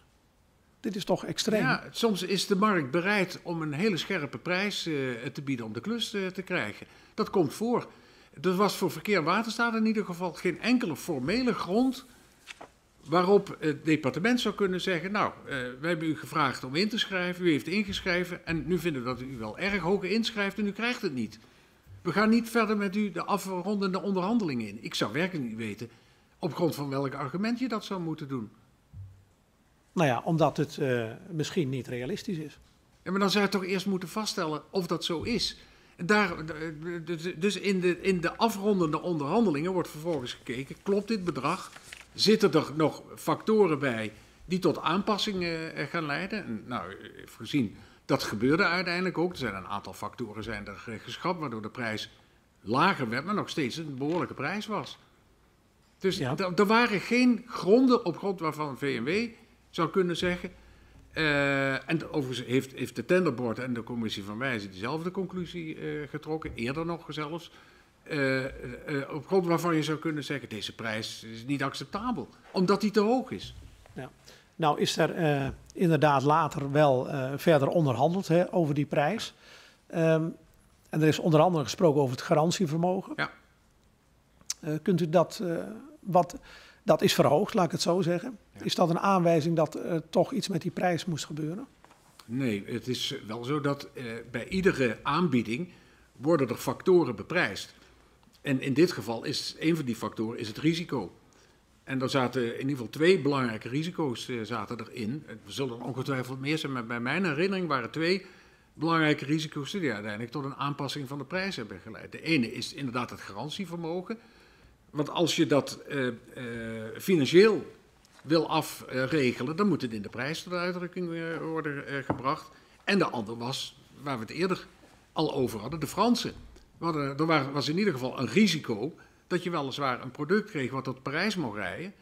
Dit is toch extreem? ja, soms is de markt bereid om een hele scherpe prijs eh, te bieden om de klus eh, te krijgen. Dat komt voor. Er was voor verkeer en waterstaat in ieder geval geen enkele formele grond waarop het departement zou kunnen zeggen, nou, eh, we hebben u gevraagd om in te schrijven, u heeft ingeschreven en nu vinden we dat u wel erg hoog inschrijft en u krijgt het niet. We gaan niet verder met u de afrondende onderhandelingen in. Ik zou werkelijk niet weten op grond van welk argument je dat zou moeten doen. Nou ja, omdat het eh, misschien niet realistisch is. Ja, maar dan zou je toch eerst moeten vaststellen of dat zo is. Daar, dus- dus in de, in de afrondende onderhandelingen wordt vervolgens gekeken, klopt dit bedrag? Zitten er nog factoren bij die tot aanpassingen eh, gaan leiden? En, nou, even gezien, dat gebeurde uiteindelijk ook. Er zijn een aantal factoren zijn er eh, geschrapt, waardoor de prijs lager werd, maar nog steeds een behoorlijke prijs was. Dus Ja. er waren geen gronden op grond waarvan VMW zou kunnen zeggen. eh, en overigens heeft, heeft de tenderboard en de commissie van wijze diezelfde conclusie eh, getrokken, eerder nog zelfs. eh, op grond waarvan je zou kunnen zeggen: deze prijs is niet acceptabel, omdat die te hoog is. Nou is er inderdaad later wel verder onderhandeld hè, over die prijs. Ehm, en er is onder andere gesproken over het garantievermogen. Ja. Kunt u dat, wat, dat is verhoogd, laat ik het zo zeggen. Ja. Is dat een aanwijzing dat er toch iets met die prijs moest gebeuren? Nee, het is wel zo dat eh, bij iedere aanbieding worden er factoren beprijsd. En in dit geval is een van die factoren is het risico. En er zaten in ieder geval twee belangrijke risico's eh, zaten erin. Er zullen ongetwijfeld meer zijn, maar bij mijn herinnering waren twee belangrijke risico's die uiteindelijk tot een aanpassing van de prijs hebben geleid. De ene is inderdaad het garantievermogen. Want als je dat eh, eh, financieel wil afregelen, dan moet het in de prijs tot uitdrukking eh, worden gebracht. En de ander was, waar we het eerder al over hadden, de Fransen. Hadden, er wa- was in ieder geval een risico dat je weliswaar een product kreeg wat tot Parijs mocht rijden,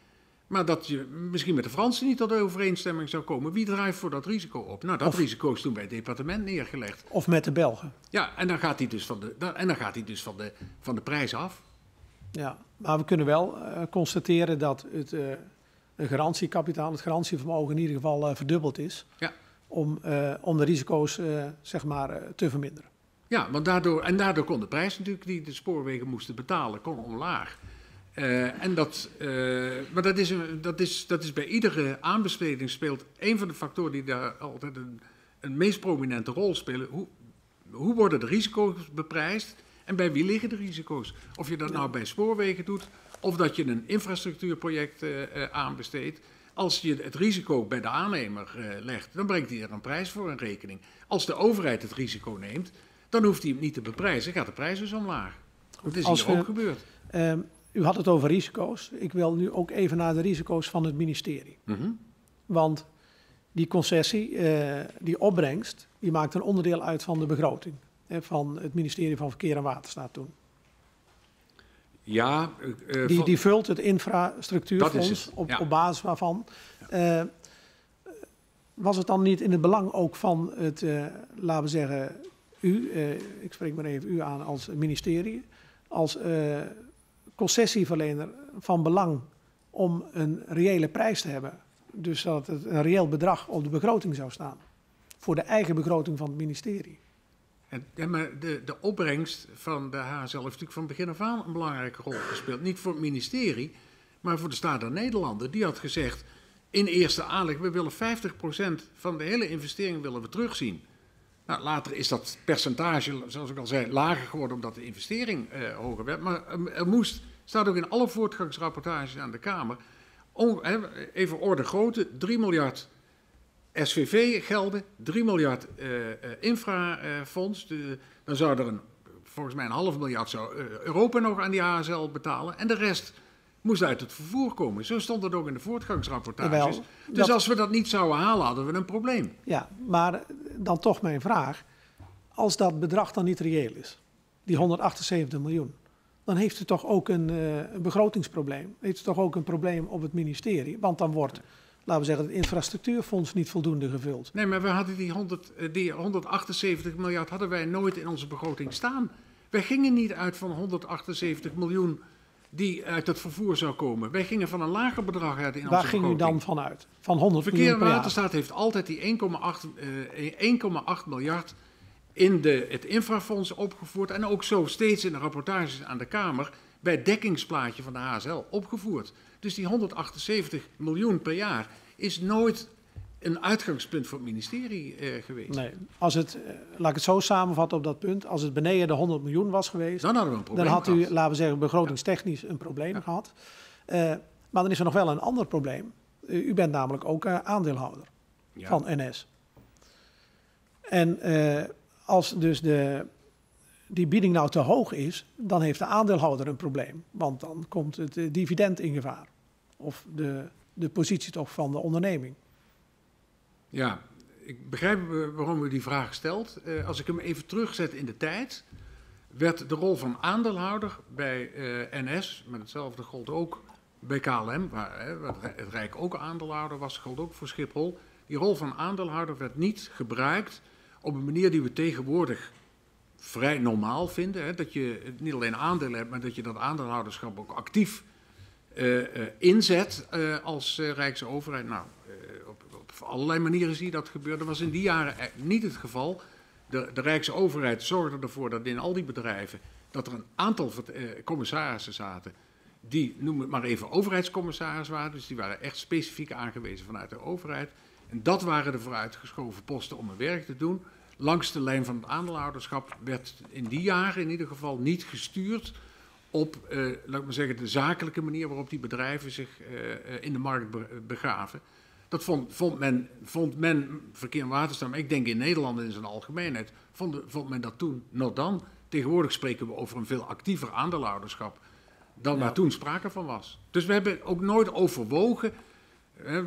maar dat je misschien met de Fransen niet tot overeenstemming zou komen. Wie draait voor dat risico op? Nou, dat Of- risico is toen bij het departement neergelegd. Of met de Belgen? Ja, en dan gaat hij dus van de, en dan gaat hij dus van de, van de prijs af. Ja, maar we kunnen wel eh, constateren dat het, eh, een garantiekapitaal, het garantievermogen in ieder geval eh, verdubbeld is. Ja. Om, om de risico's zeg maar, te verminderen. Ja, want daardoor, en daardoor kon de prijs natuurlijk die de spoorwegen moesten betalen, kon omlaag. En dat, maar dat is, dat, is, dat is bij iedere aanbesteding speelt een van de factoren die daar altijd een, een meest prominente rol spelen. Hoe, hoe worden de risico's beprijsd en bij wie liggen de risico's? Of je dat nou bij spoorwegen doet of dat je een infrastructuurproject eh, aanbesteedt. Als je het risico bij de aannemer eh, legt, dan brengt hij er een prijs voor in rekening. Als de overheid het risico neemt, dan hoeft hij hem niet te beprijzen, gaat de prijs dus omlaag. Dat is als hier we- ook gebeurd. Ehm, u had het over risico's. Ik wil nu ook even naar de risico's van het ministerie. Mhm. Want die concessie, die opbrengst, die maakt een onderdeel uit van de begroting. Van het ministerie van Verkeer en Waterstaat toen. Ja, eh, eh, Die, die vult het infrastructuurfonds het, op, ja. op basis waarvan. eh, was het dan niet in het belang ook van het, laten we zeggen, u, ik spreek maar even u aan als ministerie, als concessieverlener van belang om een reële prijs te hebben? Dus dat het een reëel bedrag op de begroting zou staan. Voor de eigen begroting van het ministerie. En, maar de, de opbrengst van de HSL heeft natuurlijk van begin af aan een belangrijke rol gespeeld. Niet voor het ministerie, maar voor de Staat der Nederlanden. Die had gezegd, in eerste aanleg, we willen 50% van de hele investering willen we terugzien. Nou, later is dat percentage, zoals ik al zei, lager geworden omdat de investering eh, hoger werd. Maar er, er moest, staat ook in alle voortgangsrapportages aan de Kamer, on- even orde grootte, 3 miljard SVV gelden, 3 miljard eh, eh, infrafonds. De- dan zou er een, volgens mij een half miljard zou eh, Europa nog aan die HSL betalen. En de rest moest uit het vervoer komen. Zo stond het ook in de voortgangsrapportages. Jawel, dus dat- als we dat niet zouden halen, hadden we een probleem. Ja, maar dan toch mijn vraag. Als dat bedrag dan niet reëel is, die 178 miljoen, dan heeft u toch ook een, een begrotingsprobleem. Heeft u toch ook een probleem op het ministerie? Want dan wordt, laten we zeggen, het infrastructuurfonds niet voldoende gevuld. Nee, maar we hadden die, 100, eh, die 178 miljard hadden wij nooit in onze begroting staan. Wij gingen niet uit van 178 miljoen die uit het vervoer zou komen. Wij gingen van een lager bedrag uit in Waar onze ging u dan vanuit? Van 100 Verkeer en miljoen per jaar? Waterstaat heeft altijd die 1,8 eh, 1,8 miljard in de, het infrafonds opgevoerd. En ook zo steeds in de rapportages aan de Kamer bij het dekkingsplaatje van de HSL opgevoerd. Dus die 178 miljoen per jaar is nooit een uitgangspunt voor het ministerie eh, geweest. Nee, als het, eh, laat ik het zo samenvatten op dat punt. Als het beneden de 100 miljoen was geweest, Dan hadden we een probleem dan had u, gehad. laten we zeggen, begrotingstechnisch een probleem gehad. Eh, maar dan is er nog wel een ander probleem. Eh, u bent namelijk ook aandeelhouder Ja. van NS. En als dus de, die bieding nou te hoog is, dan heeft de aandeelhouder een probleem. Want dan komt het eh, dividend in gevaar. Of de, de positie toch van de onderneming. Ja, ik begrijp eh, waarom u die vraag stelt. Eh, als ik hem even terugzet in de tijd, werd de rol van aandeelhouder bij NS, maar hetzelfde gold ook bij KLM, waar het Rijk ook aandeelhouder was, gold ook voor Schiphol. Die rol van aandeelhouder werd niet gebruikt op een manier die we tegenwoordig vrij normaal vinden. Hè, dat je niet alleen aandelen hebt, maar dat je dat aandeelhouderschap ook actief eh, eh, inzet eh, als Rijksoverheid. Nou, op, op allerlei manieren zie je dat gebeuren. Dat was in die jaren niet het geval. De, de Rijksoverheid zorgde ervoor dat in al die bedrijven dat er een aantal commissarissen zaten. Die, noem het maar even, overheidscommissaris waren. Dus die waren echt specifiek aangewezen vanuit de overheid. En dat waren de vooruitgeschoven posten om hun werk te doen. Langs de lijn van het aandeelhouderschap werd in die jaren in ieder geval niet gestuurd op, eh, laat ik maar zeggen, de zakelijke manier waarop die bedrijven zich eh, eh, in de markt be- begaven. Dat vond, vond, men, vond men, verkeer en waterstaat, maar ik denk in Nederland in zijn algemeenheid, vond, vond men dat toen nog dan. Tegenwoordig spreken we over een veel actiever aandeelhouderschap dan Ja. waar toen sprake van was. Dus we hebben ook nooit overwogen,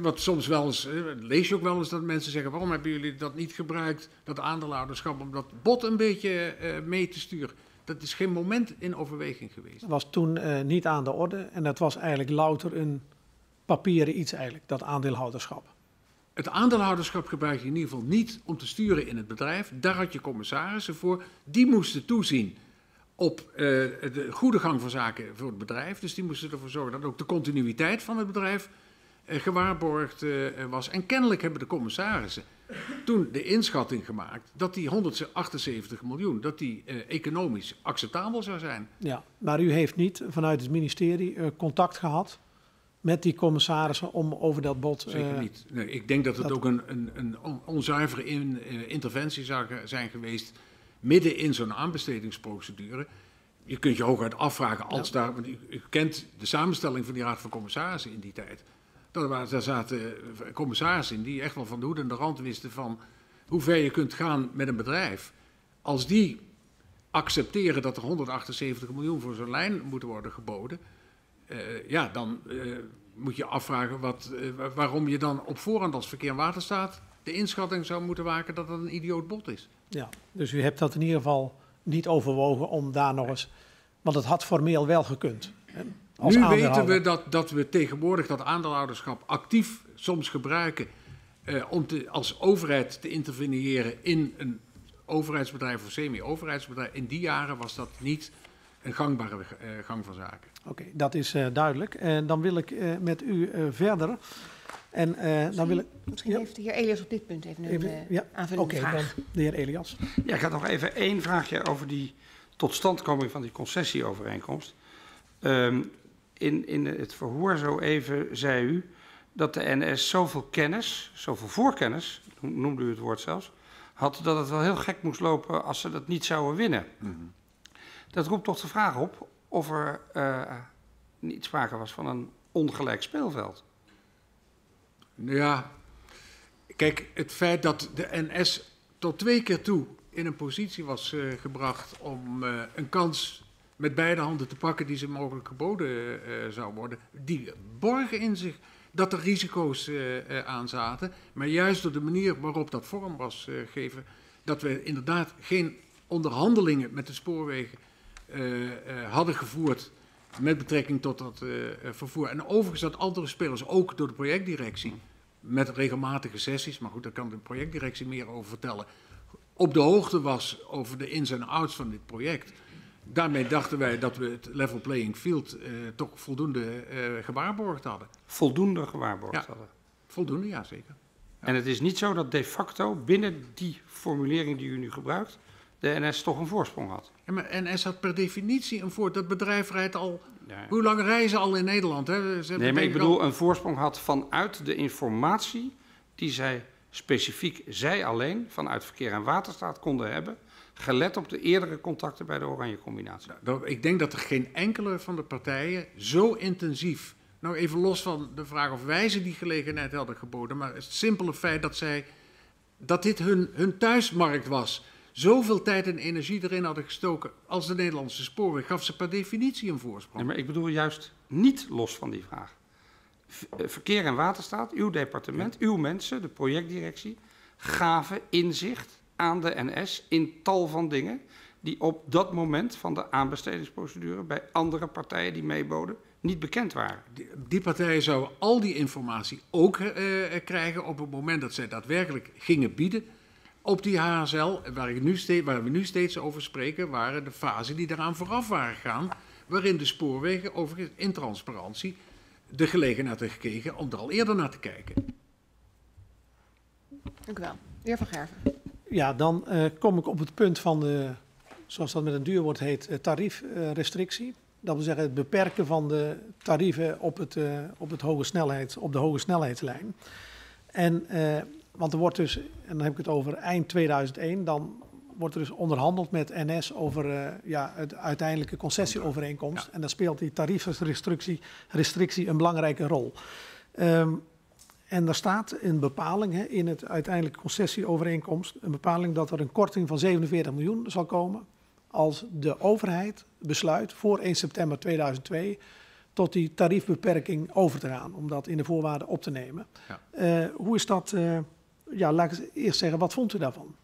wat soms wel eens, lees je ook wel eens dat mensen zeggen, waarom hebben jullie dat niet gebruikt, dat aandeelhouderschap, om dat bot een beetje eh, mee te sturen. Dat is geen moment in overweging geweest. Dat was toen eh, niet aan de orde. En dat was eigenlijk louter een papieren iets eigenlijk, dat aandeelhouderschap. Het aandeelhouderschap gebruik je in ieder geval niet om te sturen in het bedrijf. Daar had je commissarissen voor. Die moesten toezien op eh, de goede gang van zaken voor het bedrijf. Dus die moesten ervoor zorgen dat ook de continuïteit van het bedrijf gewaarborgd eh, was. En kennelijk hebben de commissarissen toen de inschatting gemaakt dat die 178 miljoen, dat die eh, economisch acceptabel zou zijn. Ja, maar u heeft niet vanuit het ministerie eh, contact gehad met die commissarissen om over dat bod... Zeker eh, niet. Nee, ik denk dat het dat- ook een, een, een on- onzuivere in, eh, interventie zou zijn geweest midden in zo'n aanbestedingsprocedure. Je kunt je hooguit afvragen als daar, want u, u kent de samenstelling van die Raad van Commissarissen in die tijd. Daar, waren, daar zaten eh, commissarissen in die echt wel van de hoed en de rand wisten van hoe ver je kunt gaan met een bedrijf. Als die accepteren dat er 178 miljoen voor zo'n lijn moet worden geboden, eh, ja, dan eh, moet je afvragen wat, wa- waarom je dan op voorhand als verkeer en waterstaat de inschatting zou moeten maken dat dat een idioot bot is. Ja, dus u hebt dat in ieder geval niet overwogen om daar nog eens... Want het had formeel wel gekund. Als nu weten we dat, dat we tegenwoordig dat aandeelhouderschap actief soms gebruiken eh, om te, als overheid te interveneren in een overheidsbedrijf of semi-overheidsbedrijf. In die jaren was dat niet een gangbare eh, gang van zaken. Oké, dat is eh, duidelijk. En dan wil ik eh, met u eh, verder. En eh, dan wil ik... Misschien Ja. heeft de heer Elias op dit punt even een Even, ja, aanvullende oké, vraag. dan de heer Elias. Ja, ik had nog even één vraagje over die totstandkoming van die concessieovereenkomst. Ehm, in, in het verhoor zo even zei u dat de NS zoveel kennis, zoveel voorkennis, noemde u het woord zelfs, had dat het wel heel gek moest lopen als ze dat niet zouden winnen. Dat roept toch de vraag op of er eh, niet sprake was van een ongelijk speelveld. Ja, kijk, het feit dat de NS tot twee keer toe in een positie was eh, gebracht om eh, een kans met beide handen te pakken die ze mogelijk geboden eh, zou worden, die borgen in zich dat er risico's eh, aan zaten. Maar juist door de manier waarop dat vorm was gegeven, dat we inderdaad geen onderhandelingen met de spoorwegen hadden gevoerd met betrekking tot dat vervoer. En overigens dat andere spelers, ook door de projectdirectie, met regelmatige sessies, maar goed, daar kan de projectdirectie meer over vertellen, op de hoogte was over de ins en outs van dit project. Daarmee dachten wij dat we het level playing field eh, toch voldoende eh, gewaarborgd hadden. Voldoende gewaarborgd Ja. hadden. Voldoende, ja zeker. En het is niet zo dat de facto binnen die formulering die u nu gebruikt, de NS toch een voorsprong had. Ja, maar NS had per definitie een voor. Dat bedrijf rijdt al. Ja. Hoe lang reizen ze al in Nederland? Hè? Ze Nee, maar ik al- bedoel een voorsprong had vanuit de informatie die zij specifiek, zij alleen, vanuit Verkeer en Waterstaat konden hebben, gelet op de eerdere contacten bij de Oranje Combinatie. Nou, Ik denk dat er geen enkele van de partijen zo intensief. Nou, even los van de vraag of wij ze die gelegenheid hadden geboden. Maar het simpele feit dat zij. dat dit hun, hun thuismarkt was. Zoveel tijd en energie erin hadden gestoken. als de Nederlandse spoorweg. gaf ze per definitie een voorsprong. Nee, maar ik bedoel juist niet los van die vraag. Eh, Verkeer en Waterstaat, uw departement, uw mensen, de projectdirectie, gaven inzicht aan de NS in tal van dingen die op dat moment van de aanbestedingsprocedure bij andere partijen die meeboden niet bekend waren. Die, die partijen zouden al die informatie ook eh, eh, krijgen op het moment dat zij daadwerkelijk gingen bieden. Op die HSL, waar, ik nu steeds, waar we nu steeds over spreken, waren de fasen die daaraan vooraf waren gegaan. Waarin de spoorwegen overigens in transparantie de gelegenheid hebben gekregen om er al eerder naar te kijken. Dank u wel. De heer Van Gerven. Ja, dan eh, kom ik op het punt van de, zoals dat met een duur woord heet, eh, tariefrestrictie. Dat wil zeggen het beperken van de tarieven op, het, eh, op, het hoge snelheid, op de hoge snelheidslijn. En, eh, want er wordt dus, en dan heb ik het over eind 2001, dan wordt er dus onderhandeld met NS over eh, ja, het uiteindelijke concessieovereenkomst. En daar speelt die tariefrestrictie restrictie een belangrijke rol. Ehm, en daar staat een bepaling hè, in het uiteindelijke concessieovereenkomst, een bepaling dat er een korting van 47 miljoen zal komen als de overheid besluit voor 1 september 2002 tot die tariefbeperking over te gaan, om dat in de voorwaarden op te nemen. Ja. Eh, hoe is dat, eh, ja, laat ik eerst zeggen, wat vond u daarvan?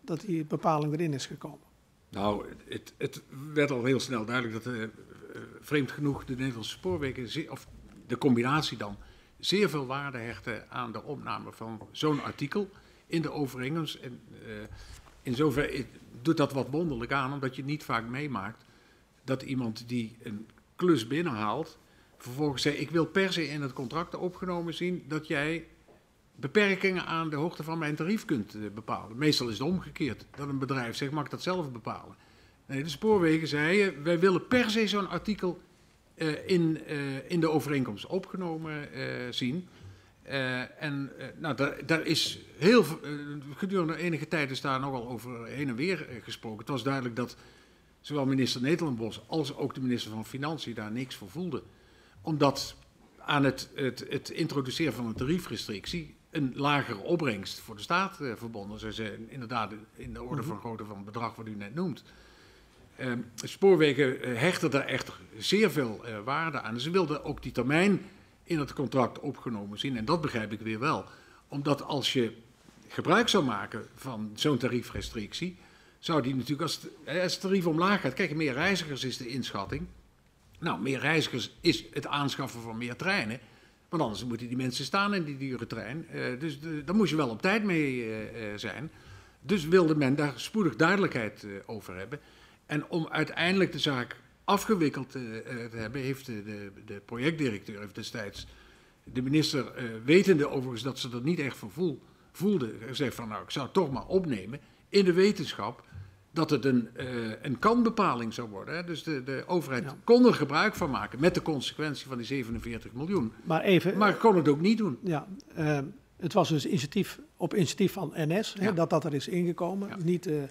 Dat die bepaling erin is gekomen. Nou, het, het werd al heel snel duidelijk dat, eh, vreemd genoeg, de Nederlandse spoorwegen, of de combinatie dan, zeer veel waarde hechten aan de opname van zo'n artikel in de overeenkomst. En eh, in zoverre eh, doet dat wat wonderlijk aan, omdat je niet vaak meemaakt dat iemand die een klus binnenhaalt, vervolgens zei: Ik wil per se in het contract opgenomen zien dat jij beperkingen aan de hoogte van mijn tarief kunt eh, bepalen. Meestal is het omgekeerd. Dat een bedrijf zegt: Mag ik dat zelf bepalen? Nee, de spoorwegen zeiden: Wij willen per se zo'n artikel uh, in, uh, in de overeenkomst opgenomen zien. en nou, daar, daar, is heel gedurende enige tijd is daar nogal over heen en weer gesproken. Het was duidelijk dat zowel minister Nederlandbos als ook de minister van Financiën daar niks voor voelden. Omdat aan het, het, het introduceren van een tariefrestrictie een lagere opbrengst voor de staat eh, verbonden zou zijn. Inderdaad in de orde mhm. van grootte van het bedrag wat u net noemt. Uh, spoorwegen uh, hechten daar echt zeer veel uh, waarde aan. Ze wilden ook die termijn in het contract opgenomen zien. En dat begrijp ik weer wel. Omdat als je gebruik zou maken van zo'n tariefrestrictie, zou die natuurlijk, als het, als tarief omlaag gaat, kijk, meer reizigers is de inschatting. Nou, meer reizigers is het aanschaffen van meer treinen. Want anders moeten die mensen staan in die dure trein. Dus daar moest je wel op tijd mee zijn. Dus wilde men daar spoedig duidelijkheid over hebben. En om uiteindelijk de zaak afgewikkeld te hebben, heeft de, de, de, projectdirecteur heeft destijds de minister, wetende overigens dat ze er niet echt voor voel, voelde, gezegd van nou, ik zou het toch maar opnemen in de wetenschap dat het een, uh, een kanbepaling zou worden. Hè? Dus de, de overheid kon er gebruik van maken met de consequentie van die 47 miljoen. Maar, even, maar kon het ook niet doen. Ja, uh, het was dus initiatief, op initiatief van NS hè, dat dat er is ingekomen. Niet, uh,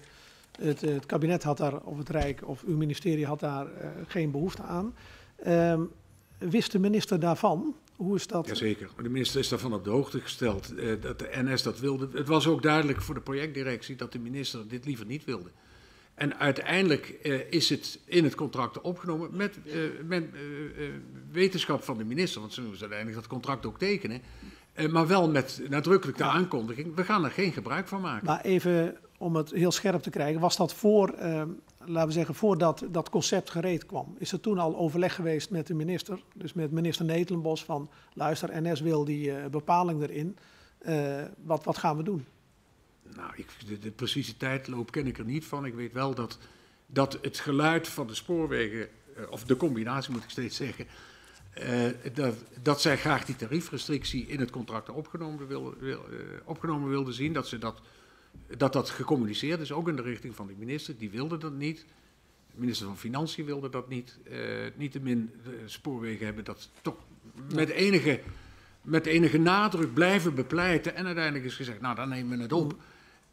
het, het, kabinet had daar, of het Rijk of uw ministerie had daar geen behoefte aan. Ehm, wist de minister daarvan? Hoe is dat? Jazeker, de minister is daarvan op de hoogte gesteld dat de NS dat wilde. Het was ook duidelijk voor de projectdirectie dat de minister dit liever niet wilde. En uiteindelijk uh, is het in het contract opgenomen met, met wetenschap van de minister, want ze moesten uiteindelijk dat contract ook tekenen. maar wel met nadrukkelijk de aankondiging, we gaan er geen gebruik van maken. Maar even om het heel scherp te krijgen, was dat voor, laten we zeggen, voordat dat concept gereed kwam? Is er toen al overleg geweest met de minister, dus met minister Netelenbos, van luister, NS wil die bepaling erin, wat, wat gaan we doen? Nou, ik, de, precieze tijdloop ken ik er niet van. Ik weet wel dat, dat het geluid van de spoorwegen, of de combinatie moet ik steeds zeggen, dat, dat zij graag die tariefrestrictie in het contract opgenomen, wil, opgenomen wilden zien. Dat, ze dat, dat dat gecommuniceerd is, ook in de richting van de minister. Die wilde dat niet. De minister van Financiën wilde dat niet. Niettemin, de spoorwegen hebben dat toch met enige, met enige nadruk blijven bepleiten. En uiteindelijk is gezegd, nou dan nemen we het op.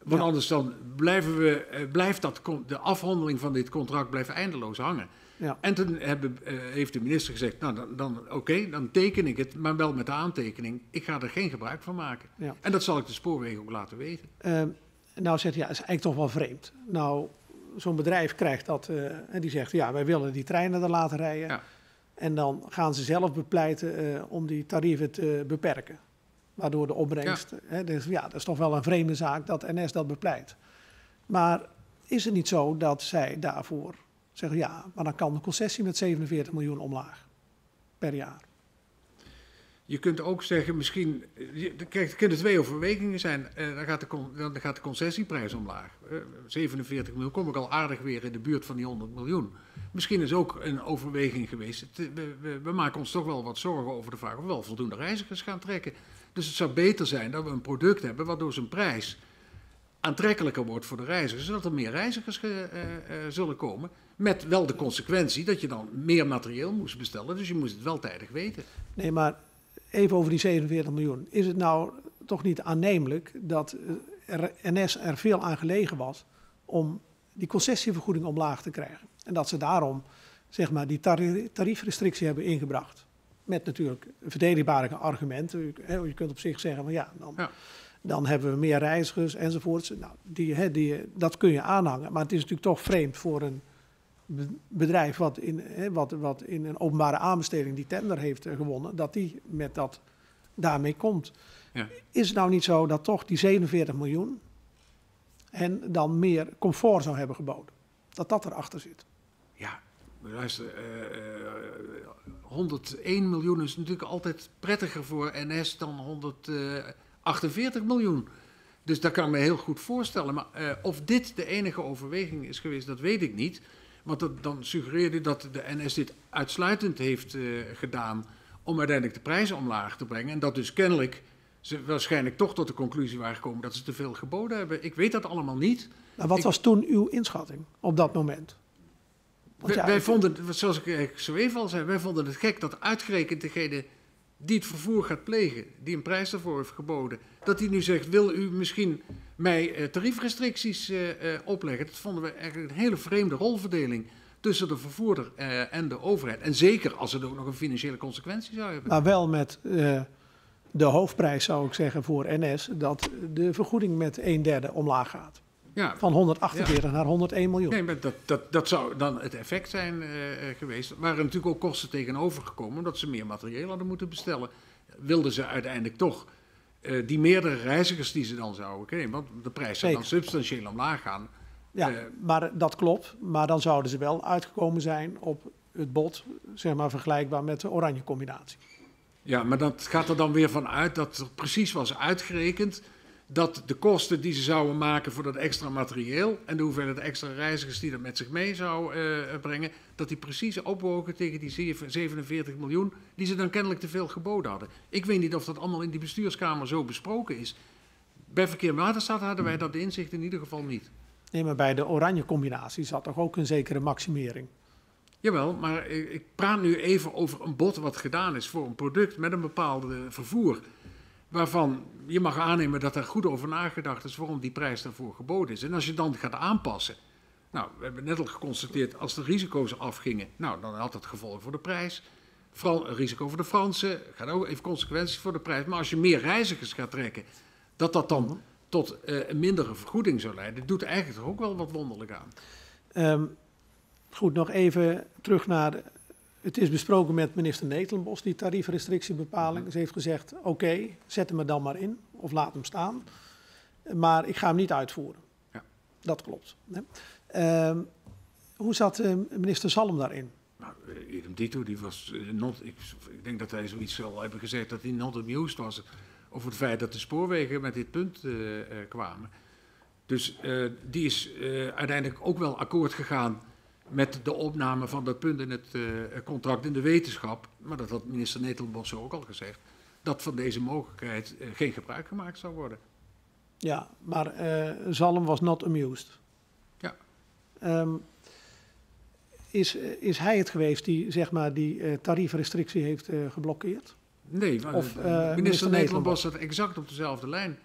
Want anders dan blijven we, eh, blijft dat, de afhandeling van dit contract blijft eindeloos hangen. Ja. En toen hebben, uh, heeft de minister gezegd, nou dan, dan oké, dan teken ik het, maar wel met de aantekening, ik ga er geen gebruik van maken. Ja. En dat zal ik de spoorwegen ook laten weten. Nou zegt ja, is eigenlijk toch wel vreemd. Nou, zo'n bedrijf krijgt dat, uh, en die zegt, ja, wij willen die treinen er laten rijden. Ja. En dan gaan ze zelf bepleiten om die tarieven te beperken. Waardoor de opbrengst. Ja. Hè, dus ja, dat is toch wel een vreemde zaak dat NS dat bepleit. Maar is het niet zo dat zij daarvoor zeggen: ja, maar dan kan de concessie met 47 miljoen omlaag per jaar? Je kunt ook zeggen, misschien. Kijk, er kunnen twee overwegingen zijn. Eh, dan, gaat de, dan gaat de concessieprijs omlaag. Eh, 47 miljoen, kom ik al aardig weer in de buurt van die 100 miljoen. Misschien is ook een overweging geweest. Het, we, maken ons toch wel wat zorgen over de vraag of we wel voldoende reizigers gaan trekken. Dus het zou beter zijn dat we een product hebben waardoor zijn prijs aantrekkelijker wordt voor de reizigers, zodat er meer reizigers zullen komen. Met wel de consequentie dat je dan meer materieel moest bestellen, dus je moest het wel tijdig weten. Nee, maar even over die 47 miljoen. Is het nou toch niet aannemelijk dat er, NS er veel aan gelegen was om die concessievergoeding omlaag te krijgen? En dat ze daarom zeg maar, die tariefrestrictie hebben ingebracht? Met natuurlijk verdedigbare argumenten. Je kunt op zich zeggen, van ja, dan, ja. dan hebben we meer reizigers enzovoorts. Nou, die, die, dat kun je aanhangen. Maar het is natuurlijk toch vreemd voor een bedrijf wat in, wat, wat in een openbare aanbesteding die tender heeft eh, gewonnen, dat die met dat daarmee komt. Ja. Is het nou niet zo dat toch die 47 miljoen en dan meer comfort zou hebben geboden? Dat dat erachter zit? Ja, luister, uh, 101 miljoen is natuurlijk altijd prettiger voor NS dan 148 miljoen. Dus dat kan ik me heel goed voorstellen. Maar uh, of dit de enige overweging is geweest, dat weet ik niet. Want dat, dan suggereerde dat de NS dit uitsluitend heeft uh, gedaan om uiteindelijk de prijzen omlaag te brengen. En dat dus kennelijk ze waarschijnlijk toch tot de conclusie waren gekomen dat ze te veel geboden hebben. Ik weet dat allemaal niet. Nou, wat ik, was toen uw inschatting op dat moment? Wij vonden, zoals ik zo even al zei, wij vonden het gek dat uitgerekend degene die het vervoer gaat plegen, die een prijs daarvoor heeft geboden, dat hij nu zegt, wil u misschien mij uh, tariefrestricties uh, uh, opleggen? Dat vonden we eigenlijk een hele vreemde rolverdeling tussen de vervoerder en de overheid. En zeker als het ook nog een financiële consequentie zou hebben. Maar wel met de hoofdprijs, zou ik zeggen, voor NS, dat de vergoeding met een derde omlaag gaat. Ja. Van 148 ja. naar 101 miljoen. Nee, maar dat, dat, dat zou dan het effect zijn uh, geweest. Er waren natuurlijk ook kosten tegenover gekomen, omdat ze meer materieel hadden moeten bestellen. Wilden ze uiteindelijk toch uh, die meerdere reizigers die ze dan zouden krijgen, want de prijs zou dan substantieel omlaag gaan. Ja, uh, maar dat klopt. Maar dan zouden ze wel uitgekomen zijn op het bod, zeg maar vergelijkbaar met de oranje combinatie. Ja, maar dat gaat er dan weer van uit dat er precies was uitgerekend dat de kosten die ze zouden maken voor dat extra materieel en de hoeveelheid extra reizigers die dat met zich mee zou uh, brengen, dat die precies opwogen tegen die 47 miljoen die ze dan kennelijk te veel geboden hadden. Ik weet niet of dat allemaal in die bestuurskamer zo besproken is. Bij Verkeer en Waterstaat hadden wij dat inzicht in ieder geval niet. Nee, maar bij de oranje combinatie zat toch ook een zekere maximering? Jawel, maar ik praat nu even over een bod wat gedaan is voor een product met een bepaalde vervoer waarvan je mag aannemen dat er goed over nagedacht is waarom die prijs daarvoor geboden is. En als je dan gaat aanpassen, nou, we hebben net al geconstateerd, als de risico's afgingen, nou, dan had dat gevolg voor de prijs. Vooral een risico voor de Fransen, gaat ook even consequenties voor de prijs. Maar als je meer reizigers gaat trekken, dat dat dan tot uh, een mindere vergoeding zou leiden, doet eigenlijk toch ook wel wat wonderlijk aan. Um, goed, nog even terug naar het is besproken met minister Netelenbos, die tariefrestrictiebepaling. Ze heeft gezegd, oké, okay, zet hem er dan maar in of laat hem staan. Maar ik ga hem niet uitvoeren. Ja. Dat klopt. Hè? Uh, hoe zat uh, minister Salm daarin? Nou, idem dito, die was uh, not, ik, ik, denk dat hij zoiets zal hebben gezegd dat hij not amused was over het feit dat de spoorwegen met dit punt uh, kwamen. Dus die is uiteindelijk ook wel akkoord gegaan met de opname van dat punt in het uh, contract in de wetenschap, maar dat had minister Netelbos ook al gezegd, dat van deze mogelijkheid uh, geen gebruik gemaakt zou worden. Ja, maar uh, Zalm was not amused. Ja. Um, is, is hij het geweest die zeg maar, die tariefrestrictie heeft geblokkeerd? Nee, maar of, minister, minister Netelenbos zat exact op dezelfde lijn.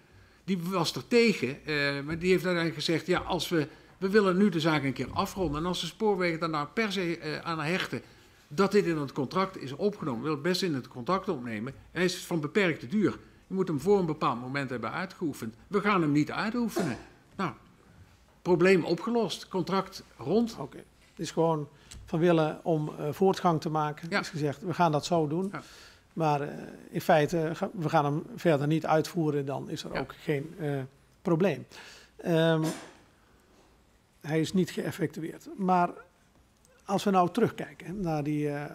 Die was er tegen, maar die heeft uiteindelijk gezegd, ja, als we we willen nu de zaak een keer afronden. En als de spoorwegen daar nou per se uh, aan hechten dat dit in het contract is opgenomen, wil het best in het contract opnemen. Hij is van beperkte duur. Je moet hem voor een bepaald moment hebben uitgeoefend. We gaan hem niet uitoefenen. Nou, probleem opgelost. Contract rond. Oké. Okay. Het is gewoon van willen om uh, voortgang te maken. Ja. is gezegd, we gaan dat zo doen. Ja. Maar uh, in feite, we gaan hem verder niet uitvoeren, dan is er ja. ook geen probleem. Um, hij is niet geëffectueerd. Maar als we nou terugkijken naar die. Uh,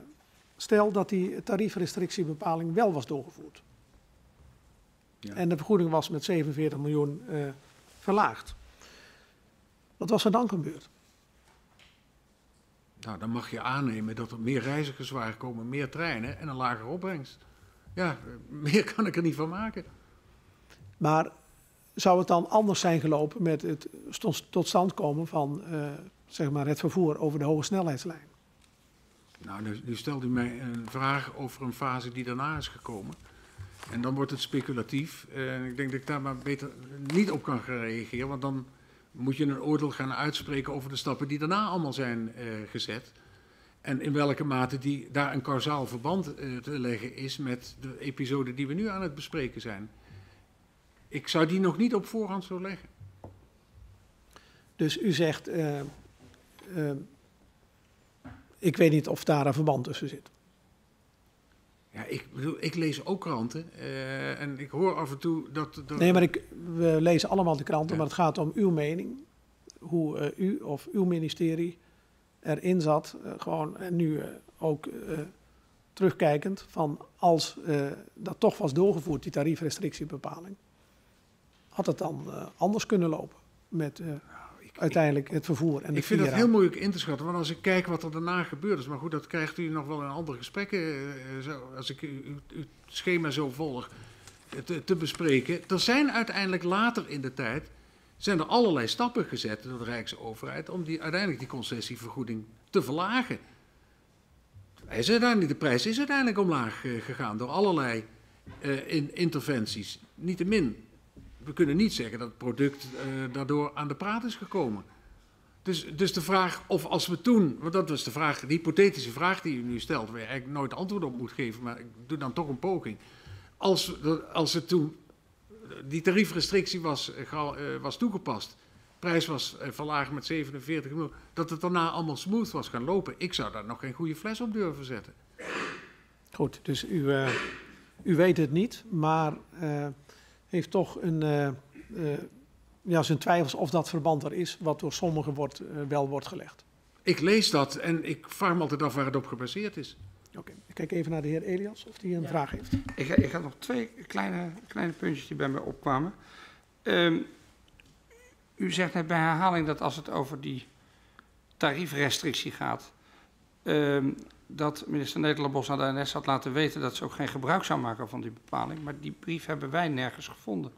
stel dat die tariefrestrictiebepaling wel was doorgevoerd. Ja. En de vergoeding was met 47 miljoen uh, verlaagd. Wat was er dan gebeurd? Nou, dan mag je aannemen dat er meer reizigers waren komen, meer treinen en een lagere opbrengst. Ja, meer kan ik er niet van maken. Maar zou het dan anders zijn gelopen met het tot stand komen van uh, zeg maar het vervoer over de hoge snelheidslijn? Nou, nu, nu stelt u mij een vraag over een fase die daarna is gekomen. En dan wordt het speculatief. En ik denk dat ik daar maar beter niet op kan gaan reageren, want dan moet je een oordeel gaan uitspreken over de stappen die daarna allemaal zijn uh, gezet. En in welke mate die, daar een kausaal verband uh, te leggen is met de episode die we nu aan het bespreken zijn. Ik zou die nog niet op voorhand zo leggen. Dus u zegt, uh, uh, ik weet niet of daar een verband tussen zit. Ja, ik bedoel, ik lees ook kranten uh, en ik hoor af en toe dat... dat nee, maar ik, we lezen allemaal de kranten, ja. maar het gaat om uw mening. Hoe u of uw ministerie erin zat, gewoon en nu ook terugkijkend, van als dat toch was doorgevoerd, die tariefrestrictiebepaling had het dan uh, anders kunnen lopen? Met, uh... nou, uiteindelijk het vervoer en de Ik vind dat heel moeilijk in te schatten, want als ik kijk wat er daarna gebeurd is, maar goed, dat krijgt u nog wel in andere gesprekken, eh, zo, als ik uw, uw schema zo volg, eh, te, te bespreken. Er zijn uiteindelijk later in de tijd, zijn er allerlei stappen gezet door de Rijksoverheid om die, uiteindelijk die concessievergoeding te verlagen. Is uiteindelijk, de prijs is uiteindelijk omlaag eh, gegaan door allerlei eh, in, interventies. Niettemin, we kunnen niet zeggen dat het product eh, daardoor aan de praat is gekomen. Dus, dus de vraag of als we toen, want dat was de vraag, de hypothetische vraag die u nu stelt, waar je eigenlijk nooit antwoord op moet geven, maar ik doe dan toch een poging. Als, als het toen, die tariefrestrictie was, eh, eh, was toegepast, prijs was verlaagd met 47 miljoen, dat het daarna allemaal smooth was gaan lopen, ik zou daar nog geen goede fles op durven zetten. Goed, dus u, u weet het niet, maar heeft toch een, eh, eh, ja, zijn twijfels of dat verband er is, wat door sommigen wordt, eh, wel wordt gelegd. Ik lees dat en ik vraag me altijd af waar het op gebaseerd is. Oké, ik kijk even naar de heer Elias of hij een vraag heeft. Ik, ik had nog twee kleine, kleine puntjes die bij mij opkwamen. Ehm, u zegt net bij herhaling dat als het over die tariefrestrictie gaat, ehm, dat minister Nederlandbos aan de NS had laten weten dat ze ook geen gebruik zou maken van die bepaling. Maar die brief hebben wij nergens gevonden.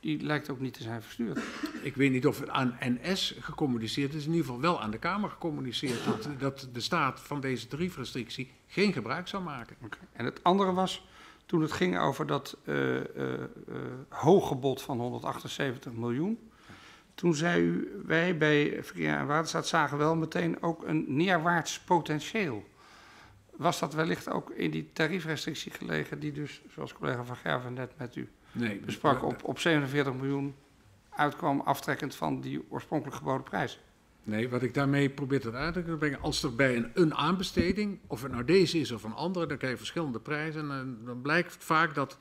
Die lijkt ook niet te zijn verstuurd. Ik weet niet of het aan NS gecommuniceerd is, in ieder geval wel aan de Kamer gecommuniceerd, dat, dat de staat van deze tariefrestrictie geen gebruik zou maken. En het andere was, toen het ging over dat eh, hoge bod van 178 miljoen. Toen zei u, wij bij Verkeer en Waterstaat zagen wel meteen ook een neerwaarts potentieel. Was dat wellicht ook in die tariefrestrictie gelegen, die dus, zoals collega Van Gerven net met u Nee, besprak, op, op 47 miljoen uitkwam aftrekkend van die oorspronkelijk geboden prijs? Nee, wat ik daarmee probeer tot uitdrukking te brengen, als er bij een, een aanbesteding, of het nou deze is of een andere, dan krijg je verschillende prijzen. En dan, dan blijkt vaak dat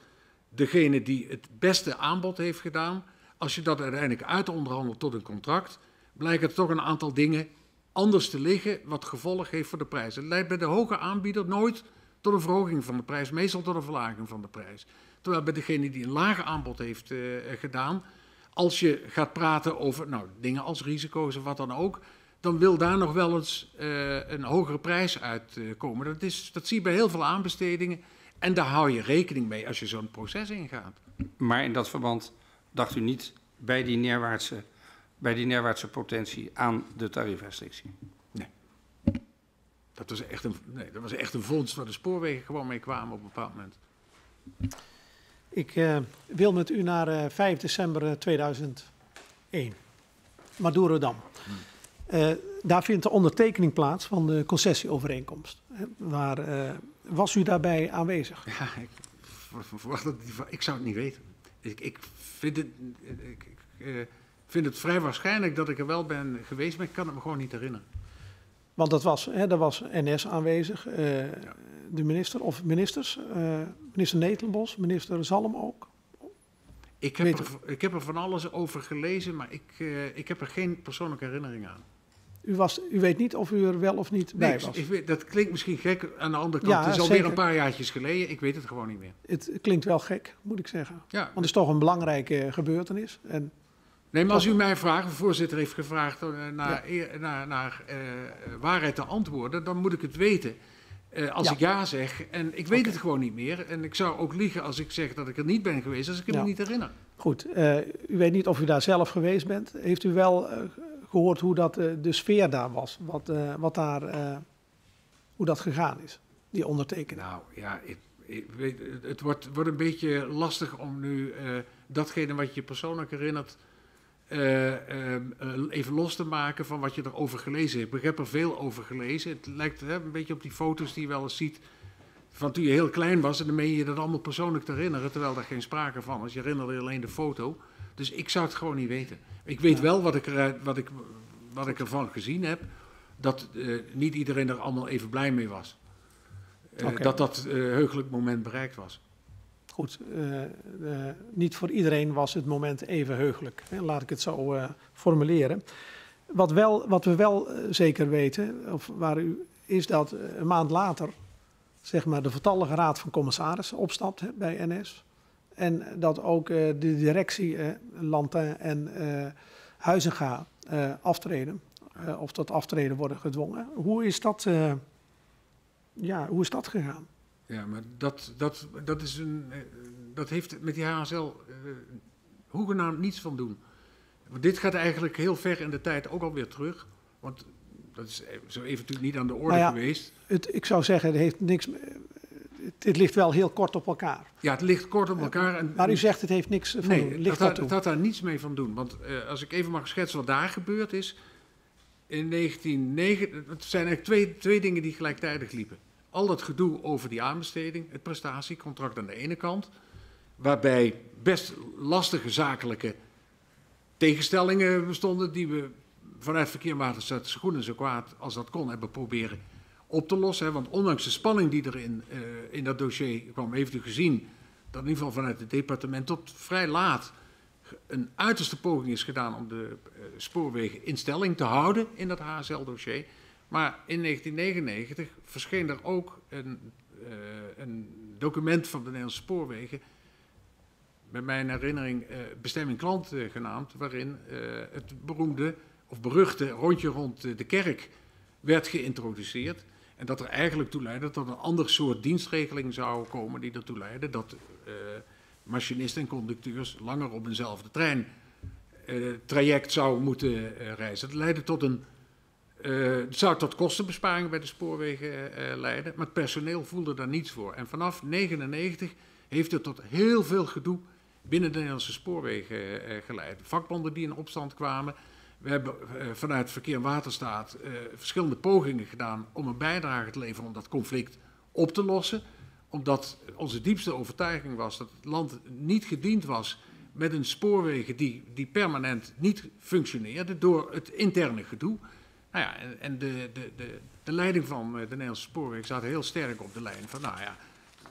degene die het beste aanbod heeft gedaan, als je dat uiteindelijk uitonderhandelt tot een contract, blijkt er toch een aantal dingen anders te liggen, wat gevolg heeft voor de prijs. Het leidt bij de hoge aanbieder nooit tot een verhoging van de prijs, meestal tot een verlaging van de prijs. Terwijl bij degene die een lage aanbod heeft eh, gedaan, als je gaat praten over nou, dingen als risico's of wat dan ook, dan wil daar nog wel eens eh, een hogere prijs uitkomen. dat, is, dat zie je bij heel veel aanbestedingen. En daar hou je rekening mee als je zo'n proces ingaat. Maar in dat verband dacht u niet bij die neerwaartse, bij die neerwaartse potentie aan de tariefrestrictie? Dat was echt een, nee, dat was echt een vondst waar de spoorwegen gewoon mee kwamen op een bepaald moment. Ik eh, wil met u naar eh, 5 december eh, 2001, Madurodam. Eh daar vindt de ondertekening plaats van de concessieovereenkomst. Hè, Waar, eh, was u daarbij aanwezig? Ja, ik ver- verwacht dat ik zou het niet weten. Ik, ik, vind het, ik, ik, eh, vind het vrij waarschijnlijk dat ik er wel ben geweest, maar ik kan het me gewoon niet herinneren. Want dat was, hè, daar was NS aanwezig, eh, de minister of ministers, eh, minister Netelenbos, minister Zalm ook. Ik heb, er, ik heb er van alles over gelezen, maar ik, eh, ik heb er geen persoonlijke herinnering aan. U, was, u weet niet of u er wel of niet bij was. ik weet, dat klinkt misschien gek. Aan de andere kant, Ja, het is alweer een paar jaartjes geleden. Ik weet het gewoon niet meer. Het klinkt wel gek, moet ik zeggen. Ja. Want het is toch een belangrijke gebeurtenis. En Nee, maar als u mij vraagt, de voorzitter heeft gevraagd eh, naar, naar, naar eh, waarheid te antwoorden, dan moet ik het weten. Eh, als Ja. ik ja zeg, en ik weet het gewoon niet meer. En ik zou ook liegen als ik zeg dat ik er niet ben geweest, als ik Ja. me niet herinner. Goed, u weet niet of u daar zelf geweest bent. Heeft u wel eh, gehoord hoe dat, de sfeer daar was? Wat, wat daar, hoe dat gegaan is, die ondertekening? Nou ja, ik, ik weet, het- wordt, wordt een beetje lastig om nu datgene wat je persoonlijk herinnert. Eh, ehm, eh, even los te maken van wat je erover gelezen hebt. Ik heb er veel over gelezen. Het lijkt hè, een beetje op die foto's die je wel eens ziet. van toen je heel klein was. en dan meen je dat allemaal persoonlijk te herinneren. terwijl daar geen sprake van is. Je herinnerde alleen de foto. Dus ik zou het gewoon niet weten. Ik weet wel wat ik, eruit, wat, ik, wat ik ervan gezien heb. dat eh, niet iedereen er allemaal even blij mee was. Oké. Dat dat heugelijk moment bereikt was. Goed, eh, eh, niet voor iedereen was het moment even heugelijk. Hè, laat ik het zo eh, formuleren. Wat, wel, wat we wel zeker weten, of waar u, is dat een maand later zeg maar, de vertallige raad van commissarissen opstapt hè, bij NS. En dat ook de directie, Lantin en Huizinga, aftreden. of tot aftreden worden gedwongen. Hoe is dat, ja, hoe is dat gegaan? Ja, maar dat, dat, dat, is een, eh, dat heeft met die HSL eh, hoegenaamd niets van doen. Want dit gaat eigenlijk heel ver in de tijd ook alweer terug. Want dat is eh, zo even natuurlijk niet aan de orde Nou ja, geweest. Het, ik zou zeggen, het heeft niks. het- Dit ligt wel heel kort op elkaar. Ja, het ligt kort op elkaar. En, Maar u zegt het heeft niks van doen. Nee, Ligt dat, dat daar niets mee van doen. Want als ik even mag schetsen wat daar gebeurd is. In 1909, het zijn eigenlijk twee, twee dingen die gelijktijdig liepen. Al dat gedoe over die aanbesteding, het prestatiecontract aan de ene kant. Waarbij best lastige zakelijke tegenstellingen bestonden. Die we vanuit Verkeer Waterstaat zo goed en zo kwaad als dat kon hebben proberen op te lossen. Hè. Want ondanks de spanning die er in, eh, in dat dossier kwam, heeft u gezien dat in ieder geval vanuit het departement tot vrij laat een uiterste poging is gedaan om de eh, spoorwegen in stelling te houden in dat HSL-dossier. Maar in 1999 verscheen er ook een, eh, een document van de Nederlandse spoorwegen, met mijn herinnering eh, bestemming klant genaamd, waarin eh, het beroemde of beruchte rondje rond de kerk werd geïntroduceerd. En dat er eigenlijk toe leidde dat een ander soort dienstregeling zou komen die ertoe leidde dat machinisten en conducteurs langer op eenzelfde trein traject zouden moeten reizen. Dat leidde tot een het zou tot kostenbesparingen bij de spoorwegen eh, leiden, maar het personeel voelde daar niets voor. En vanaf 1999 heeft het tot heel veel gedoe binnen de Nederlandse spoorwegen eh, geleid. Vakbonden die in opstand kwamen. We hebben vanuit Verkeer en Waterstaat verschillende pogingen gedaan om een bijdrage te leveren om dat conflict op te lossen. Omdat onze diepste overtuiging was dat het land niet gediend was met een spoorwegen die, die permanent niet functioneerde door het interne gedoe. Nou ja, en, de, de, de, de leiding van eh, de Nederlandse spoorwegen staat heel sterk op de lijn van, nou ja,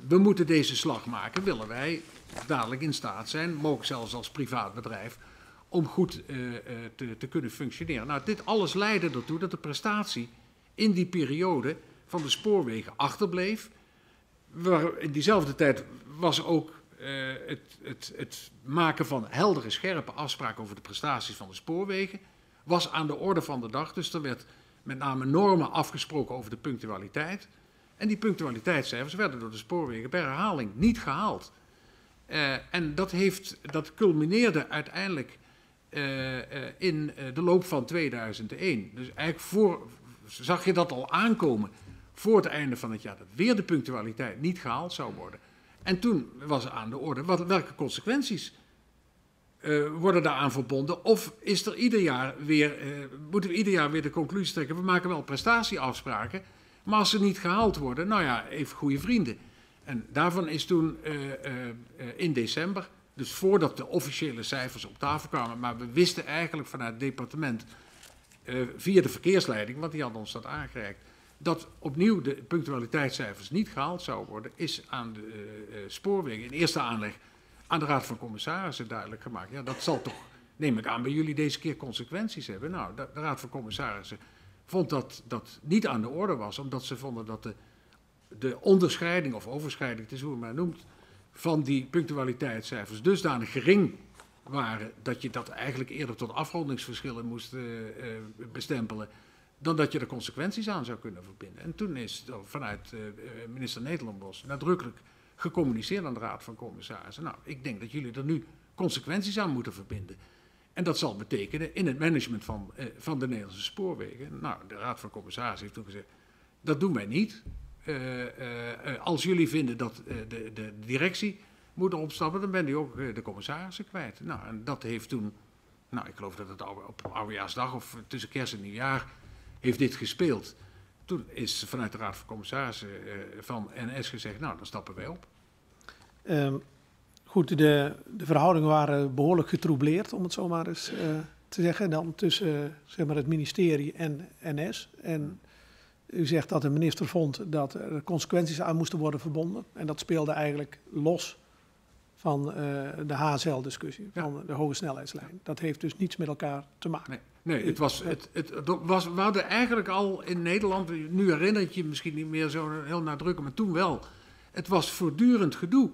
we moeten deze slag maken, willen wij dadelijk in staat zijn, mogelijk zelfs als privaat bedrijf, om goed eh, eh, te, te kunnen functioneren. Nou, dit alles leidde ertoe dat de prestatie in die periode van de spoorwegen achterbleef. In diezelfde tijd was ook het, het, het maken van heldere, scherpe afspraken over de prestaties van de spoorwegen was aan de orde van de dag. Dus er werd met name normen afgesproken over de punctualiteit. En die punctualiteitscijfers werden door de spoorwegen per herhaling niet gehaald. Eh, en dat, heeft, dat culmineerde uiteindelijk eh, eh, in de loop van 2001. Dus eigenlijk voor, zag je dat al aankomen voor het einde van het jaar, dat weer de punctualiteit niet gehaald zou worden. En toen was aan de orde, wat, welke consequenties eh, worden daaraan verbonden? Of is er ieder jaar weer, eh, moeten we ieder jaar weer de conclusie trekken, we maken wel prestatieafspraken, maar als ze niet gehaald worden, nou ja, even goede vrienden. En daarvan is toen eh, in december, dus voordat de officiële cijfers op tafel kwamen, maar we wisten eigenlijk vanuit het departement via de verkeersleiding, want die hadden ons dat aangereikt, dat opnieuw de punctualiteitscijfers niet gehaald zouden worden, is aan de spoorwegen in eerste aanleg aan de Raad van Commissarissen duidelijk gemaakt. Ja, dat zal toch, neem ik aan, bij jullie deze keer consequenties hebben. Nou, de, de Raad van Commissarissen vond dat dat niet aan de orde was, omdat ze vonden dat de, de onderscheiding of overschrijding, het is hoe het maar noemt, van die punctualiteitscijfers dusdanig gering waren dat je dat eigenlijk eerder tot afrondingsverschillen moest eh, eh, bestempelen dan dat je er consequenties aan zou kunnen verbinden. En toen is vanuit eh, minister Nederlandbos nadrukkelijk gecommuniceerd aan de Raad van Commissarissen. Nou, ik denk dat jullie er nu consequenties aan moeten verbinden. En dat zal betekenen in het management van, eh, van de Nederlandse spoorwegen. Nou, de Raad van Commissarissen heeft toen gezegd, dat doen wij niet. Eh, eh, als jullie vinden dat de, de directie moet opstappen, dan ben je ook de commissarissen kwijt. Nou, en dat heeft toen, nou, ik geloof dat het op oudejaarsdag of tussen kerst en nieuwjaar heeft dit gespeeld. Toen is vanuit de Raad van Commissarissen van NS gezegd, nou, dan stappen wij op. Ehm, goed, de, de verhoudingen waren behoorlijk getroubleerd, om het zo maar eens eh, te zeggen. Dan tussen eh, zeg maar het ministerie en NS. En u zegt dat de minister vond dat er consequenties aan moesten worden verbonden. En dat speelde eigenlijk los van eh, de HSL-discussie, Ja. van de hoge snelheidslijn. Dat heeft dus niets met elkaar te maken. Nee, nee het was, het, het, het was, we hadden eigenlijk al in Nederland, nu herinnert je je misschien niet meer zo heel nadrukkelijk, maar toen wel. Het was voortdurend gedoe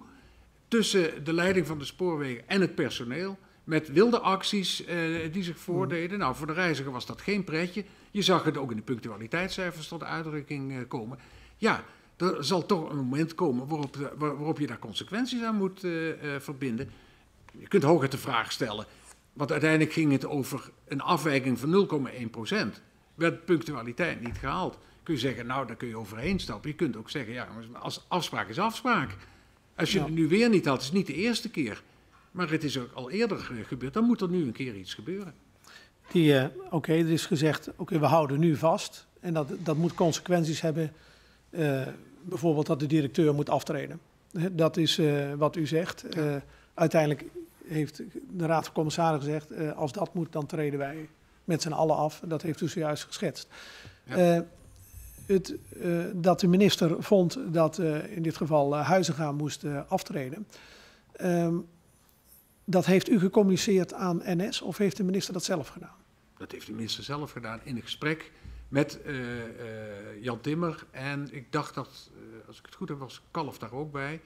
tussen de leiding van de spoorwegen en het personeel. met wilde acties eh, die zich voordeden. Nou, voor de reiziger was dat geen pretje. Je zag het ook in de punctualiteitscijfers tot uitdrukking eh, komen. Ja, er zal toch een moment komen waarop, waar- waarop je daar consequenties aan moet eh, verbinden. Je kunt hoger de vraag stellen, want uiteindelijk ging het over een afwijking van 0,1 procent. Werd punctualiteit niet gehaald. Kun je zeggen, nou, daar kun je overheen stappen. Je kunt ook zeggen, ja, als afspraak is afspraak. Als je Ja. het nu weer niet had, is het niet de eerste keer. Maar het is ook al eerder eh, gebeurd. Dan moet er nu een keer iets gebeuren. Die, eh, Oké, er is gezegd, oké, we houden nu vast. En dat, dat moet consequenties hebben. eh, bijvoorbeeld dat de directeur moet aftreden. Dat is wat u zegt. Uiteindelijk heeft de Raad van Commissarissen gezegd... als dat moet, dan treden wij met z'n allen af. Dat heeft u zojuist geschetst. Ja. Het, eh, dat de minister vond dat eh, in dit geval uh, moest aftreden... Ehm, dat heeft u gecommuniceerd aan NS of heeft de minister dat zelf gedaan? Dat heeft de minister zelf gedaan in een gesprek met Jan Timmer. En ik dacht dat, als ik het goed heb, was Kalf daar ook bij.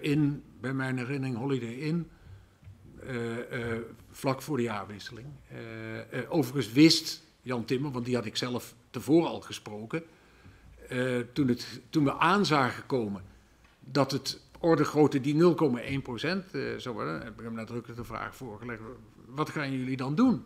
In, bij mijn herinnering, Holiday Inn. vlak voor de jaarwisseling. Overigens wist Jan Timmer, want die had ik zelf tevoren al gesproken. eh, toen, het, toen we aan zagen komen dat het orde grootte die 0,1 procent eh, zou worden, heb ik hem nadrukkelijk de vraag voorgelegd: wat gaan jullie dan doen?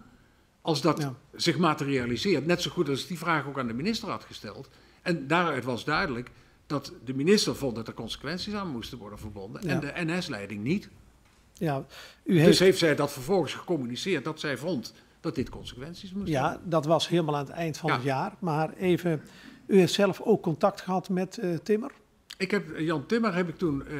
Als dat Ja. zich materialiseert, net zo goed als ik die vraag ook aan de minister had gesteld. En daaruit was duidelijk dat de minister vond dat er consequenties aan moesten worden verbonden en de NS-leiding niet. Ja, u heeft, Dus heeft zij dat vervolgens gecommuniceerd dat zij vond dat dit consequenties moest hebben. ja, dat was helemaal aan het eind van Ja. het jaar. Maar even, u heeft zelf ook contact gehad met eh, Timmer. Ik heb, Jan Timmer heb ik toen eh,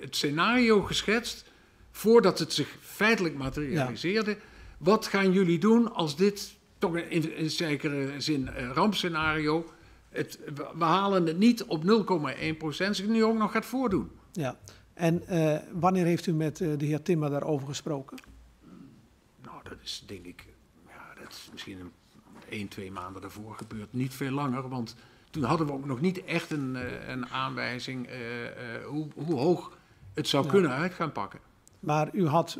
het scenario geschetst, voordat het zich feitelijk materialiseerde. Wat gaan jullie doen als dit toch in, in zekere zin eh, rampscenario, het, we, halen het niet op 0,1 procent, zich nu ook nog gaat voordoen? Ja. En eh, wanneer heeft u met eh, de heer Timmer daarover gesproken? Nou, dat is denk ik, ja, dat is misschien een, één, twee maanden daarvoor gebeurd. Niet veel langer, want toen hadden we ook nog niet echt een, eh, een aanwijzing eh, eh, hoe, hoe hoog het zou Ja. kunnen uit gaan pakken. Maar u had,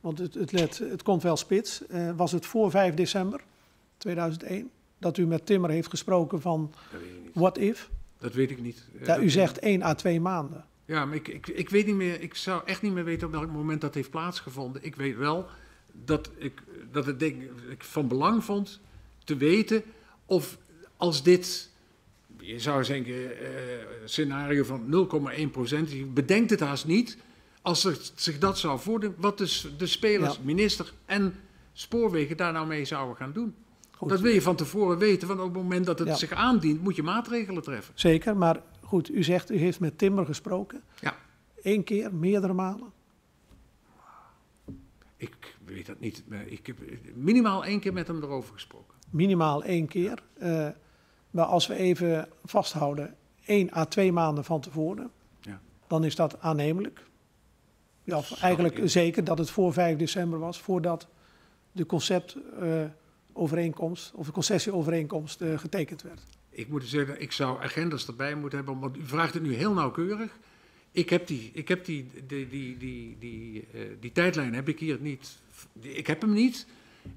want het, het, let, het komt wel spits, was het voor 5 december 2001 dat u met Timmer heeft gesproken van what if? Dat weet ik niet. Dat- u zegt 1 à 2 maanden. Ja, maar ik, ik, ik weet niet meer, ik zou echt niet meer weten op welk moment dat heeft plaatsgevonden. Ik weet wel dat ik, dat het denk, ik van belang vond te weten of als dit, je zou zeggen, eh, scenario van 0,1 procent, je bedenkt het haast niet, als er zich dat zou voordoen, wat dus de spelers, Ja. minister en spoorwegen daar nou mee zouden gaan doen. Goed. Dat wil je van tevoren weten, want op het moment dat het Ja. zich aandient, moet je maatregelen treffen. Zeker, maar goed, u zegt u heeft met Timmer gesproken. Ja. Eén keer, meerdere malen? Ik weet dat niet. maar Ik heb minimaal één keer met hem erover gesproken. Minimaal één keer. Eh, maar als we even vasthouden, 1 à 2 maanden van tevoren, Ja. dan is dat aannemelijk. Ja, of eigenlijk ik- zeker dat het voor 5 december was, voordat de conceptovereenkomst of de concessieovereenkomst eh, getekend werd. Ik moet zeggen, ik zou agendas erbij moeten hebben, want u vraagt het nu heel nauwkeurig. Ik heb die, ik heb die, die, die, die, die, eh, die tijdlijn heb ik hier niet. Ik heb hem niet.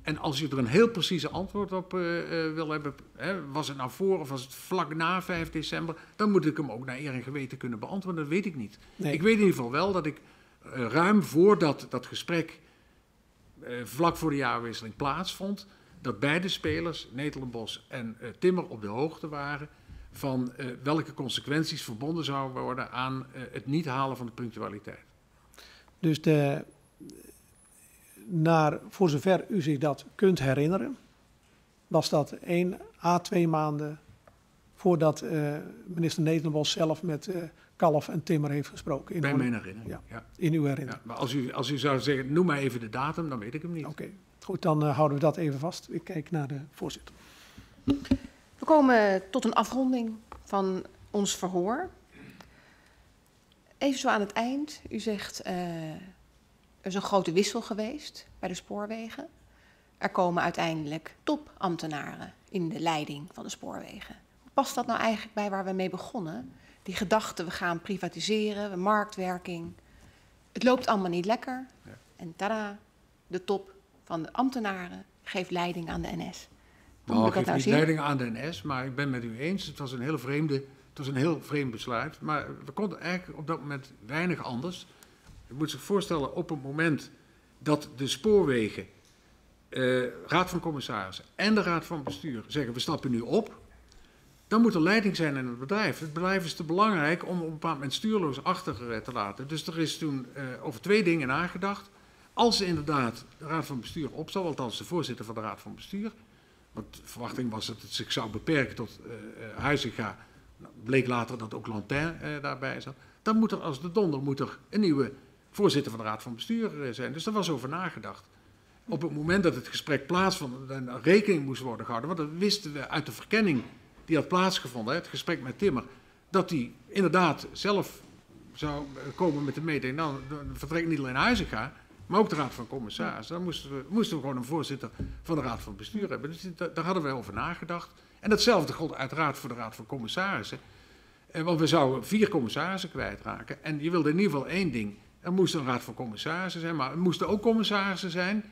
En als u er een heel precieze antwoord op eh, eh, wil hebben, hè, was het nou voor of was het vlak na 5 december, dan moet ik hem ook naar eer en geweten kunnen beantwoorden. Dat weet ik niet. Nee. Ik weet in ieder geval wel dat ik ruim voordat dat gesprek vlak voor de jaarwisseling plaatsvond, dat beide spelers, Netelenbos en eh, Timmer, op de hoogte waren van eh, welke consequenties verbonden zouden worden aan eh, het niet halen van de punctualiteit. Dus de, naar, voor zover u zich dat kunt herinneren, was dat 1 à 2 maanden voordat minister Nederlands zelf met Kalf en Timmer heeft gesproken. In, Bij uw- mijn herinnering. Ja. Ja. in uw Ja, herinnering. maar als u, als u zou zeggen, noem maar even de datum, dan weet ik hem niet. Oké, goed, dan eh, houden we dat even vast. Ik kijk naar de voorzitter. We komen tot een afronding van ons verhoor. Even zo aan het eind. U zegt, eh, er is een grote wissel geweest bij de spoorwegen. Er komen uiteindelijk topambtenaren in de leiding van de spoorwegen. Hoe past dat nou eigenlijk bij waar we mee begonnen? Die gedachte, we gaan privatiseren, we marktwerking. Het loopt allemaal niet lekker. Ja. En tada, de top van de ambtenaren geeft leiding aan de NS. Hoe Nou, geef ik dat nou niet zien? leiding aan de NS, maar ik ben met u eens. Het was een heel vreemde, het was een heel vreemd besluit. Maar we konden eigenlijk op dat moment weinig anders. Je moet zich voorstellen, op het moment dat de spoorwegen, eh, Raad van Commissarissen en de Raad van Bestuur zeggen we stappen nu op, dan moet er leiding zijn in het bedrijf. Het bedrijf is te belangrijk om op een bepaald moment stuurloos achter te laten. Dus er is toen eh, over twee dingen nagedacht. Als inderdaad de Raad van Bestuur opstapt, althans de voorzitter van de Raad van Bestuur, want de verwachting was dat het zich zou beperken tot eh, Huizinga. Nou, bleek later dat ook Lantin eh, daarbij zat. Dan moet er als de donder moet er een nieuwe voorzitter van de Raad van Bestuur zijn. Dus daar was over nagedacht. Op het moment dat het gesprek plaatsvond en rekening moest worden gehouden, want dat wisten we uit de verkenning die had plaatsgevonden, het gesprek met Timmer, dat hij inderdaad zelf zou komen met de mededeling, nou, dan vertrekt niet alleen Huizinga, maar ook de Raad van Commissarissen. Dan moesten we, moesten we gewoon een voorzitter van de Raad van Bestuur hebben. Dus da- daar hadden we over nagedacht. En datzelfde gold uiteraard voor de Raad van Commissarissen. Eh, want we zouden vier commissarissen kwijtraken. En je wilde in ieder geval één ding. Er moest een Raad van Commissarissen zijn, maar er moesten ook commissarissen zijn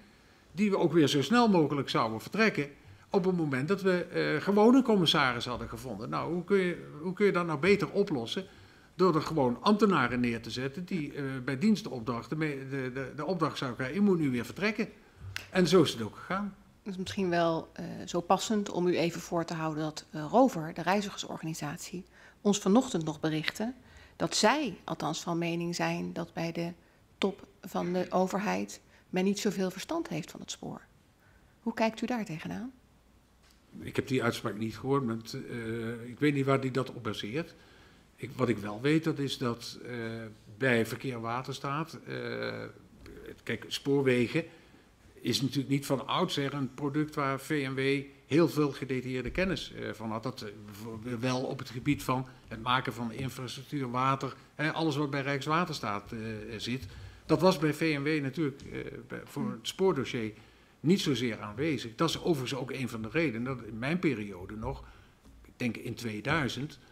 die we ook weer zo snel mogelijk zouden vertrekken. Op het moment dat we eh gewoon een commissaris hadden gevonden. Nou, hoe kun, je, hoe kun je dat nou beter oplossen? Door er gewoon ambtenaren neer te zetten die eh, bij dienstopdrachten mee- de, de, de opdracht zouden krijgen. Je moet nu weer vertrekken. En zo is het ook gegaan. Het is misschien wel eh, zo passend om u even voor te houden dat eh, Rover, de reizigersorganisatie, ons vanochtend nog berichtte dat zij althans van mening zijn dat bij de top van de overheid men niet zoveel verstand heeft van het spoor. Hoe kijkt u daar tegenaan? Ik heb die uitspraak niet gehoord. Eh, ik weet niet waar die dat op baseert. Ik, wat ik wel weet, dat is dat eh, bij Verkeer en Waterstaat... eh, kijk, spoorwegen is natuurlijk niet van oudsher een product waar VMW heel veel gedetailleerde kennis eh, van had. Dat wel op het gebied van het maken van infrastructuur, water, alles wat bij Rijkswaterstaat zit. Dat was bij VMW natuurlijk voor het spoordossier niet zozeer aanwezig. Dat is overigens ook een van de redenen dat in mijn periode nog, ik denk in 2000, eh, eh,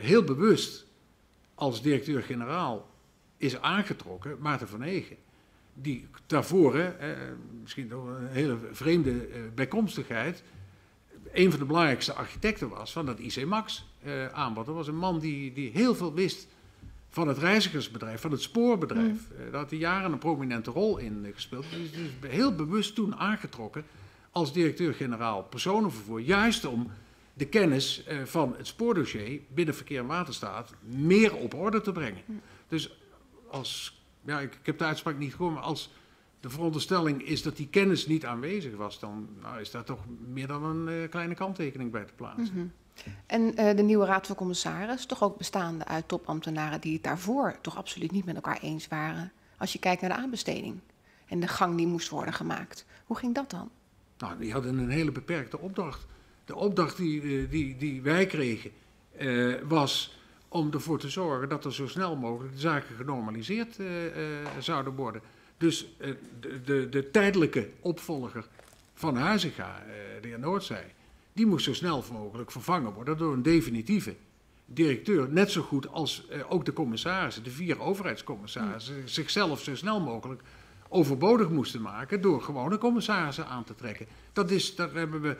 heel bewust als directeur-generaal is aangetrokken Maarten van Egen. Die daarvoor, eh, misschien door een hele vreemde eh, bijkomstigheid, een van de belangrijkste architecten was van dat IC Max eh, aanbod. Dat was een man die, die heel veel wist van het reizigersbedrijf, van het spoorbedrijf. Eh, daar had hij jaren een prominente rol in eh, gespeeld. Is dus heel bewust toen aangetrokken als directeur-generaal personenvervoer. Juist om de kennis eh, van het spoordossier binnen Verkeer en Waterstaat meer op orde te brengen. Dus als, ja, ik, ik heb de uitspraak niet gehoord, maar als de veronderstelling is dat die kennis niet aanwezig was, dan nou, is daar toch meer dan een eh, kleine kanttekening bij te plaatsen. En eh, de nieuwe raad van commissaris, toch ook bestaande uit topambtenaren die het daarvoor toch absoluut niet met elkaar eens waren. Als je kijkt naar de aanbesteding en de gang die moest worden gemaakt. Hoe ging dat dan? Nou, die hadden een hele beperkte opdracht. De opdracht die, eh, die, die wij kregen eh, was om ervoor te zorgen dat er zo snel mogelijk de zaken genormaliseerd eh, zouden worden. Dus de, de, de tijdelijke opvolger van Huizinga, de heer Noordzij, die moest zo snel mogelijk vervangen worden door een definitieve directeur. Net zo goed als ook de commissarissen, de vier overheidscommissarissen, zichzelf zo snel mogelijk overbodig moesten maken door gewone commissarissen aan te trekken. Dat is, daar hebben we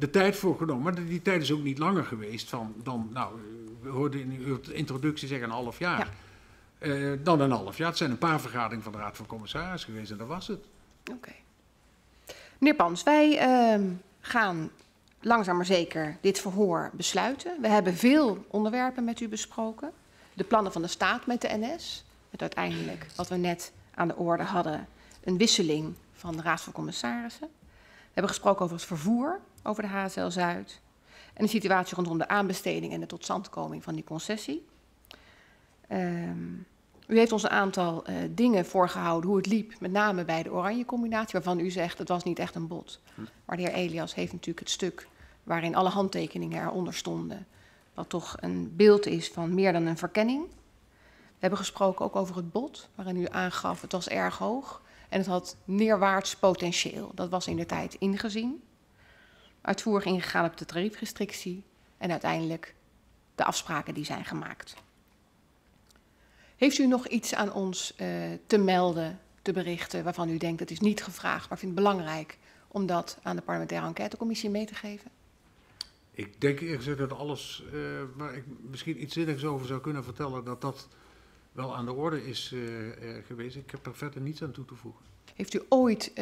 de tijd voor genomen, maar die tijd is ook niet langer geweest van, dan, nou, we hoorden in uw introductie zeggen een half jaar. Eh, dan een half jaar. Het zijn een paar vergaderingen van de Raad van Commissarissen geweest en dat was het. Oké. Meneer Pans, wij ehm, gaan langzaam maar zeker dit verhoor besluiten. We hebben veel onderwerpen met u besproken. De plannen van de staat met de NS. Met uiteindelijk, wat we net aan de orde hadden, een wisseling van de Raad van Commissarissen. We hebben gesproken over het vervoer, over de HSL Zuid. En de situatie rondom de aanbesteding en de totstandkoming van die concessie. Ehm, u heeft ons een aantal eh, dingen voorgehouden hoe het liep, met name bij de Oranje Combinatie, waarvan u zegt het was niet echt een bod. Maar de heer Elias heeft natuurlijk het stuk waarin alle handtekeningen eronder stonden, wat toch een beeld is van meer dan een verkenning. We hebben gesproken ook over het bod, waarin u aangaf het was erg hoog en het had neerwaarts potentieel. Dat was in de tijd ingezien. Uitvoerig ingegaan op de tariefrestrictie en uiteindelijk de afspraken die zijn gemaakt. Heeft u nog iets aan ons uh, te melden, te berichten, waarvan u denkt het is niet gevraagd, maar vindt het belangrijk om dat aan de parlementaire enquêtecommissie mee te geven? Ik denk eerlijk gezegd dat alles uh, waar ik misschien iets zinnigs over zou kunnen vertellen, dat dat wel aan de orde is uh, geweest. Ik heb er verder niets aan toe te voegen. Heeft u ooit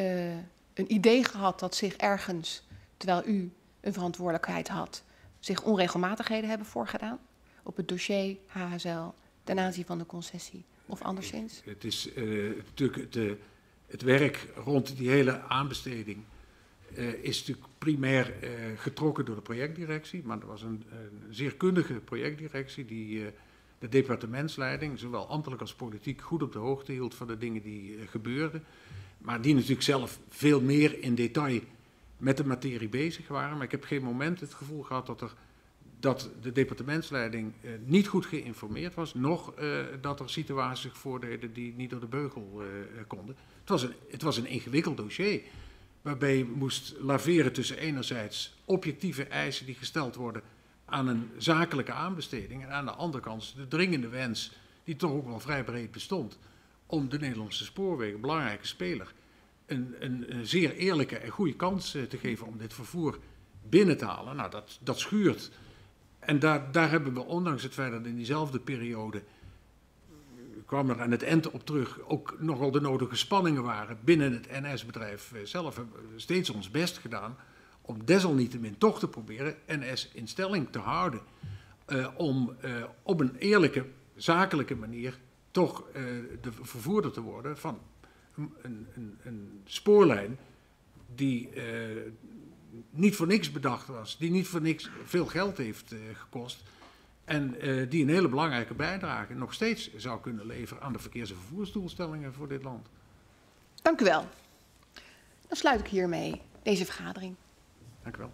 een idee gehad dat zich ergens, terwijl u een verantwoordelijkheid had, zich onregelmatigheden hebben voorgedaan? Op het dossier HSL ten aanzien van de concessie of anderszins? Het is uh, natuurlijk het, het, werk rond die hele aanbesteding uh, is natuurlijk primair getrokken door de projectdirectie, maar er was een, een zeer kundige projectdirectie die de departementsleiding, zowel ambtelijk als politiek, goed op de hoogte hield van de dingen die gebeurden. Maar die natuurlijk zelf veel meer in detail met de materie bezig waren. Maar ik heb geen moment het gevoel gehad dat, er, dat de departementsleiding eh, niet goed geïnformeerd was. Nog eh, dat er situaties zich voordeden die niet door de beugel eh, konden. Het was, een, het was een ingewikkeld dossier. Waarbij je moest laveren tussen enerzijds objectieve eisen die gesteld worden aan een zakelijke aanbesteding. En aan de andere kant de dringende wens, die toch ook wel vrij breed bestond om de Nederlandse spoorwegen, belangrijke speler, een, een, zeer eerlijke en goede kans eh, te geven om dit vervoer binnen te halen. Nou, dat, dat schuurt. En daar, daar hebben we, ondanks het feit dat in diezelfde periode kwam er aan het eind op terug, ook nogal de nodige spanningen waren binnen het NS-bedrijf eh, zelf, hebben steeds ons best gedaan om desalniettemin toch te proberen NS in stelling te houden. Om op een eerlijke, zakelijke manier toch de vervoerder te worden van een, een, een spoorlijn die uh, niet voor niks bedacht was, die niet voor niks veel geld heeft uh, gekost en die een hele belangrijke bijdrage nog steeds zou kunnen leveren aan de verkeers- en vervoersdoelstellingen voor dit land. Dank u wel. Dan sluit ik hiermee deze vergadering. Dank u wel.